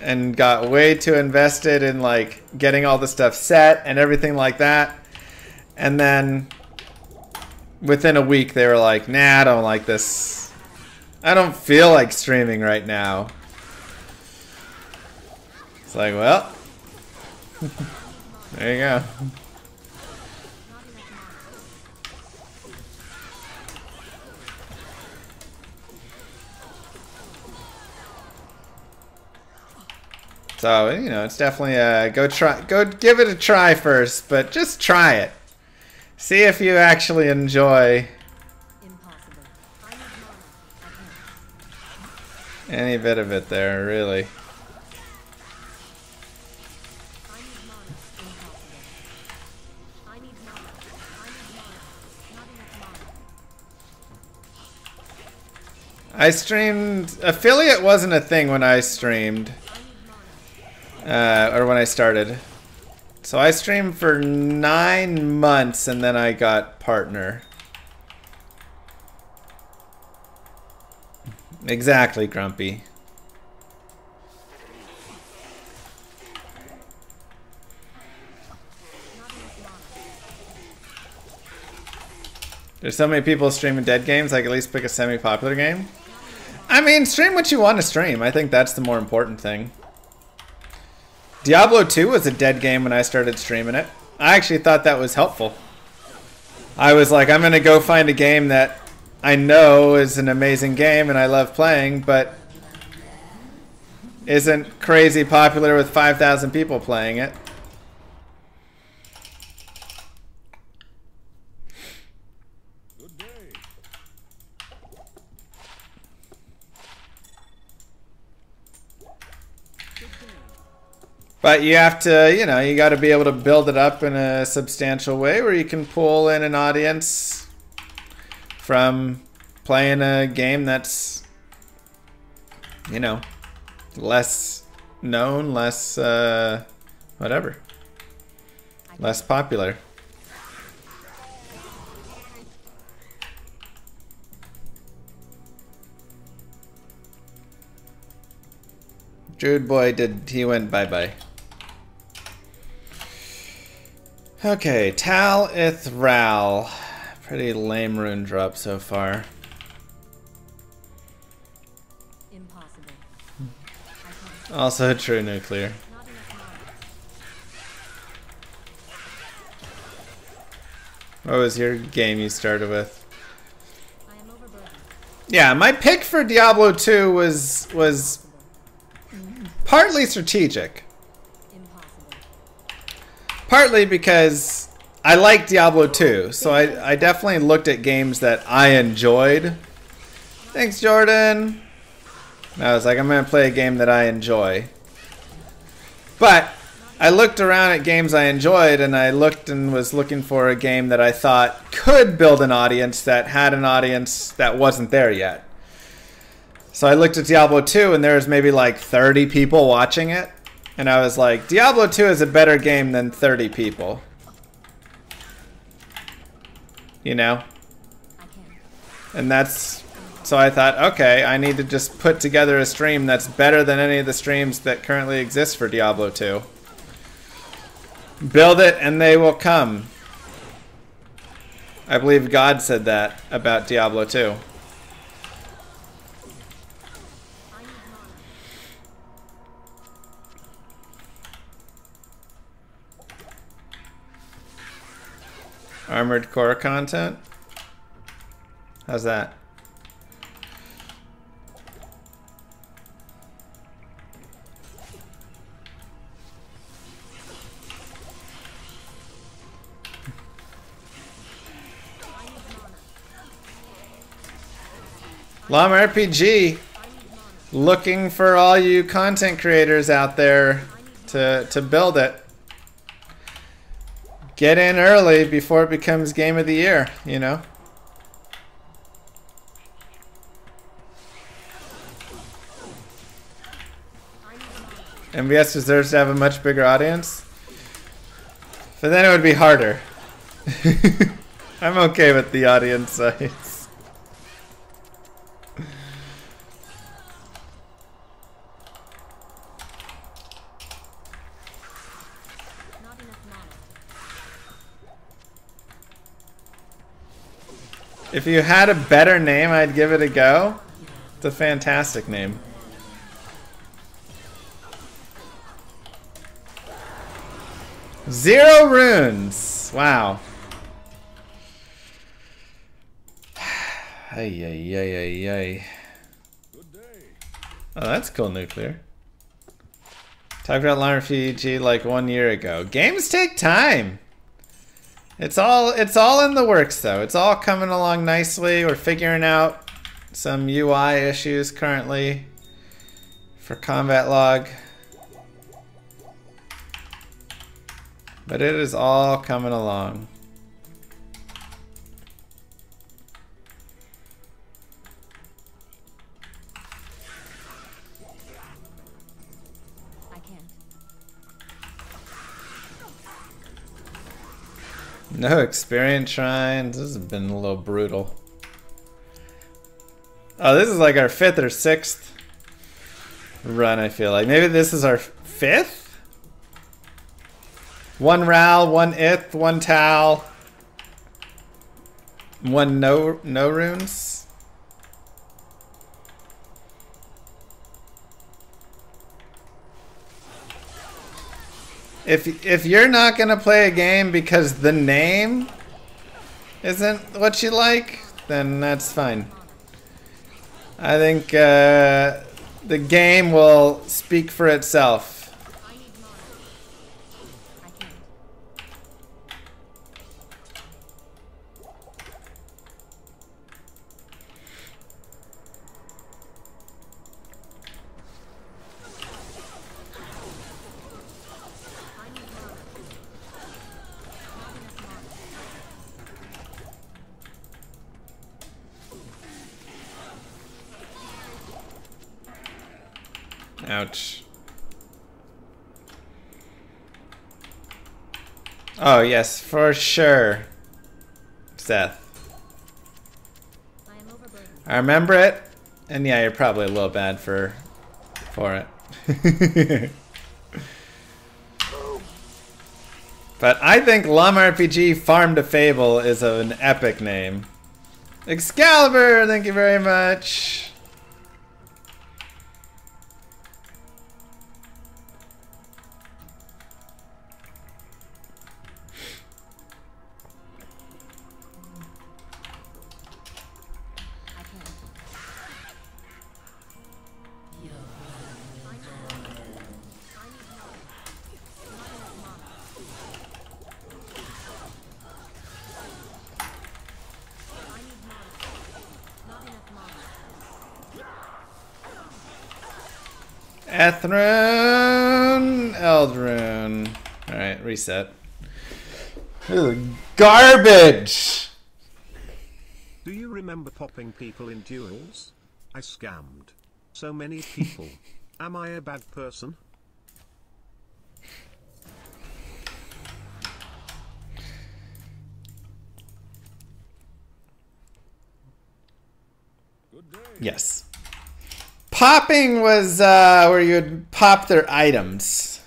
and got way too invested in like getting all the stuff set and everything like that. And then within a week they were like, "Nah, I don't like this. I don't feel like streaming right now." It's like, well, there you go. So you know, it's definitely a go try, go give it a try first, but just try it. See if you actually enjoy Impossible. I need mana. Advance. any bit of it there, really. I need mana. Impossible. I need mana. I need mana. Not enough mana. I streamed affiliate wasn't a thing when I streamed, I need mana. Uh, or when I started. So I streamed for nine months and then I got partner. Exactly, Grumpy. There's so many people streaming dead games, can at least pick a semi-popular game. I mean, stream what you want to stream. I think that's the more important thing. Diablo 2 was a dead game when I started streaming it. I actually thought that was helpful. I was like, I'm going to go find a game that I know is an amazing game and I love playing, but isn't crazy popular with 5,000 people playing it. But you have to, you know, you got to be able to build it up in a substantial way where you can pull in an audience from playing a game that's, you know, less known, less, uh, whatever, less popular. Druid boy did he went bye bye. Okay, Tal Ith Ral. Pretty lame rune drop so far. Impossible. Also true nuclear. Not enough mana. What was your game you started with? I am overburdened. Yeah, my pick for Diablo 2 was was partly strategic. Partly because I like Diablo 2, so I, I definitely looked at games that I enjoyed. Thanks, Jordan. And I was like, I'm going to play a game that I enjoy. But I looked around at games I enjoyed, and I looked and was looking for a game that I thought could build an audience that had an audience that wasn't there yet. So I looked at Diablo 2, and there was maybe like 30 people watching it. And I was like, Diablo 2 is a better game than 30 people. You know? And that's. So I thought, okay, I need to just put together a stream that's better than any of the streams that currently exist for Diablo 2. Build it and they will come. I believe God said that about Diablo 2. I need mana. Armored core content? How's that? Llama RPG looking for all you content creators out there to to build it. Get in early before it becomes game of the year, you know. MVS deserves to have a much bigger audience. But then it would be harder. I'm okay with the audience size. If you had a better name, I'd give it a go. It's a fantastic name. Zero runes. Wow. Ay, ay, ay, ay, ay. Good day. Oh, that's cool, nuclear. Talked about Llama RPG like one year ago. Games take time. It's all it's all in the works though. It's all coming along nicely. We're figuring out some UI issues currently for combat log. But it is all coming along. No experience shrines. This has been a little brutal. Oh, this is like our fifth or sixth run, I feel like. Maybe this is our fifth? One Ral, one Ith, one Tal. One no no runes. If if you're not gonna play a game because the name isn't what you like, then that's fine. I think uh, the game will speak for itself. I need mana. I can't. I need mana. Not enough mana. Ouch. Oh, yes, for sure. Seth. I remember it. And yeah, you're probably a little bad for for it. but I think Llama RPG Farm to Fable is an epic name. Excalibur, thank you very much. Eth rune, Eldrune. Alright, reset. Ooh, garbage! Do you remember popping people in duels? I scammed. So many people. Am I a bad person? Yes. Popping was uh, where you would pop their items.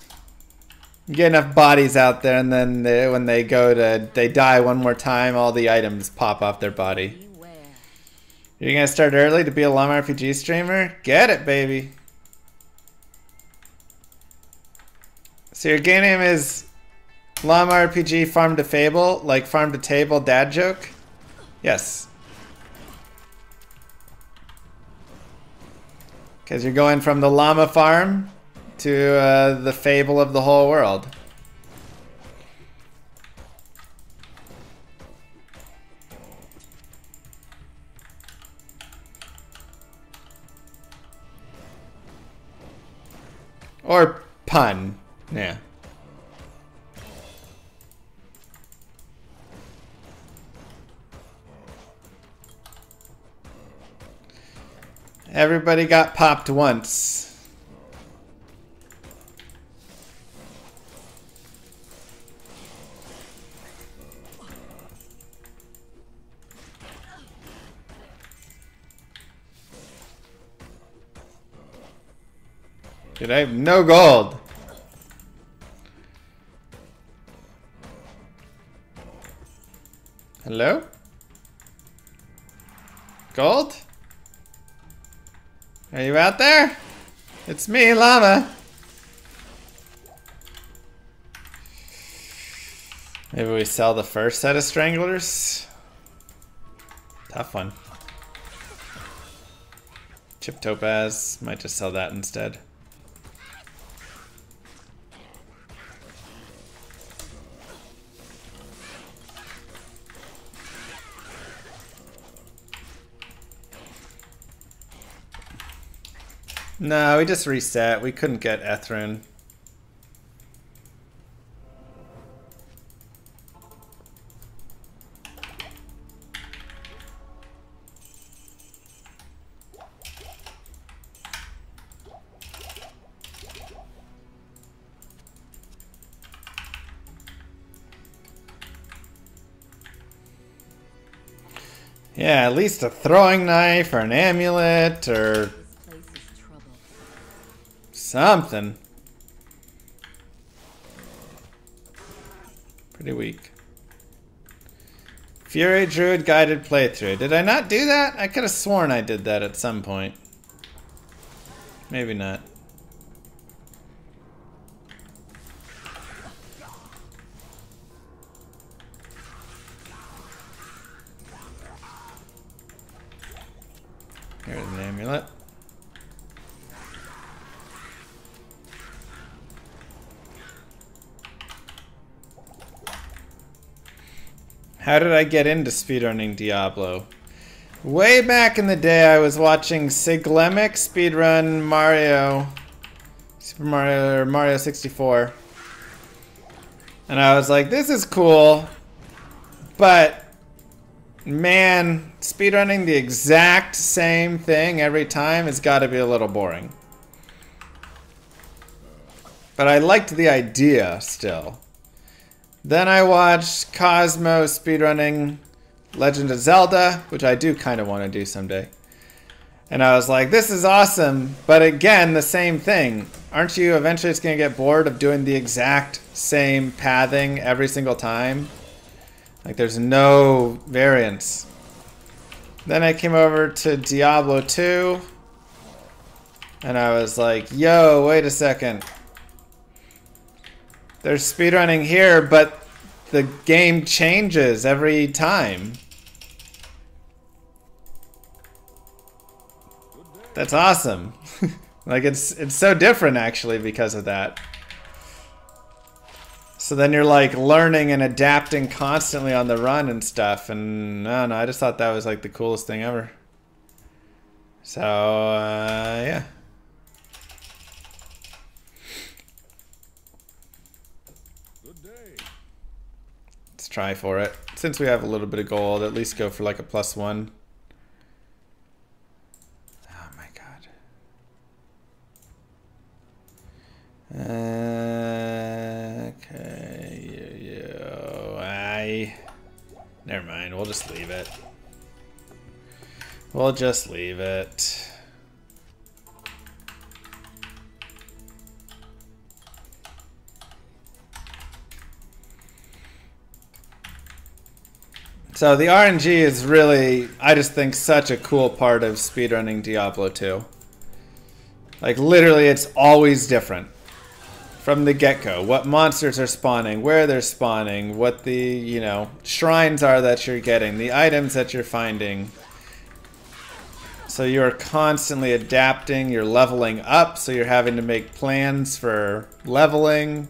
Get enough bodies out there, and then they, when they go to, they die one more time, all the items pop off their body. You're gonna start early to be a Llama RPG streamer? Get it, baby. So your game name is Llama RPG Farm to Fable, like Farm to Table dad joke? Yes. Because you're going from the llama farm to uh, the fable of the whole world. Or pun. Yeah. Everybody got popped once. Dude, I have no gold. Hello? Gold? Are you out there? It's me, Llama. Maybe we sell the first set of stranglers? Tough one. Chip Topaz. Might just sell that instead. No, we just reset. We couldn't get Eth rune. Yeah, at least a throwing knife or an amulet or Something. Pretty weak. Fury Druid guided playthrough. Did I not do that? I could have sworn I did that at some point. Maybe not. Here's an amulet. How did I get into speedrunning Diablo? Way back in the day, I was watching Siglemic speedrun Mario, Super Mario, Mario 64. And I was like, this is cool, but man, speedrunning the exact same thing every time has got to be a little boring. But I liked the idea still. Then I watched Cosmo speedrunning Legend of Zelda, which I do kind of want to do someday. And I was like, this is awesome, but again, the same thing. Aren't you eventually just going to get bored of doing the exact same pathing every single time? Like, there's no variance. Then I came over to Diablo 2, and I was like, yo, wait a second. There's speedrunning here, but the game changes every time. That's awesome. like it's it's so different actually because of that. So then you're like learning and adapting constantly on the run and stuff and I don't know, I just thought that was like the coolest thing ever. So uh, yeah. Try for it. Since we have a little bit of gold, at least go for like a plus one. Oh my god. Okay, yo, yo, I. Never mind, we'll just leave it. We'll just leave it. So the RNG is really, I just think, such a cool part of speedrunning Diablo 2. Like, literally, it's always different. From the get-go. What monsters are spawning, where they're spawning, what the, you know, shrines are that you're getting, the items that you're finding. So you're constantly adapting, you're leveling up, so you're having to make plans for leveling,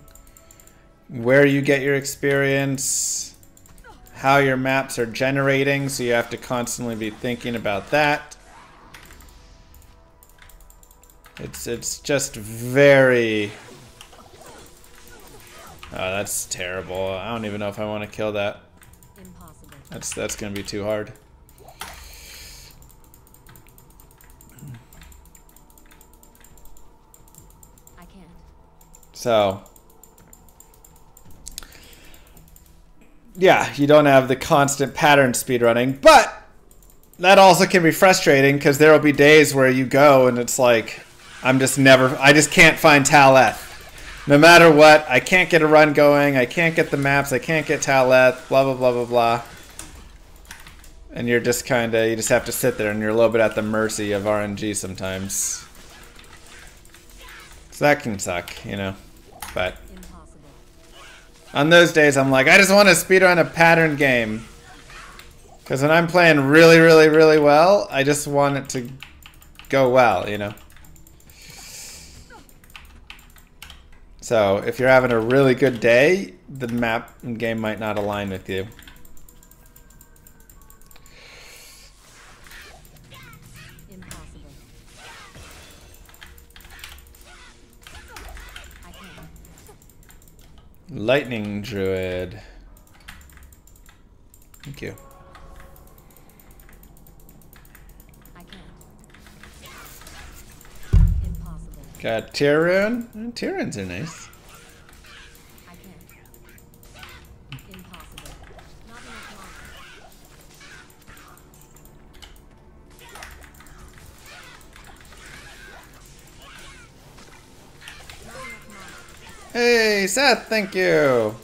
where you get your experience, how your maps are generating, so you have to constantly be thinking about that. It's it's just very Oh, that's terrible. I don't even know if I want to kill that. Impossible. That's that's going to be too hard. I can't. So, yeah, you don't have the constant pattern speedrunning, but that also can be frustrating because there will be days where you go and it's like, I'm just never, I just can't find Tal Eth. No matter what, I can't get a run going, I can't get the maps, I can't get Tal Eth, blah, blah, blah, blah, blah. And you're just kind of, you just have to sit there and you're a little bit at the mercy of RNG sometimes. So that can suck, you know. But. On those days, I'm like, I just want to speedrun a pattern game. Because when I'm playing really, really, really well, I just want it to go well, you know? So if you're having a really good day, the map and game might not align with you. Lightning Druid. Thank you. Got Tir rune. Mm, Tir runes are nice. Hey, Seth, thank you.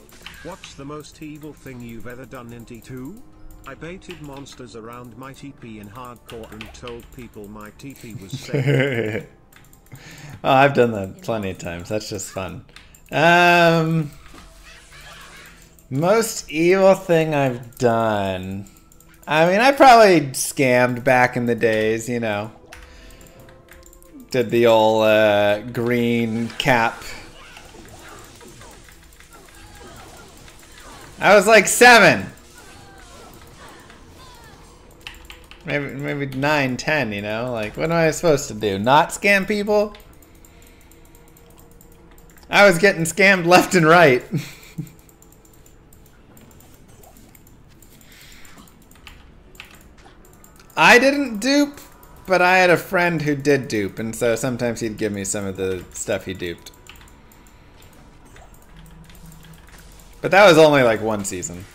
What's the most evil thing you've ever done in D2? I baited monsters around my TP in hardcore and told people my TP was safe. oh, I've done that plenty of times. That's just fun. Um, most evil thing I've done. I mean, I probably scammed back in the days, you know. Did the old uh, green cap. I was like seven. Maybe maybe nine, ten. You know, like what am I supposed to do? Not scam people? I was getting scammed left and right. I didn't dupe, but I had a friend who did dupe, and so sometimes he'd give me some of the stuff he duped. But that was only like one season.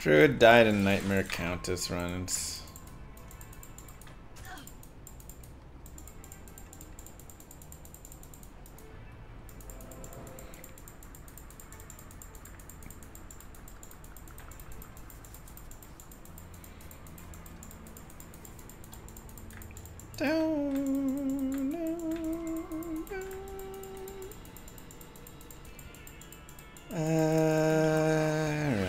Druid died in Nightmare Countess runs. Down, down, down. Uh,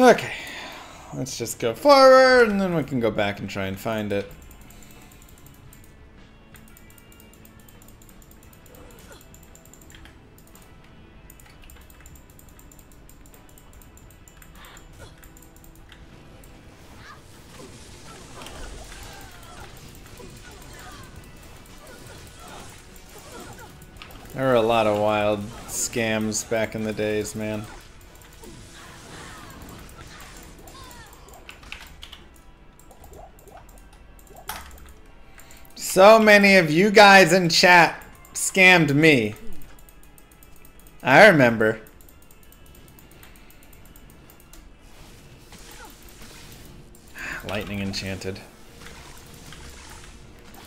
Okay, let's just go forward and then we can go back and try and find it. There were a lot of wild scams back in the days, man. So many of you guys in chat scammed me. I remember. Lightning enchanted.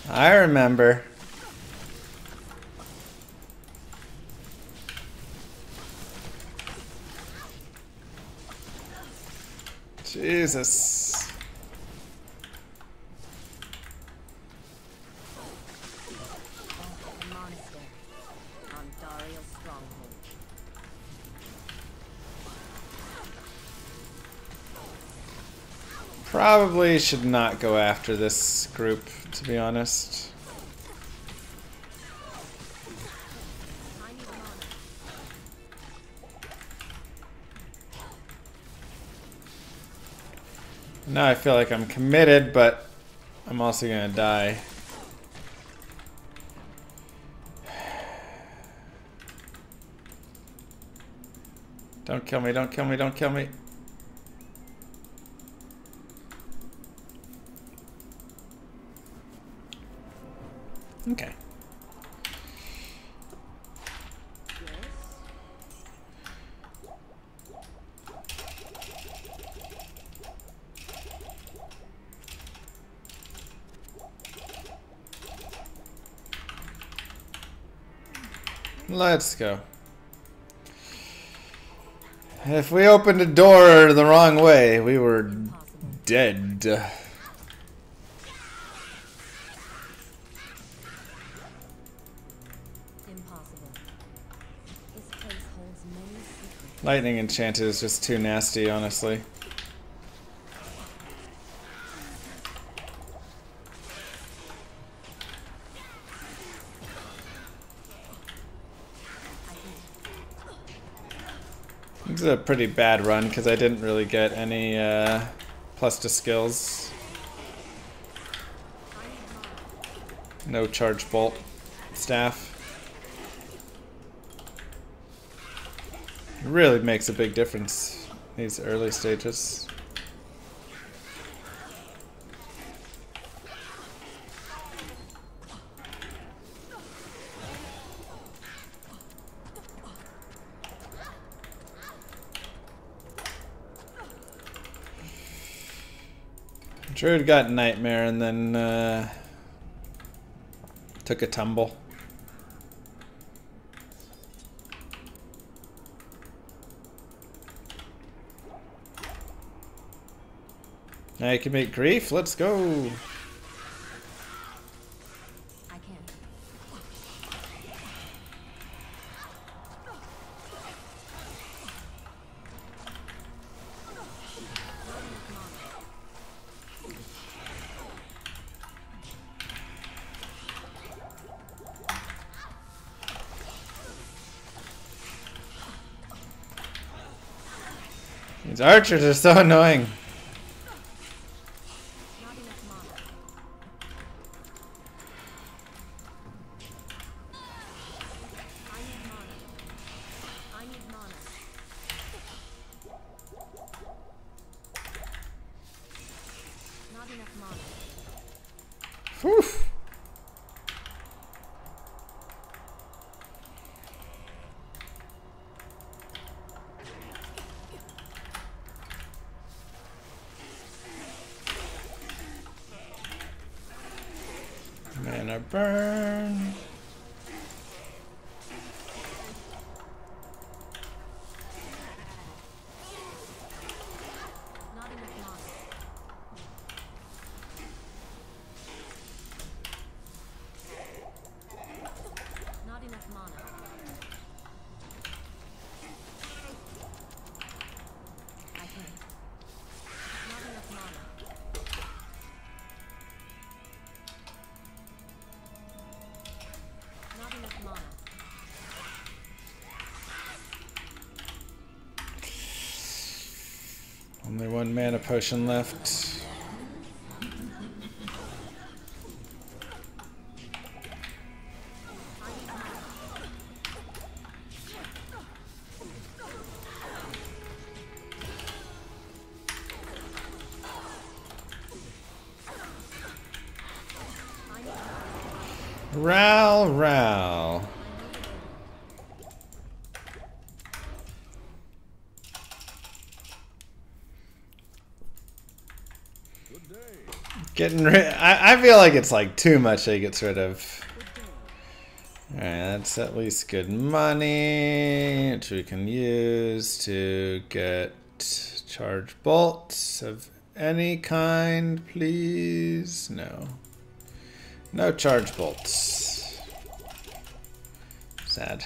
I remember. Jesus. Probably should not go after this group, to be honest. Now I feel like I'm committed, but I'm also gonna die. Don't kill me, don't kill me, don't kill me. Okay. Let's go. If we opened a door the wrong way, we were dead. Impossible. This place holds many secrets. Lightning Enchanted is just too nasty, honestly. This is a pretty bad run because I didn't really get any uh, plus to skills. No charge bolt staff. It really makes a big difference these early stages. Druid got Nightmare and then uh, took a tumble. Now you can make grief. Let's go. These archers are so annoying. Potion left. Getting rid. I, I feel like it's like too much that he gets rid of. Alright, that's at least good money, which we can use to get charge bolts of any kind, please. No. No charge bolts. Sad.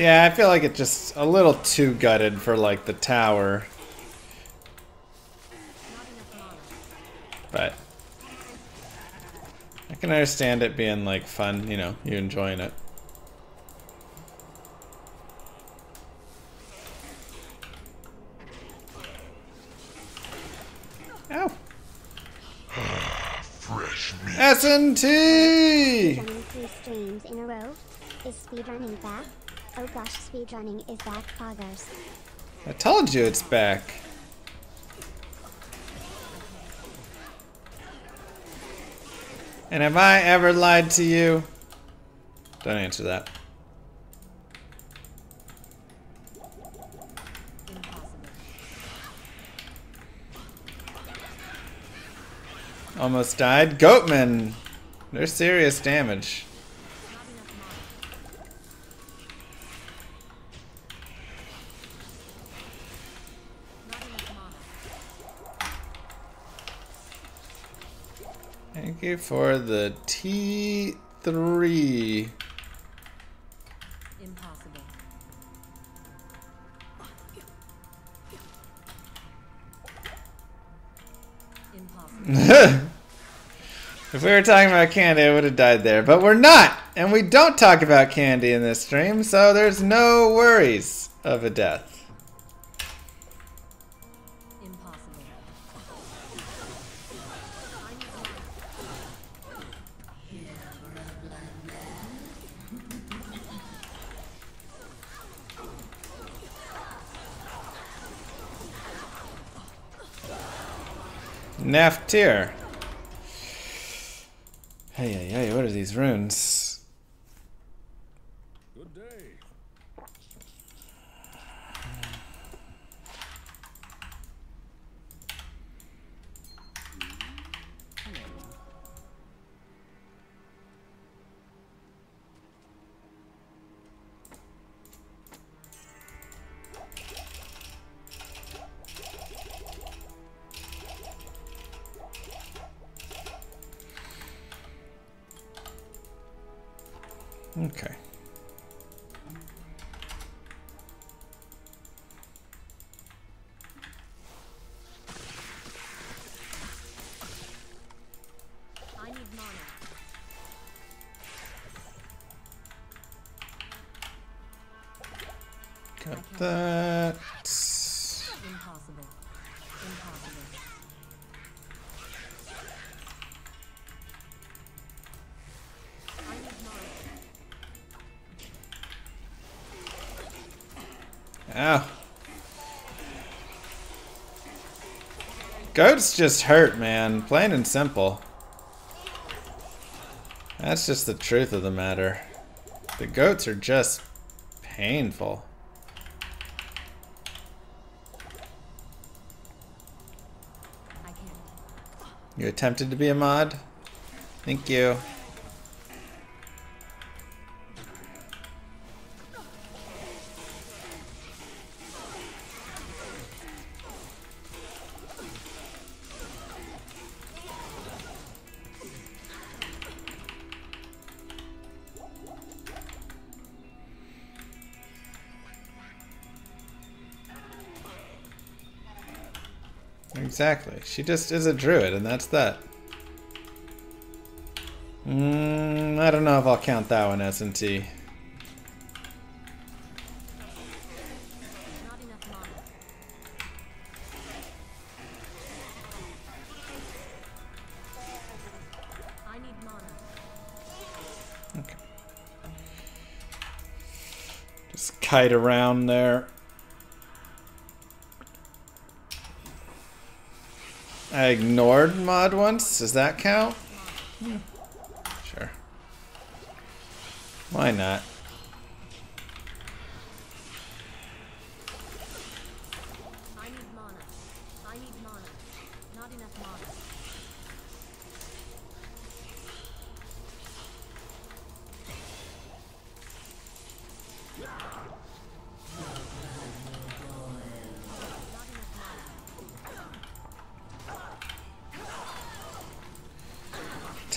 Yeah, I feel like it's just a little too gutted for like the tower. But I can understand it being like fun, you know, you enjoying it. Ow. Fresh meat. SNT! Running three streams in a row. Is speedrunning back? Speedrunning is back. I told you it's back. And have I ever lied to you? Don't answer that. Almost died. Goatman! They're serious damage. For the T3. Impossible. Impossible. If we were talking about candy, I would have died there. But we're not! And we don't talk about candy in this stream, so there's no worries of a death. Naftir. Hey, hey, hey, what are these runes? Okay. I need mana. Got that. Goats just hurt, man. Plain and simple. That's just the truth of the matter. The goats are just painful. You attempted to be a mod? Thank you. Exactly. She just is a druid, and that's that. Mm, I don't know if I'll count that one S&T. Just kite around there. Ignored mod once. Does that count? Hmm. Sure. Why not?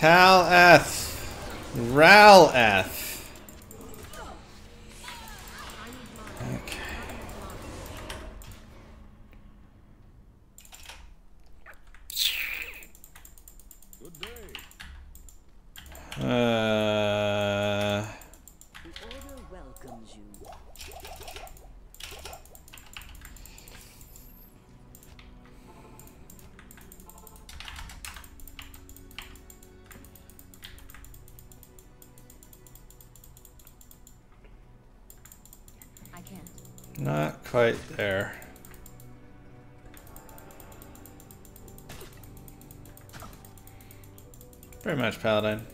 Tal much Paladin.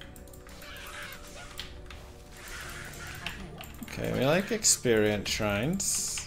Okay, we like experience shrines.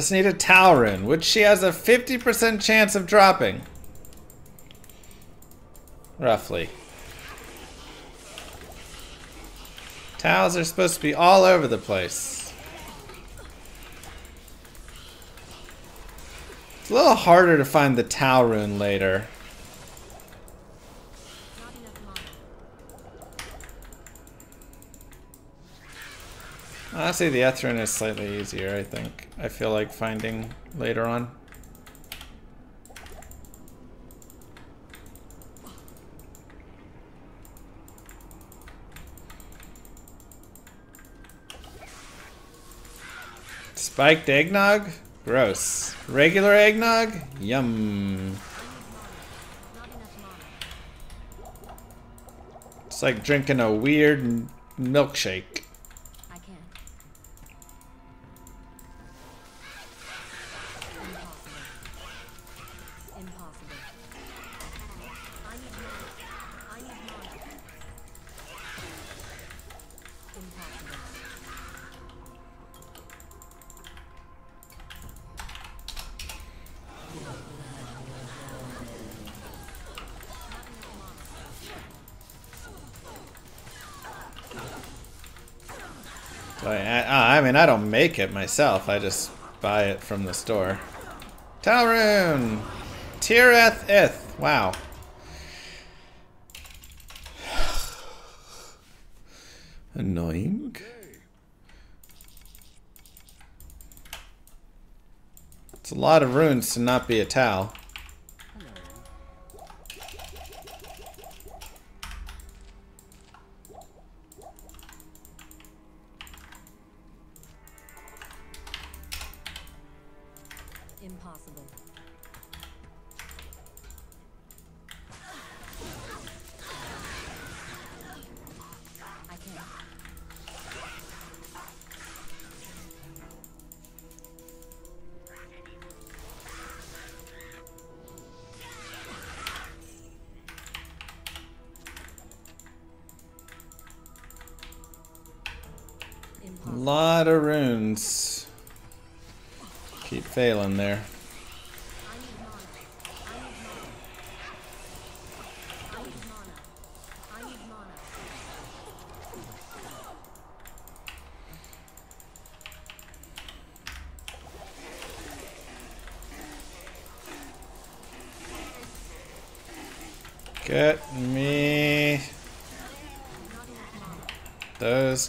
Just need a Tal rune, which she has a 50% chance of dropping. Roughly. Towels are supposed to be all over the place. It's a little harder to find the later. Not enough mana. Honestly, the Eth rune is slightly easier, I think. I feel like finding later on. Spiked eggnog? Gross. Regular eggnog? Yum. It's like drinking a weird milkshake. Make it myself. I just buy it from the store. Tal rune! Tireth Ith. Wow. Annoying. It's a lot of runes to not be a Tal.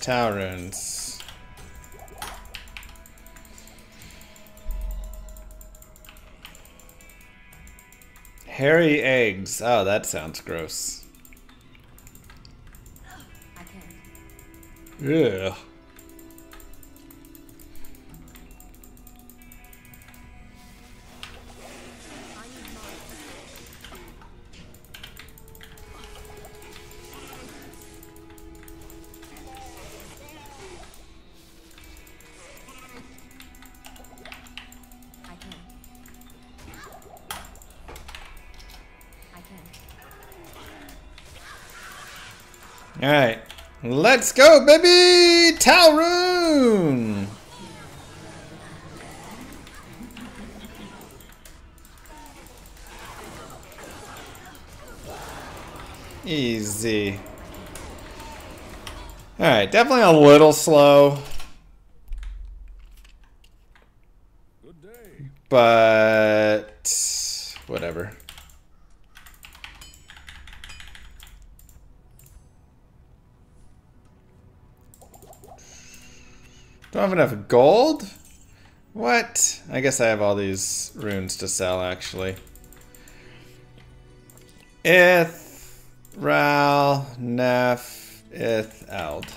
Tal runes. Hairy eggs. Oh, that sounds gross. I Let's go, baby! Tal rune! Easy. Alright, definitely a little slow, but whatever. Don't have enough gold? What? I guess I have all these runes to sell, actually. Ith, Ral, Nef, Ith, Eld.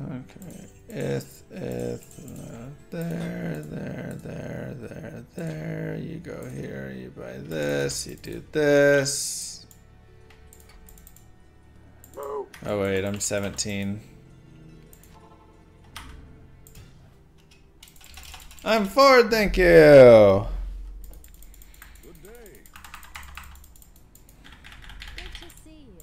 Okay. Ith, Ith, uh, there, there, there, there, there. You go here, you buy this, you do this. Oh wait, I'm 17. I'm Ford, thank you. Good day. Good to see you.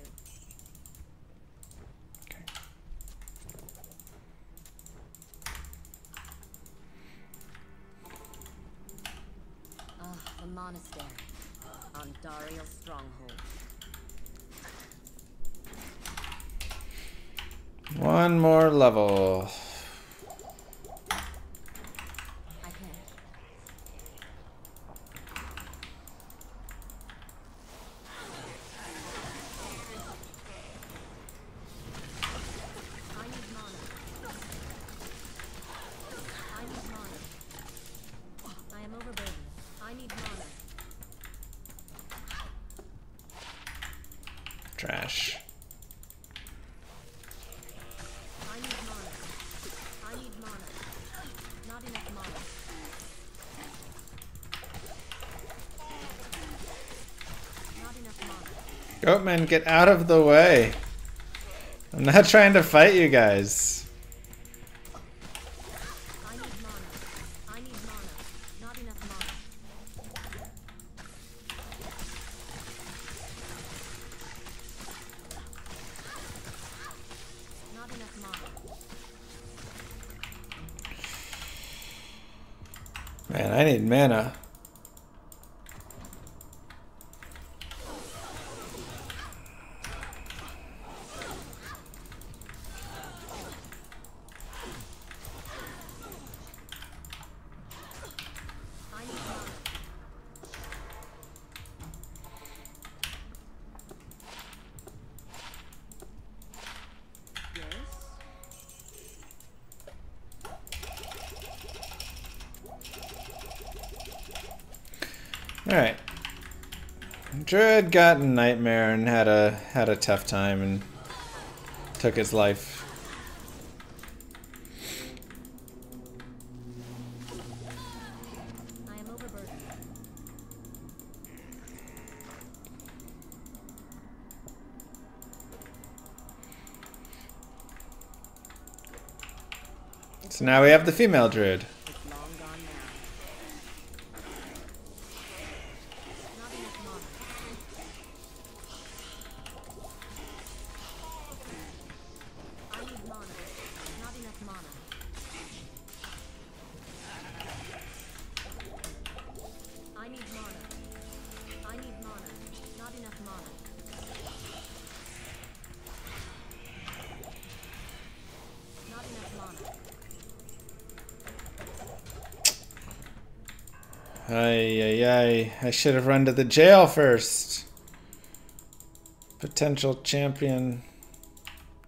Ah, the monastery. Andariel's stronghold. One more level. I can't. I need mana. I need mana. I am overburdened. I need mana. Trash. I need mana. Goatman, get out of the way. I'm not trying to fight you guys. Man, I need mana. I need mana. Yes. Alright. Druid got a nightmare and had a had a tough time and took his life. So now we have the female druid. I should have run to the jail first. Potential champion.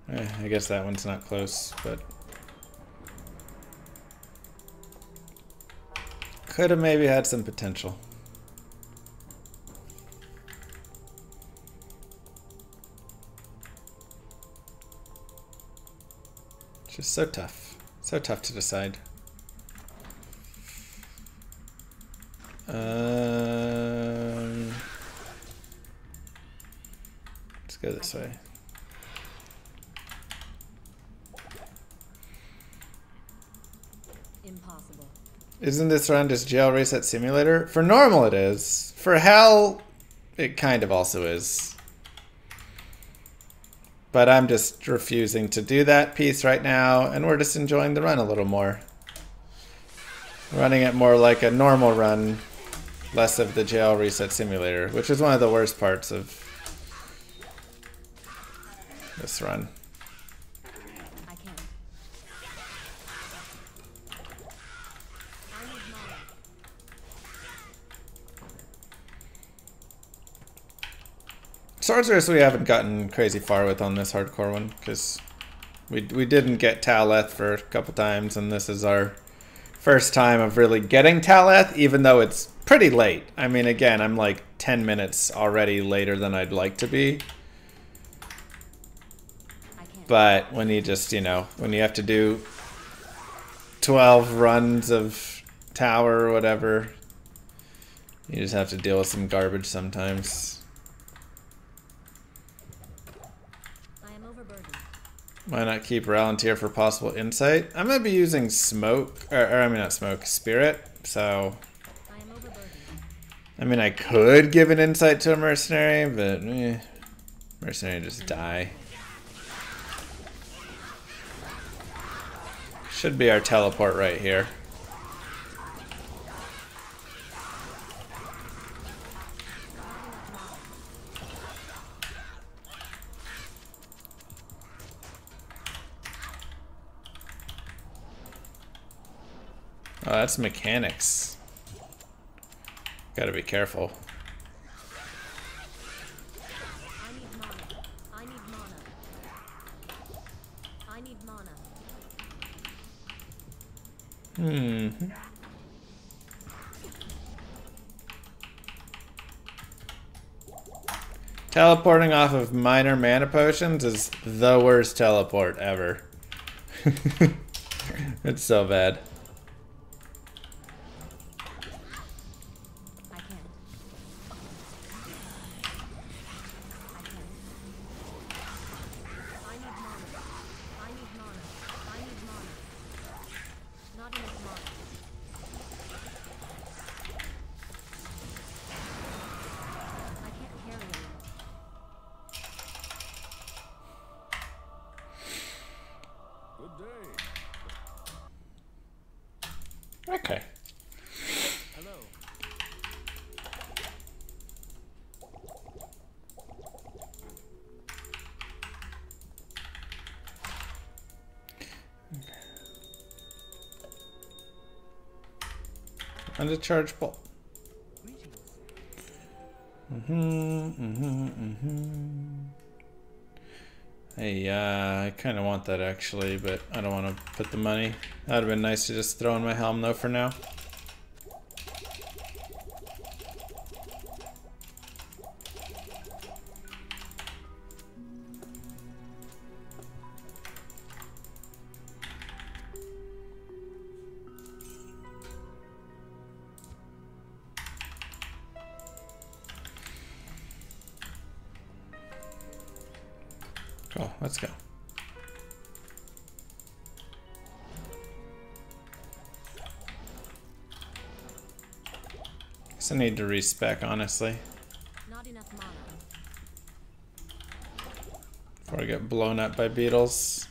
Eh, I guess that one's not close, but. Could have maybe had some potential. Just so tough. So tough to decide. Um, let's go this way. Impossible. Isn't this run just jail reset simulator? For normal, it is. For hell, it kind of also is. But I'm just refusing to do that piece right now, and we're just enjoying the run a little more. Running it more like a normal run, less of the jail reset simulator, which is one of the worst parts of this run. Sorceress we haven't gotten crazy far with on this hardcore one, because we, we didn't get Tal Eth for a couple times, and this is our first time of really getting Tal Eth, even though it's pretty late. I mean, again, I'm like 10 minutes already later than I'd like to be. But when you just, you know, when you have to do 12 runs of tower or whatever, you just have to deal with some garbage sometimes. I am overburdened. Why not keep Ralenteer for possible insight? I'm gonna be using smoke, or, or I mean not smoke, spirit. So, I am. I mean I could give an insight to a mercenary, but eh, mercenary just die. Should be our teleport right here. Oh, that's mechanics. Gotta be careful. Hmm. Teleporting off of minor mana potions is the worst teleport ever. it's so bad. I can't. I can't. And a charge bolt. Mm-hmm, mm-hmm, mm-hmm. Hey, uh, I kind of want that actually, but I don't want to put the money. That would have been nice to just throw in my helm though for now. Need to respec, honestly, Not enough mana. before I get blown up by beetles.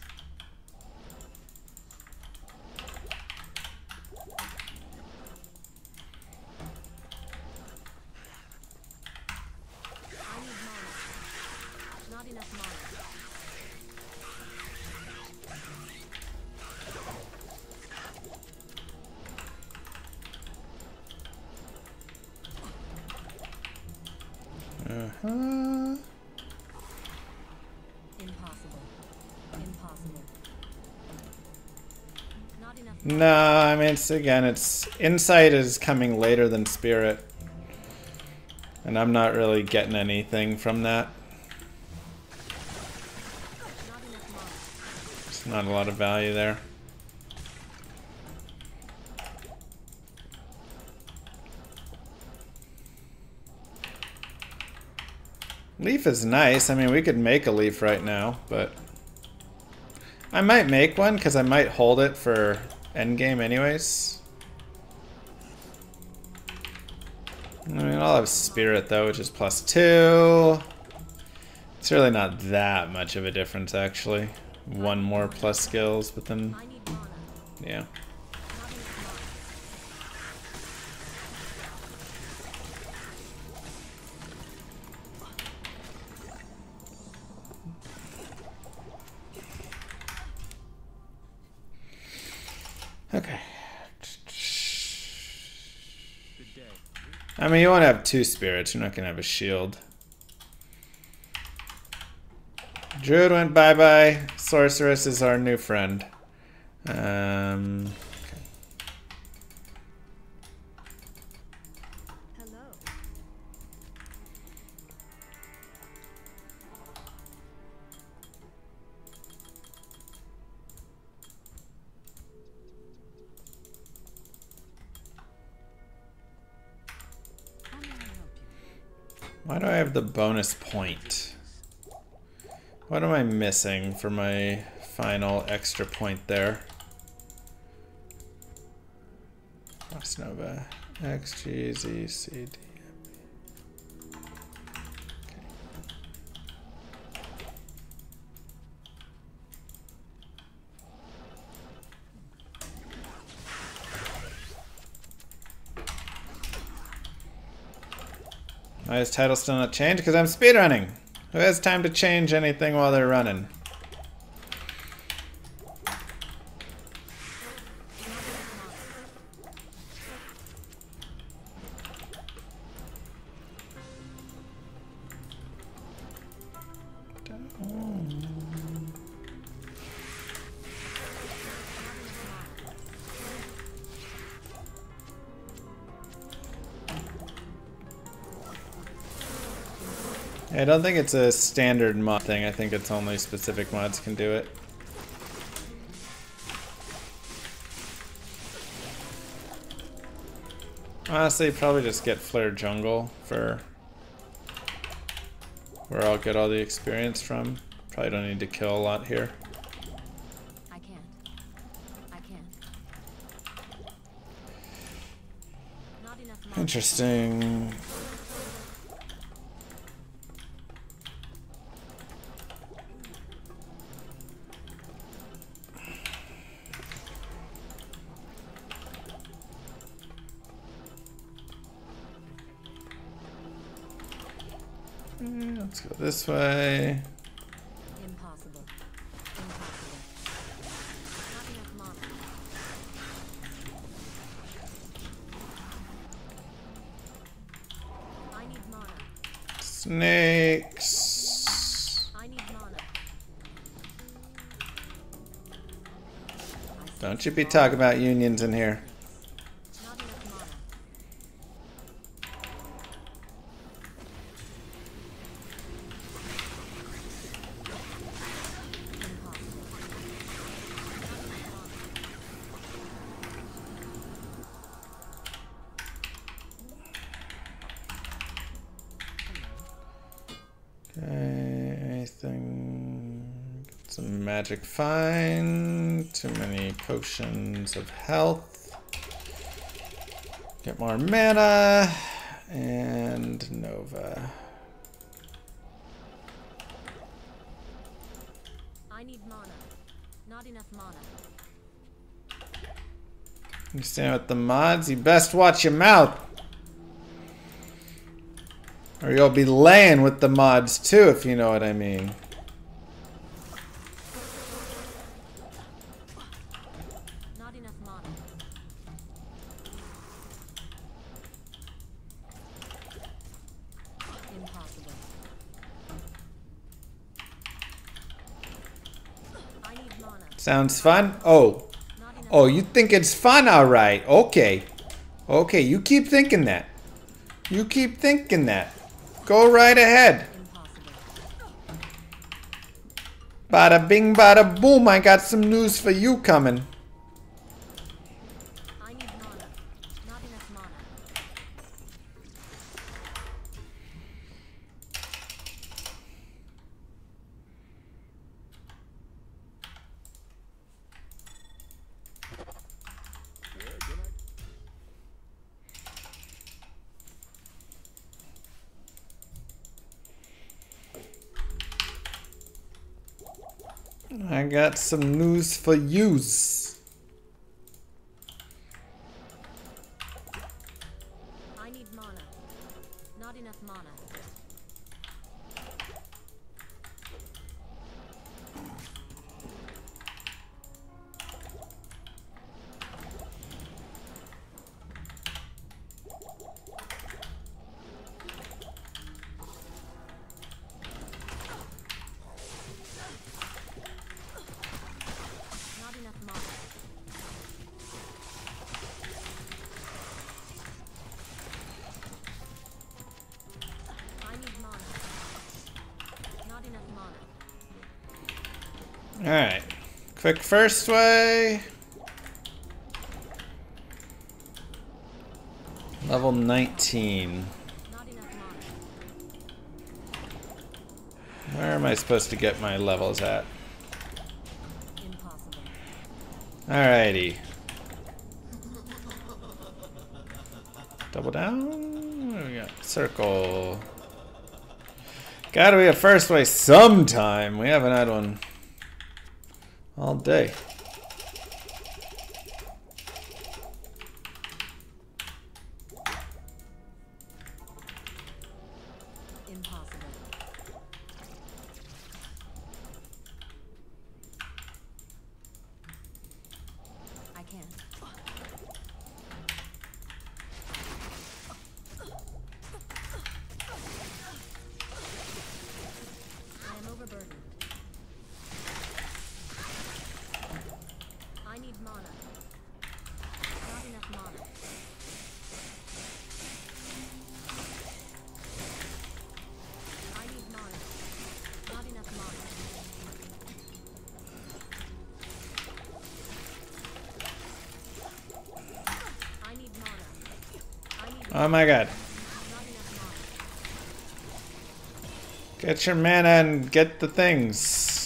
It's again, it's insight is coming later than spirit, and I'm not really getting anything from that. There's not a lot of value there. Leaf is nice. I mean, we could make a leaf right now, but I might make one because I might hold it for endgame anyways. I mean, I'll have spirit though, which is plus two. It's really not that much of a difference actually. One more plus skills, but then, want to have two spirits. You're not going to have a shield. Druid went bye-bye. Sorceress is our new friend. Um, the bonus point? What am I missing for my final extra point there? Cross Nova. X, Why is title still not changed? Because I'm speedrunning. Who has time to change anything while they're running? Don't think it's a standard mod thing. I think it's only specific mods can do it. Honestly, probably just get Flayer Jungle for where I'll get all the experience from. Probably don't need to kill a lot here. I can't. I can't. Not enough. Interesting. this way. Impossible. Snakes. Don't you be talking about unions in here. Magic fine. Too many potions of health. Get more mana. And Nova. I need mana. Not enough mana. You stand with the mods, you best watch your mouth. Or you'll be laying with the mods too, if you know what I mean. Not enough mana. Impossible. I need mana. Sounds fun? Oh. Oh, you think it's fun? Alright. Okay. Okay, you keep thinking that. You keep thinking that. Go right ahead. Bada bing, bada boom. I got some news for you coming. I need mana. Not enough mana. I got some news for yous. Alright. Quick first way. Level 19. Not enough mana. Where am I supposed to get my levels at? Alrighty. Double down. What do we got? Circle. Gotta be a first way sometime. We haven't had one all day. Oh my god. Get your mana and get the things.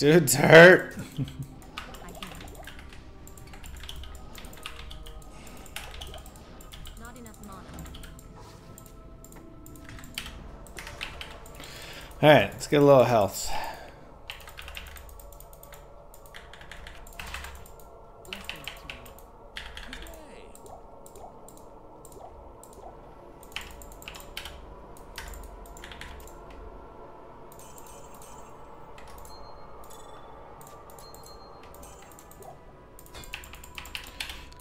Dudes hurt. Alright, let's get a little health.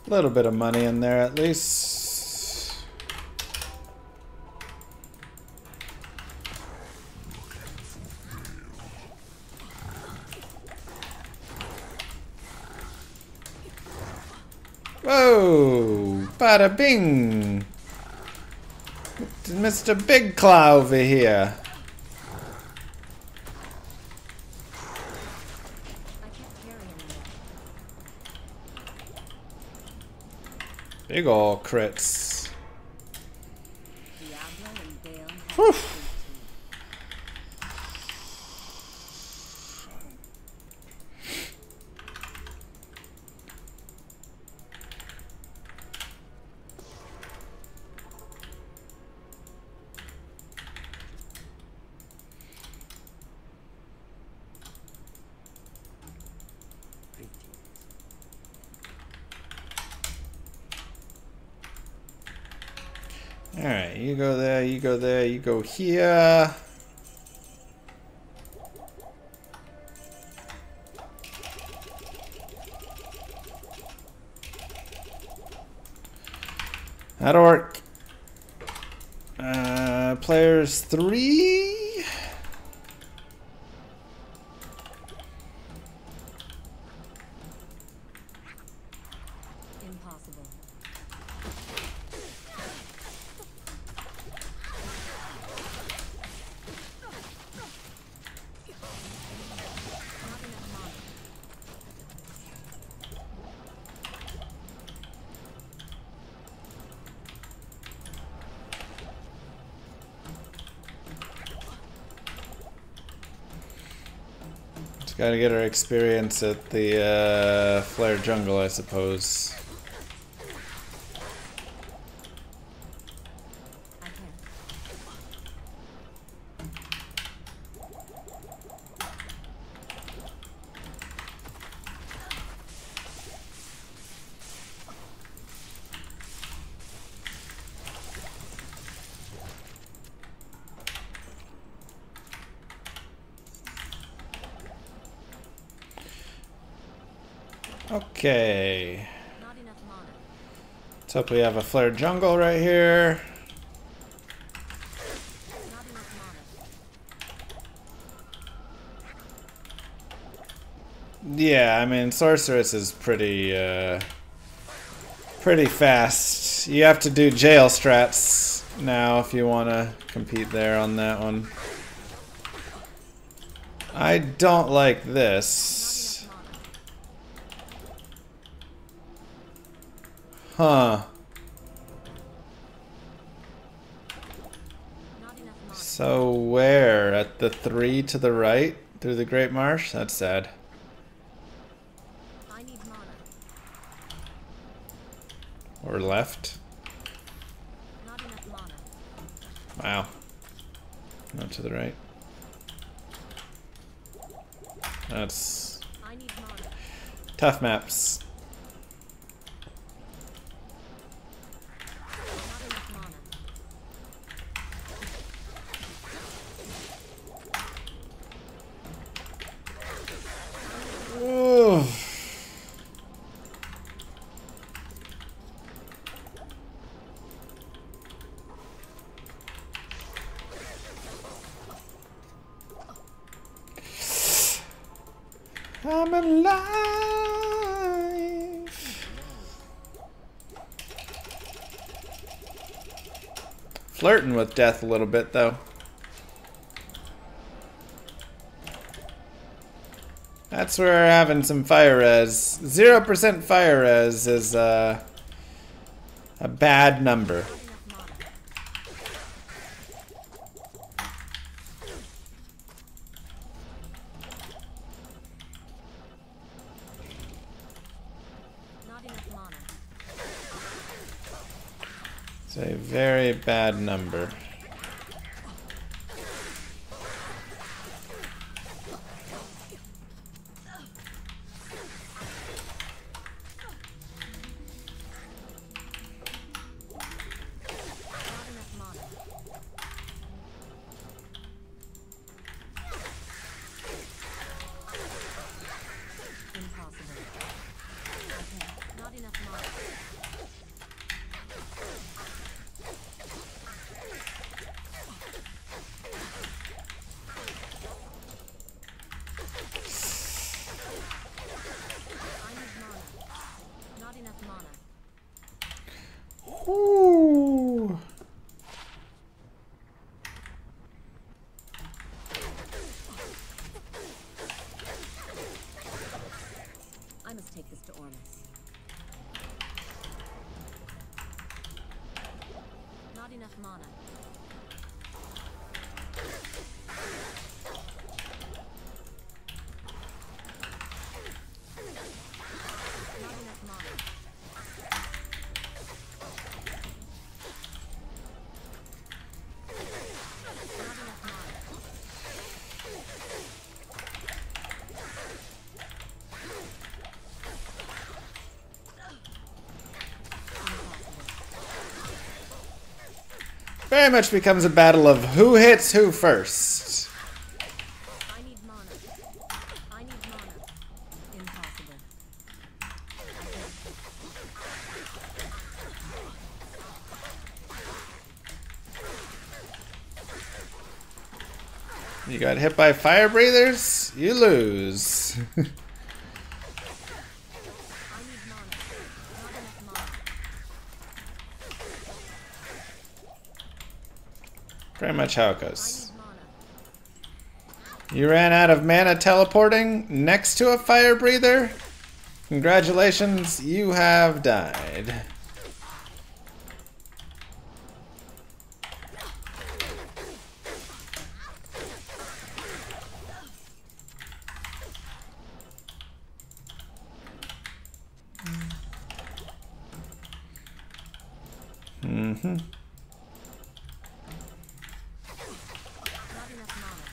A little bit of money in there at least. Whoa! Bada bing! Mr. Big Claw over here. I can't carry anymore. Big ol' crits. Diablo and Bale have Whew. to Alright, you go there, you go here. That'll work. Uh, players three. Impossible. Not enough mana. Just gotta get our experience at the uh, Flayer Jungle, I suppose. I can't. Okay. Not enough mana. Let's we have a Flayer Jungle right here. Yeah, I mean, Sorceress is pretty, uh, pretty fast. You have to do jail strats now if you want to compete there on that one. I don't like this. Huh. Not enough mana. So where? At the three to the right? Through the Great Marsh? That's sad. I need mana. Or left? Not enough mana. Wow. Not to the right. That's I need mana. tough maps. Death a little bit though. That's where we're having some fire res. Zero percent fire res is uh, a bad number. Ooh. Very much becomes a battle of who hits who first. You got hit by fire breathers, you lose. much how it goes. You ran out of mana teleporting next to a fire breather? Congratulations, you have died. Mm-hmm. Not enough mana.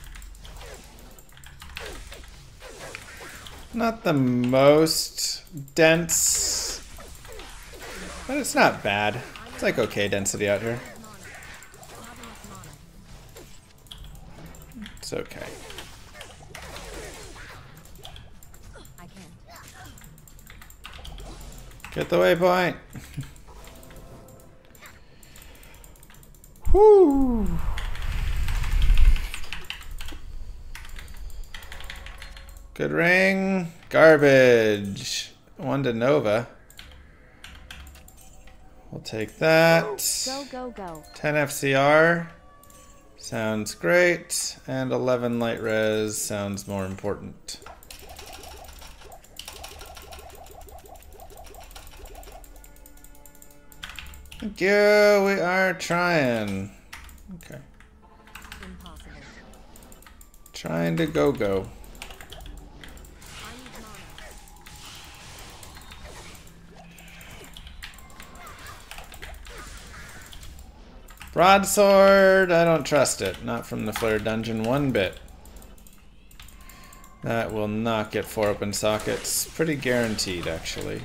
Not the most dense, but it's not bad. It's like okay density out here. Mana. Not enough mana. It's okay. Get the waypoint. Whoo. Good ring. Garbage. One to Nova. We'll take that. Go, go, go. 10 FCR. Sounds great. And 11 light res sounds more important. Thank you. We are trying. Okay. Impossible. Trying to go go. I need mana. Broadsword. I don't trust it. Not from the Flayer Dungeon one bit. That will not get four open sockets. Pretty guaranteed, actually.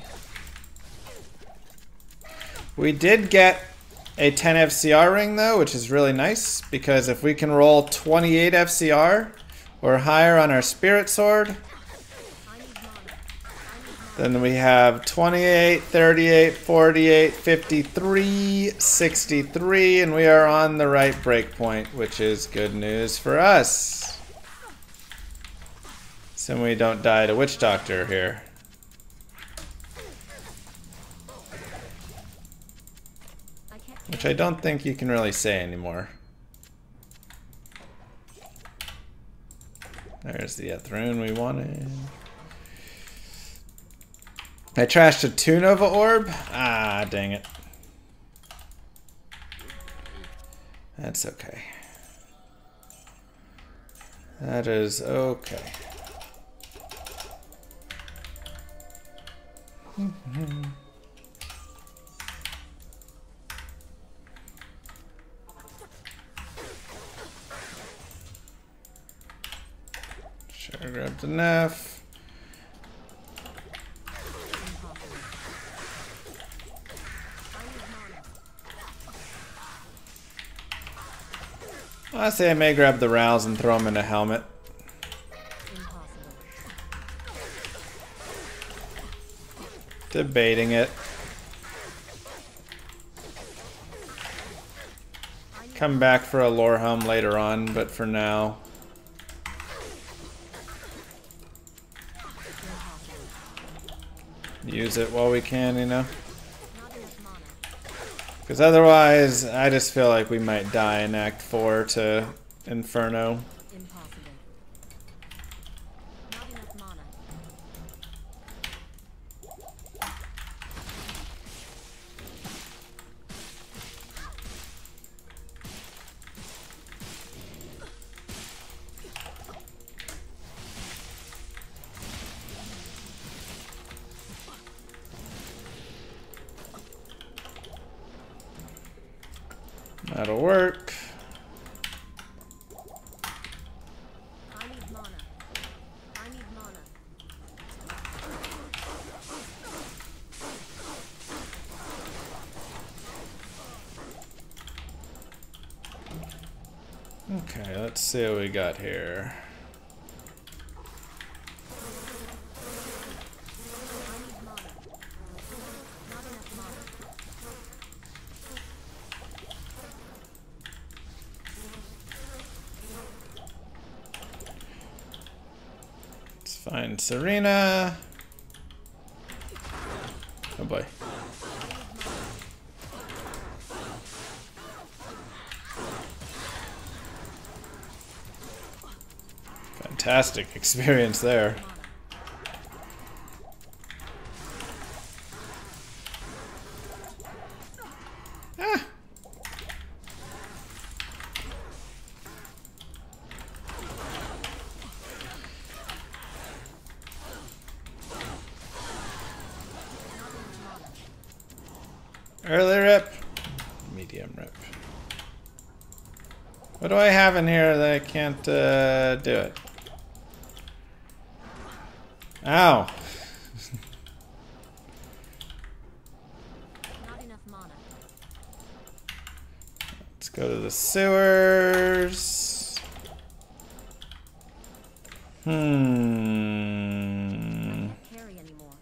We did get a 10 FCR ring, though, which is really nice, because if we can roll 28 FCR or higher on our Spirit Sword, then we have 28, 38, 48, 53, 63, and we are on the right breakpoint, which is good news for us. So we don't die to Witch Doctor here. Which I don't think you can really say anymore. There's the Eth rune we wanted. I trashed a two Nova Orb? Ah, dang it. That's okay. That is okay. Sure, I grabbed enough. Honestly, I may grab the Rouse and throw him in a helmet. Debating it. Come back for a lore hum later on, but for now. Use it while we can, you know? Because otherwise, I just feel like we might die in Act 4 to Inferno. Serena. Oh boy. Fantastic experience there. Ah. Early rip. Medium rip. What do I have in here that I can't uh, do it? Ow. Not enough mana. Let's go to the sewers. Hmm. Carry anymore.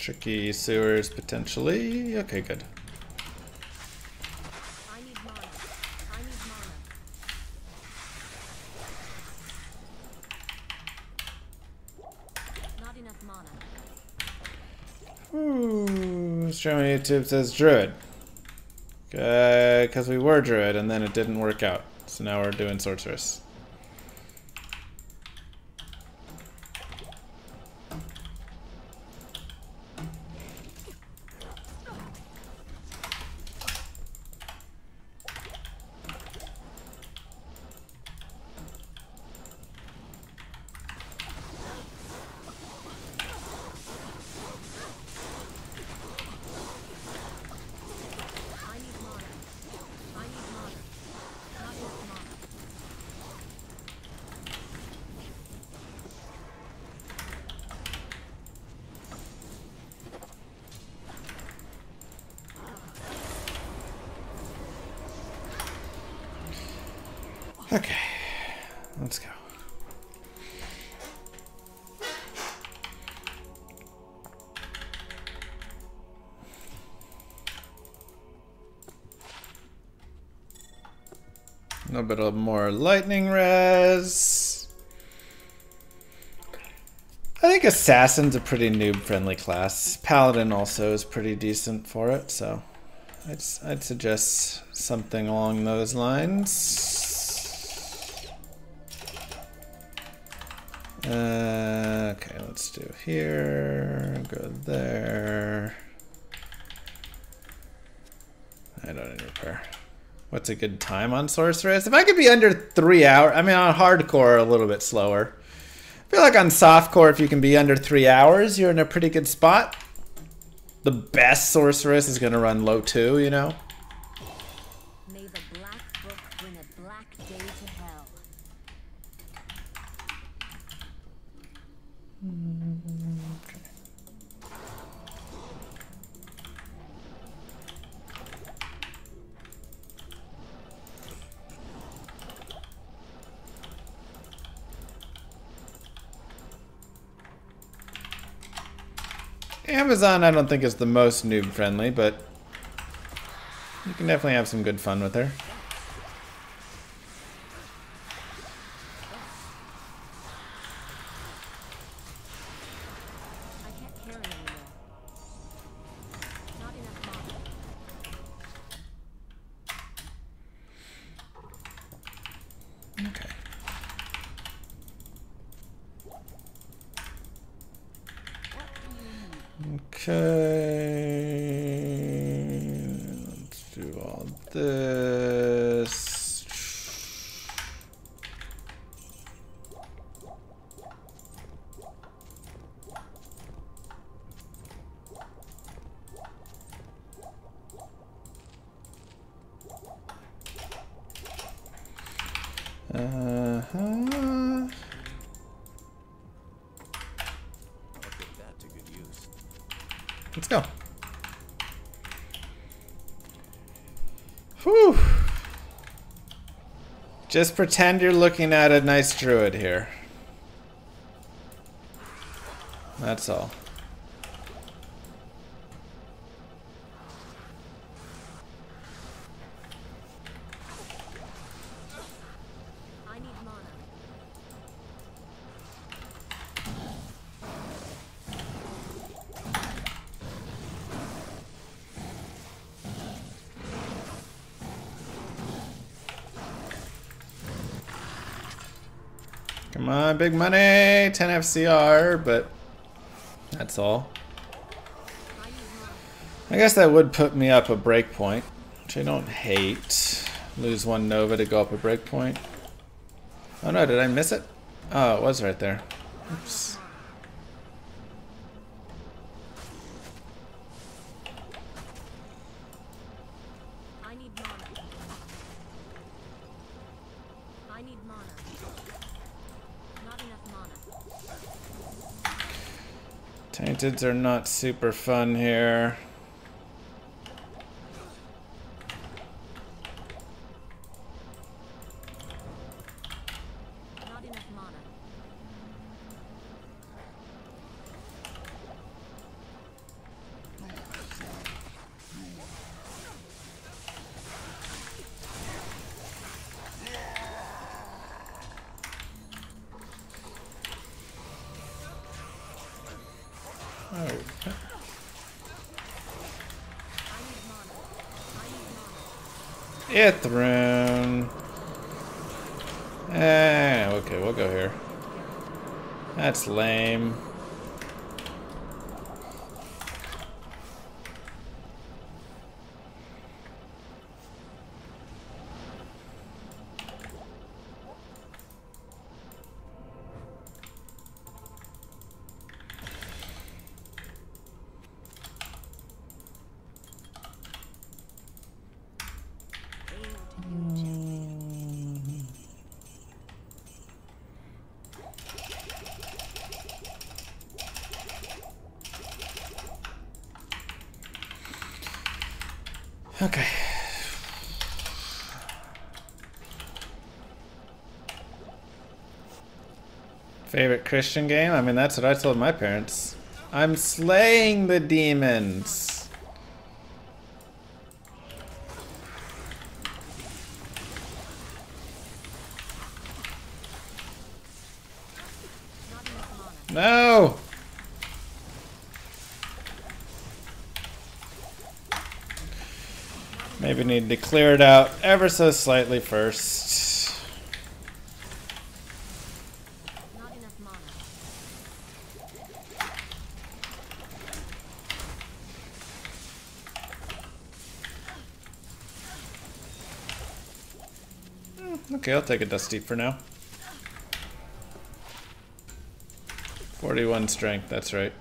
Tricky sewers potentially. Okay, good. I need mana. I need mana. Not enough mana. Ooh, stream YouTube says Druid. Uh, because we were Druid and then it didn't work out. So now we're doing Sorceress. A bit of more lightning res. I think Assassin's a pretty noob friendly class. Paladin also is pretty decent for it, so I'd, I'd suggest something along those lines. Uh, okay, let's do here, go there. I don't need repair. What's a good time on Sorceress? If I could be under three hours, I mean on hardcore a little bit slower. I feel like on softcore, if you can be under three hours, you're in a pretty good spot. The best Sorceress is going to run low two, you know? May the black book bring a black day to hell. Amazon, I don't think is the most noob friendly, but you can definitely have some good fun with her. Just pretend you're looking at a nice druid here. That's all. I need mana. Come on, big money! 10 FCR, but that's all. I guess that would put me up a breakpoint, which I don't hate. Lose one Nova to go up a breakpoint. Oh no, did I miss it? Oh, it was right there. Oops. Tainteds are not super fun here. Not enough mana. Oh. Ith rune. Eh, okay, we'll go here. That's lame. Okay. Favorite Christian game? I mean, that's what I told my parents. I'm slaying the demons. No! Maybe need to clear it out ever so slightly first. Not enough mana. Okay, I'll take a Dust Deep for now. 41 strength, that's right.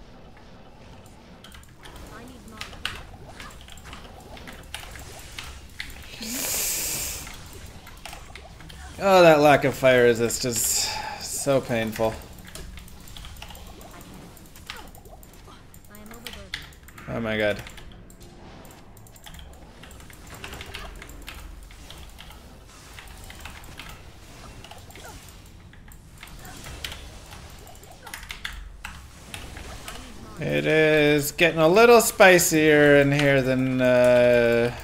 Oh, that lack of fire resist is so painful. Oh my god. It is getting a little spicier in here than uh,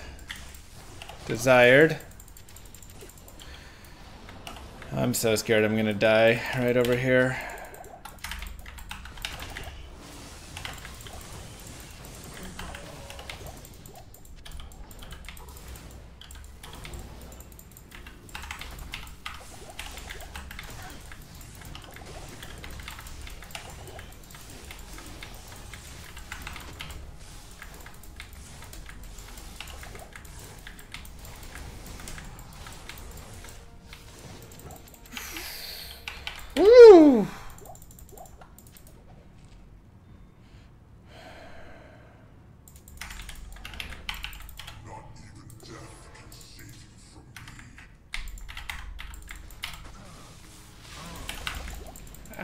desired. I'm so scared I'm gonna die right over here. Woo!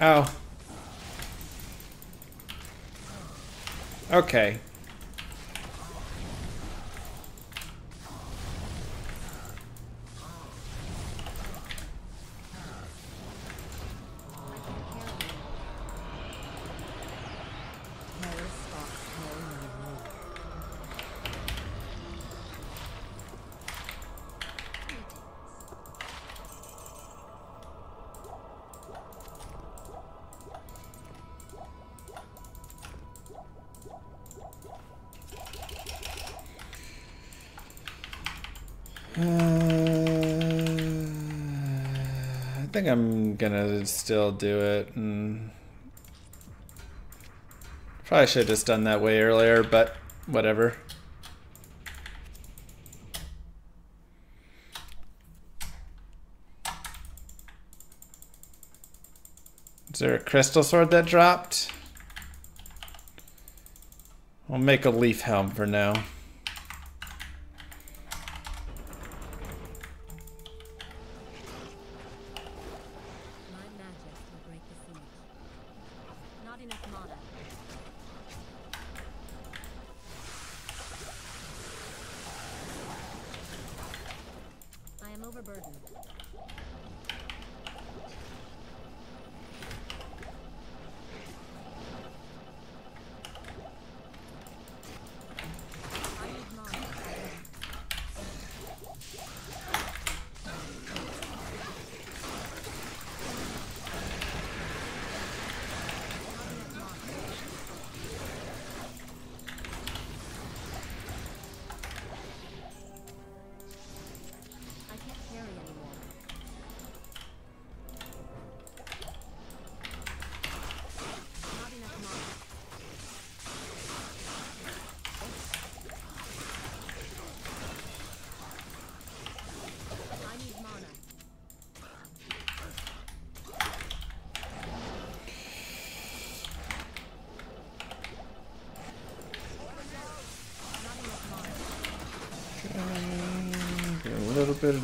Ow. Okay. Think I'm gonna still do it. And probably should have just done that way earlier, but whatever. Is there a crystal sword that dropped? I'll make a leaf helm for now.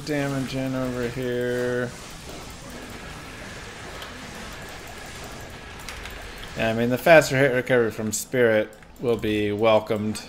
Damage in over here. Yeah, I mean, the faster hit recovery from Spirit will be welcomed.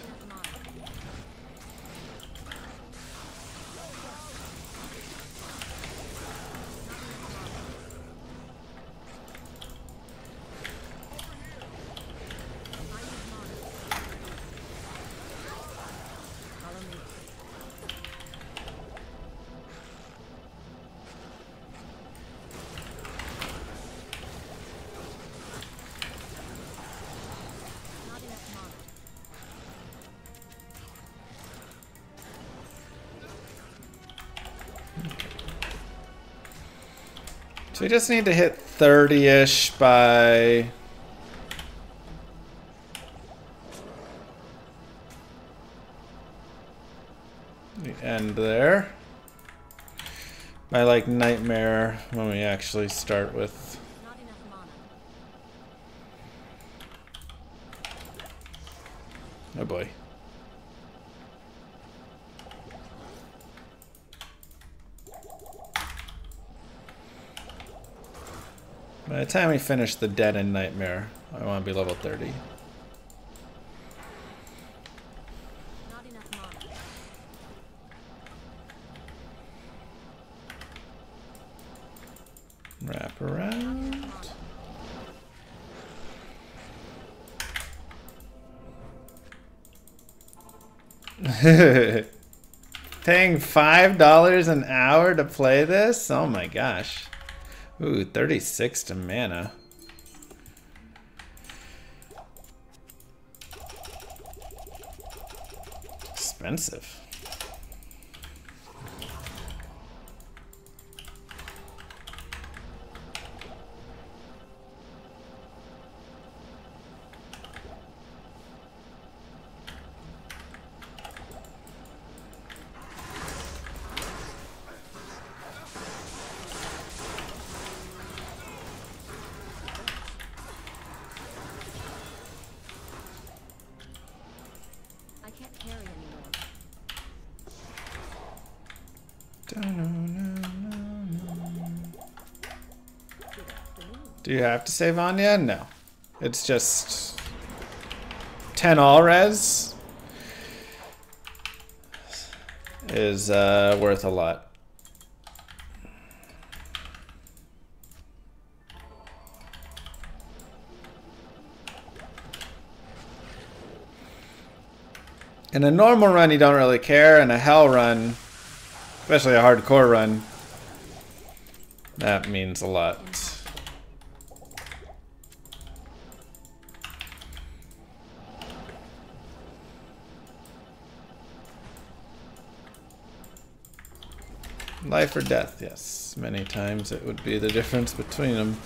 We just need to hit 30-ish by... The end there. By like Nightmare when we actually start with... Not enough mana. Oh boy. By the time we finish the Dead and Nightmare, I want to be level 30. Not enough mana. Wrap around. Paying five dollars an hour to play this? Oh my gosh. Ooh, 36 to mana. Expensive. I can't carry anymore. Do you have to save Anya? No. It's just 10 all res is uh, worth a lot. In a normal run, you don't really care. In a hell run, especially a hardcore run, that means a lot. Life or death, yes. Many times it would be the difference between them.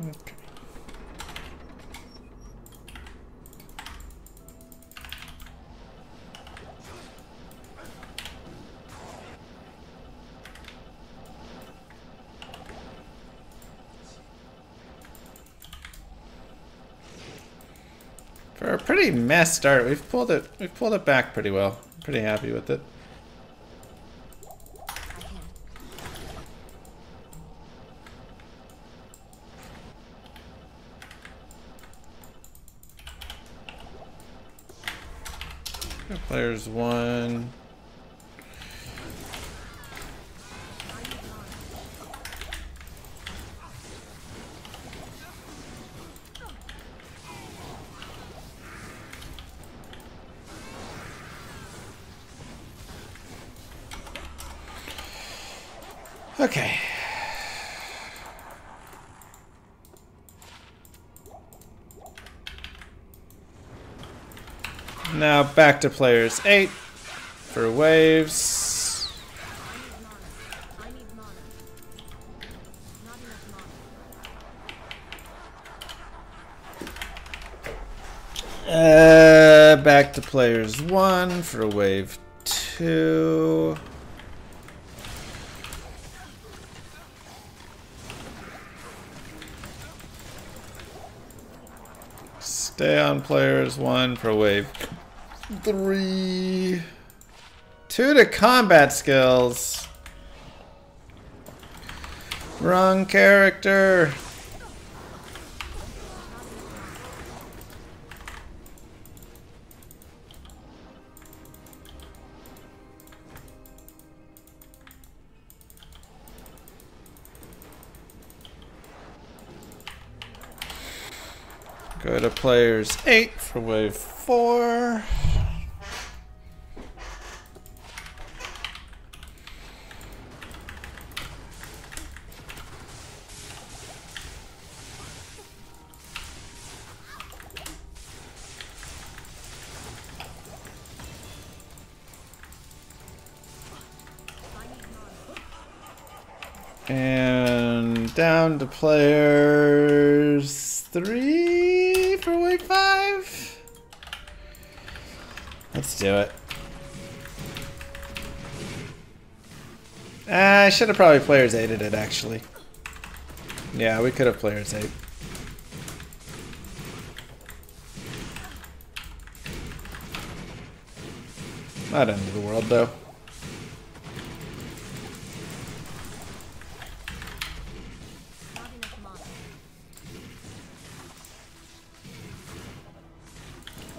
Okay. For a start, we've pulled it we've pulled it back pretty well. Pretty happy with it. Players one. Okay. Now back to players eight for waves. Uh, back to players one for wave two. Stay on players one for wave three. Two to combat skills. Wrong character. Go to players 8 for wave 4. Players three for wave five. Let's do it. Ah, I should have probably players aided it actually. Yeah, we could have players eight. Not end of the world though.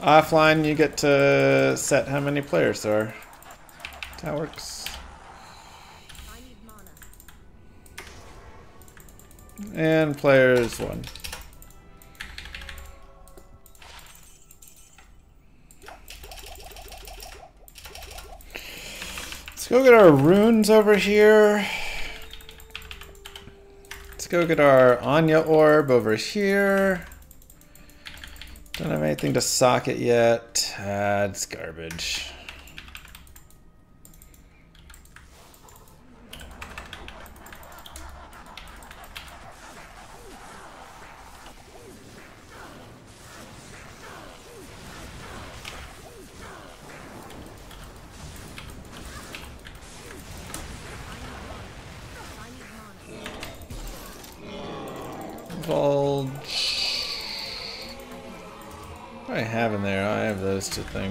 Offline, you get to set how many players there are. That works. And players one. Let's go get our runes over here. Let's go get our Anya orb over here. Don't have anything to socket yet. Ah, it's garbage.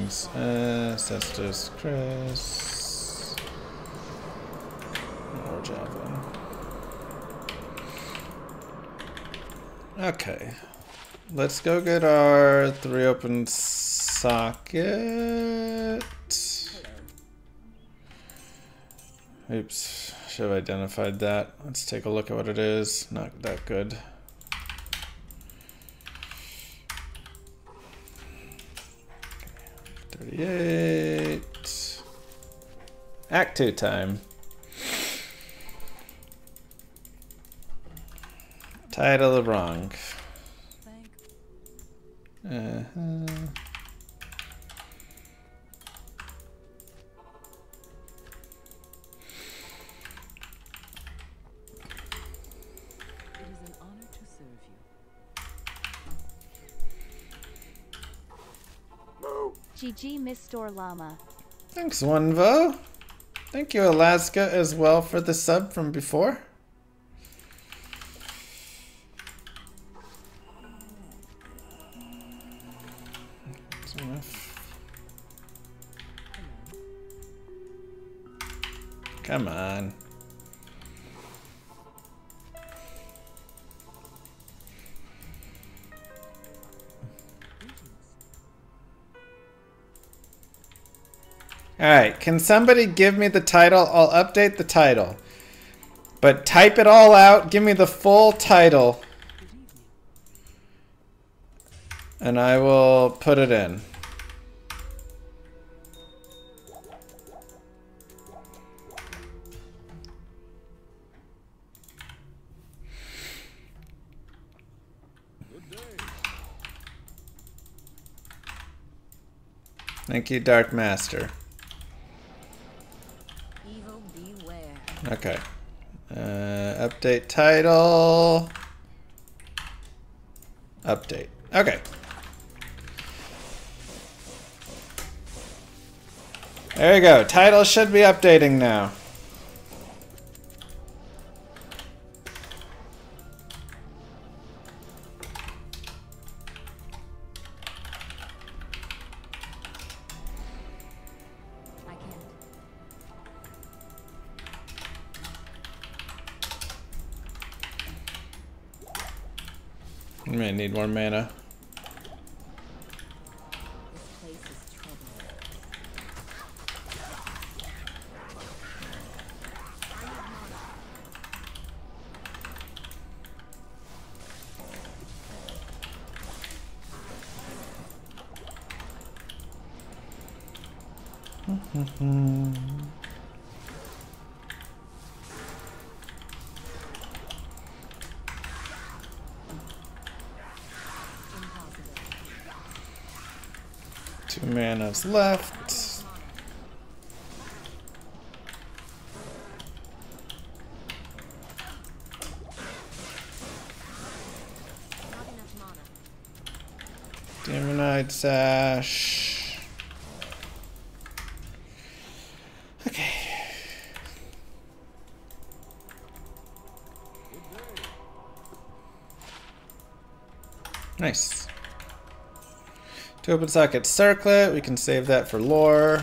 Cestus Kris. Or Java. Okay. Let's go get our three open socket. Oops. Should have identified that. Let's take a look at what it is. Not that good. Thirty-eight. Act two time. Title wrong. Uh-huh. It is an honor to serve you. GG Mr. Llama. Thanks, Onevo. Thank you, Alaska, as well for the sub from before. Come on. Alright, can somebody give me the title? I'll update the title. But type it all out, give me the full title. And I will put it in. Thank you, Dark Master. Evil beware. Okay. Uh, update title. Update. Okay. There you go. Title should be updating now. More mana. This place is trouble. Two manas left. Demonhide Sash. Okay. Nice. Two open socket circlet. We can save that for lore.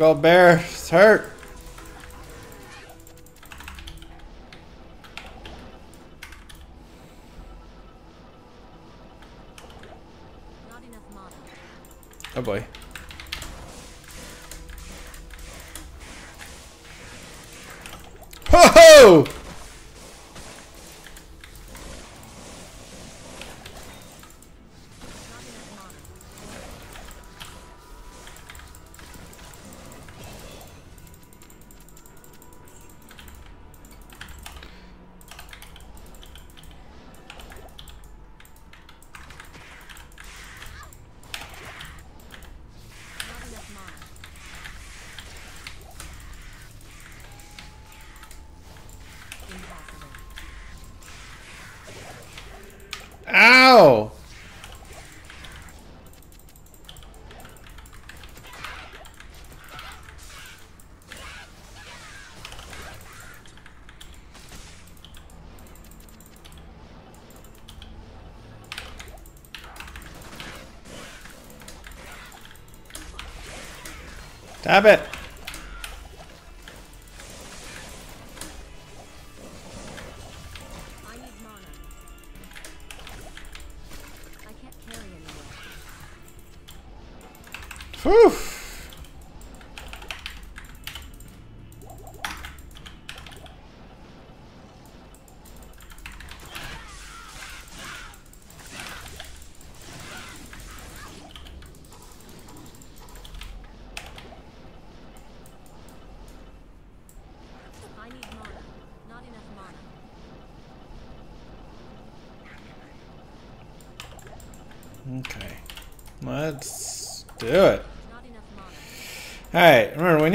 Old bear. It's hurt. Tap it.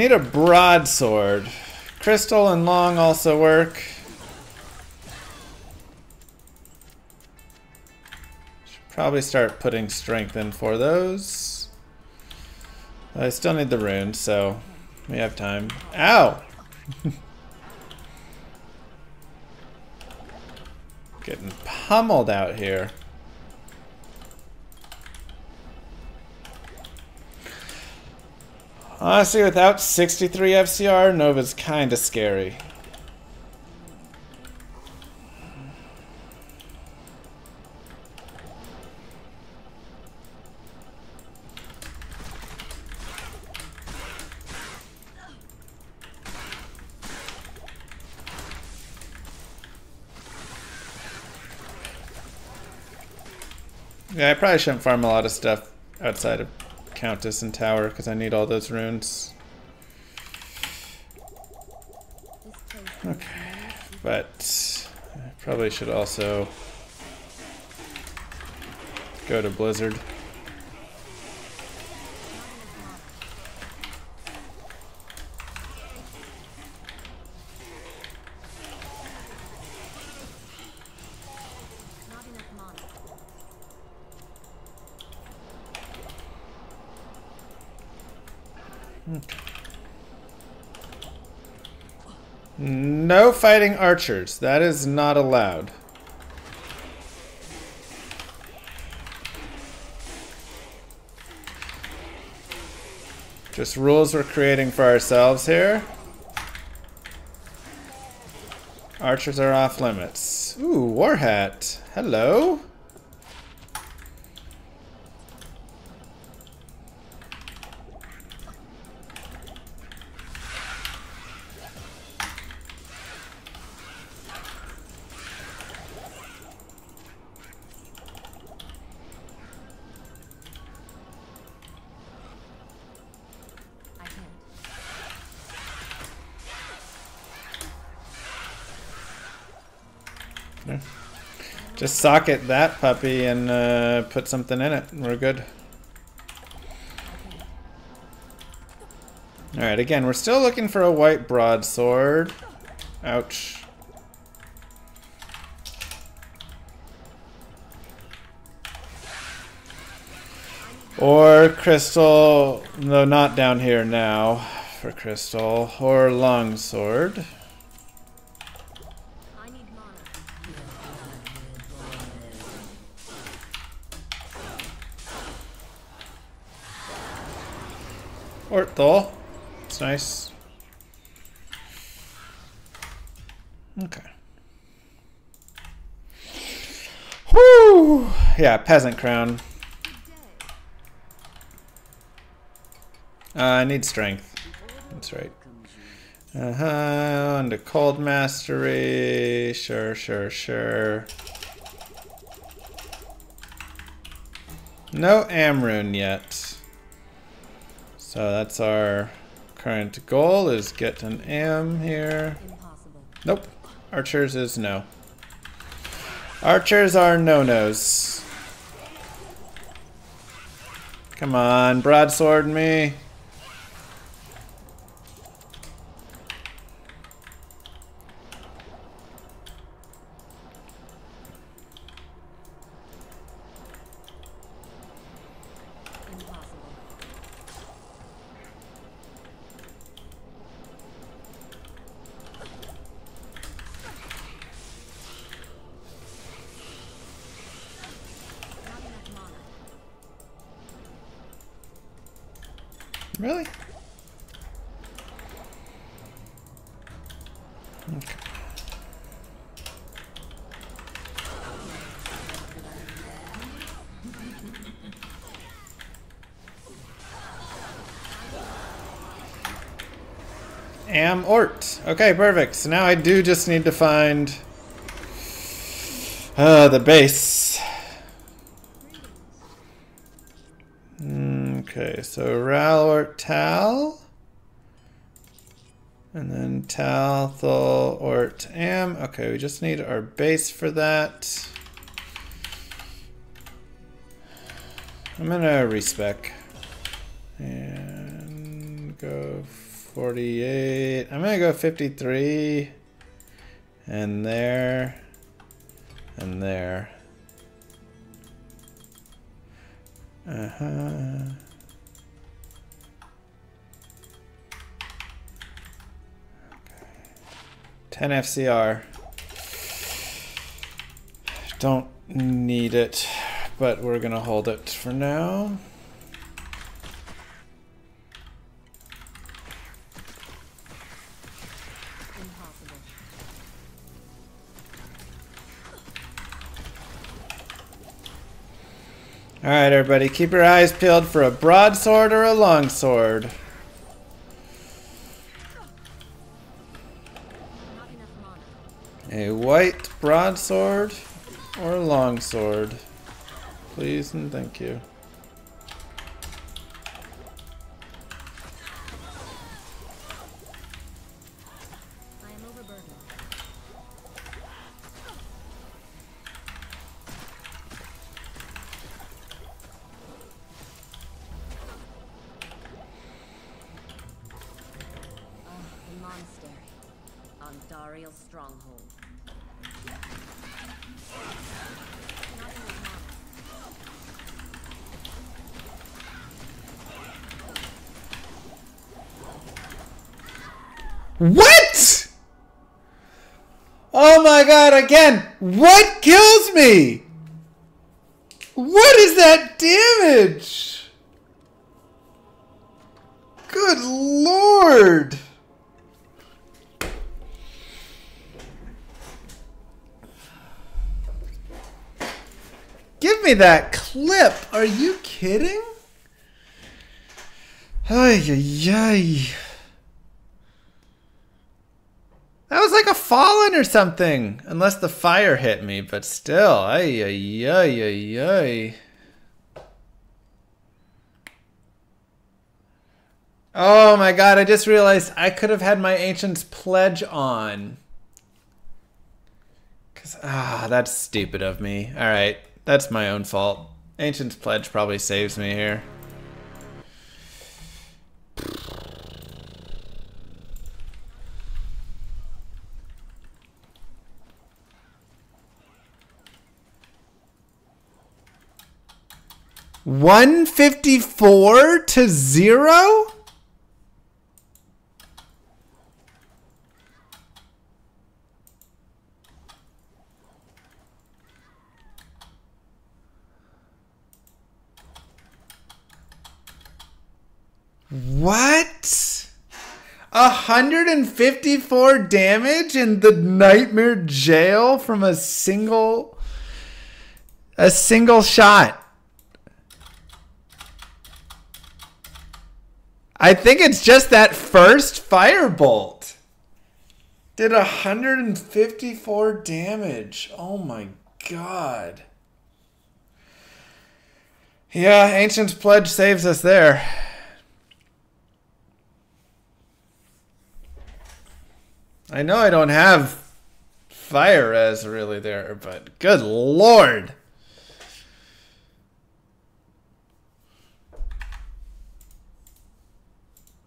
Need a broadsword. Crystal and long also work. Should probably start putting strength in for those. I still need the rune, so we have time. Ow! Getting pummeled out here. Honestly, without 63 FCR, Nova's kinda scary. Yeah, I probably shouldn't farm a lot of stuff outside of Countess and Tower because I need all those runes. Okay, but I probably should also go to Blizzard. not enough mana. No fighting archers. That is not allowed. Just rules we're creating for ourselves here. Archers are off limits. Ooh, war hat. Hello. Just socket that puppy and uh, put something in it. We're good. Alright, again, we're still looking for a white broadsword. Ouch. Or crystal, though not down here now for crystal. Or longsword. I need mana. Orthol. It's nice. Okay. Peasant crown. Uh, I need strength. That's right. Uh huh. Under cold mastery. Sure, sure, sure. No Amn rune yet. So that's our current goal is get an Amn here. Nope. Archers is no. Archers are no-nos. Come on, broadsword me. Impossible. Not enough mana. Really? Amn Ort. Okay, perfect. So now I do just need to find uh, the base. Okay, so Ral Ort Tal. And then Tal, Thul, Ort, Amn. Okay, we just need our base for that. I'm gonna respec. And go 48. I'm gonna go 53. And there. And there. Uh-huh. Ten FCR. Don't need it, but we're gonna hold it for now. All right, everybody, keep your eyes peeled for a broadsword or a longsword. A white broadsword or longsword. Please and thank you. What kills me? What is that damage? Good lord! Give me that clip! Are you kidding? Ay, ay, ay. That was like a fallen or something. Unless the fire hit me, but still. Ay, ay, ay, ay, ay. Oh my god, I just realized I could have had my Ancient's Pledge on. Cause, ah, that's stupid of me. Alright, that's my own fault. Ancient's Pledge probably saves me here. One fifty four to zero. What? 154 damage in the nightmare jail from a single a single shot. I think it's just that first firebolt. Did 154 damage. Oh my god. Yeah, Ancient's Pledge saves us there. I know I don't have fire res really there, but good lord.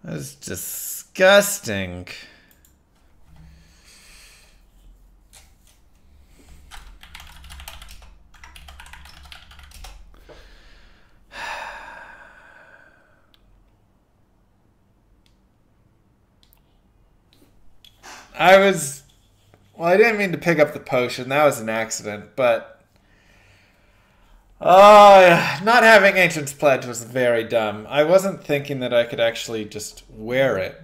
That's disgusting. I was. Well, I didn't mean to pick up the potion. That was an accident, but. Uh, not having Ancient's Pledge was very dumb. I wasn't thinking that I could actually just wear it,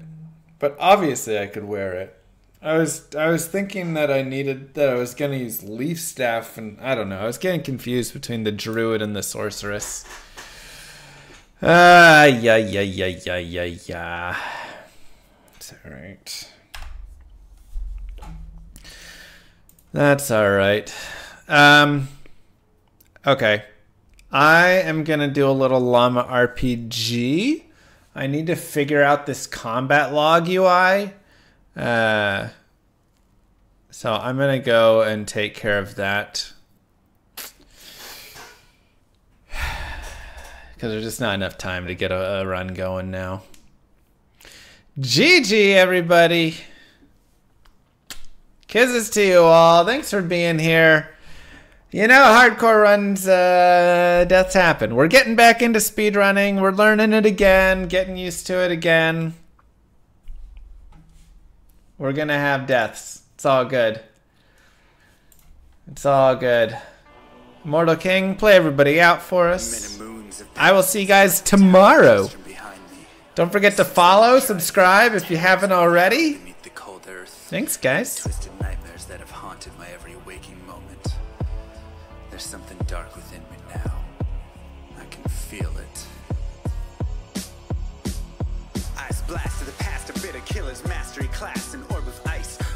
but obviously I could wear it. I was I was thinking that I needed that I was gonna use leaf staff and I don't know. I was getting confused between the druid and the sorceress. Ah, uh, yeah, yeah, yeah, yeah, yeah, yeah. It's all right. That's all right. Um, Okay. I am going to do a little llama RPG. I need to figure out this combat log UI. Uh, so I'm going to go and take care of that. Because there's just not enough time to get a, a run going now. GG, everybody. Kisses to you all. Thanks for being here. You know, hardcore runs, uh, deaths happen. We're getting back into speedrunning. We're learning it again, getting used to it again. We're going to have deaths. It's all good. It's all good. Mortal King, play everybody out for us. I will see you guys tomorrow. Don't forget to follow, subscribe if you haven't already. Thanks, guys.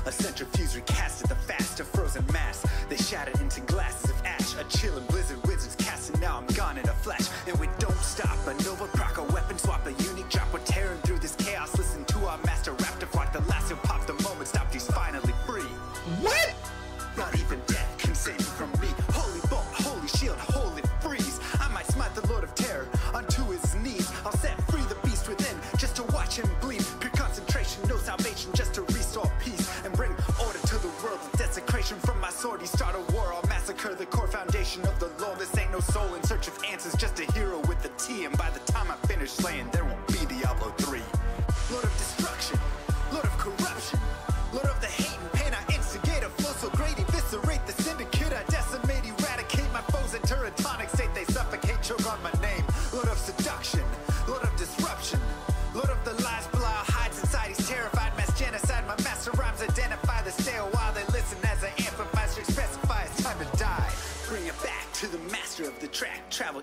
a Eccentric of the law. This ain't no soul in search of answers, just a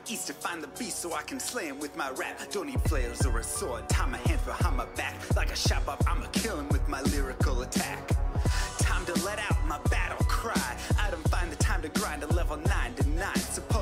East to find the beast so I can slay him with my rap. Don't need flails or a sword, tie my hands behind my back. Like a shop up, I'ma kill him with my lyrical attack. Time to let out my battle cry. I don't find the time to grind a level 9 to 9. Suppose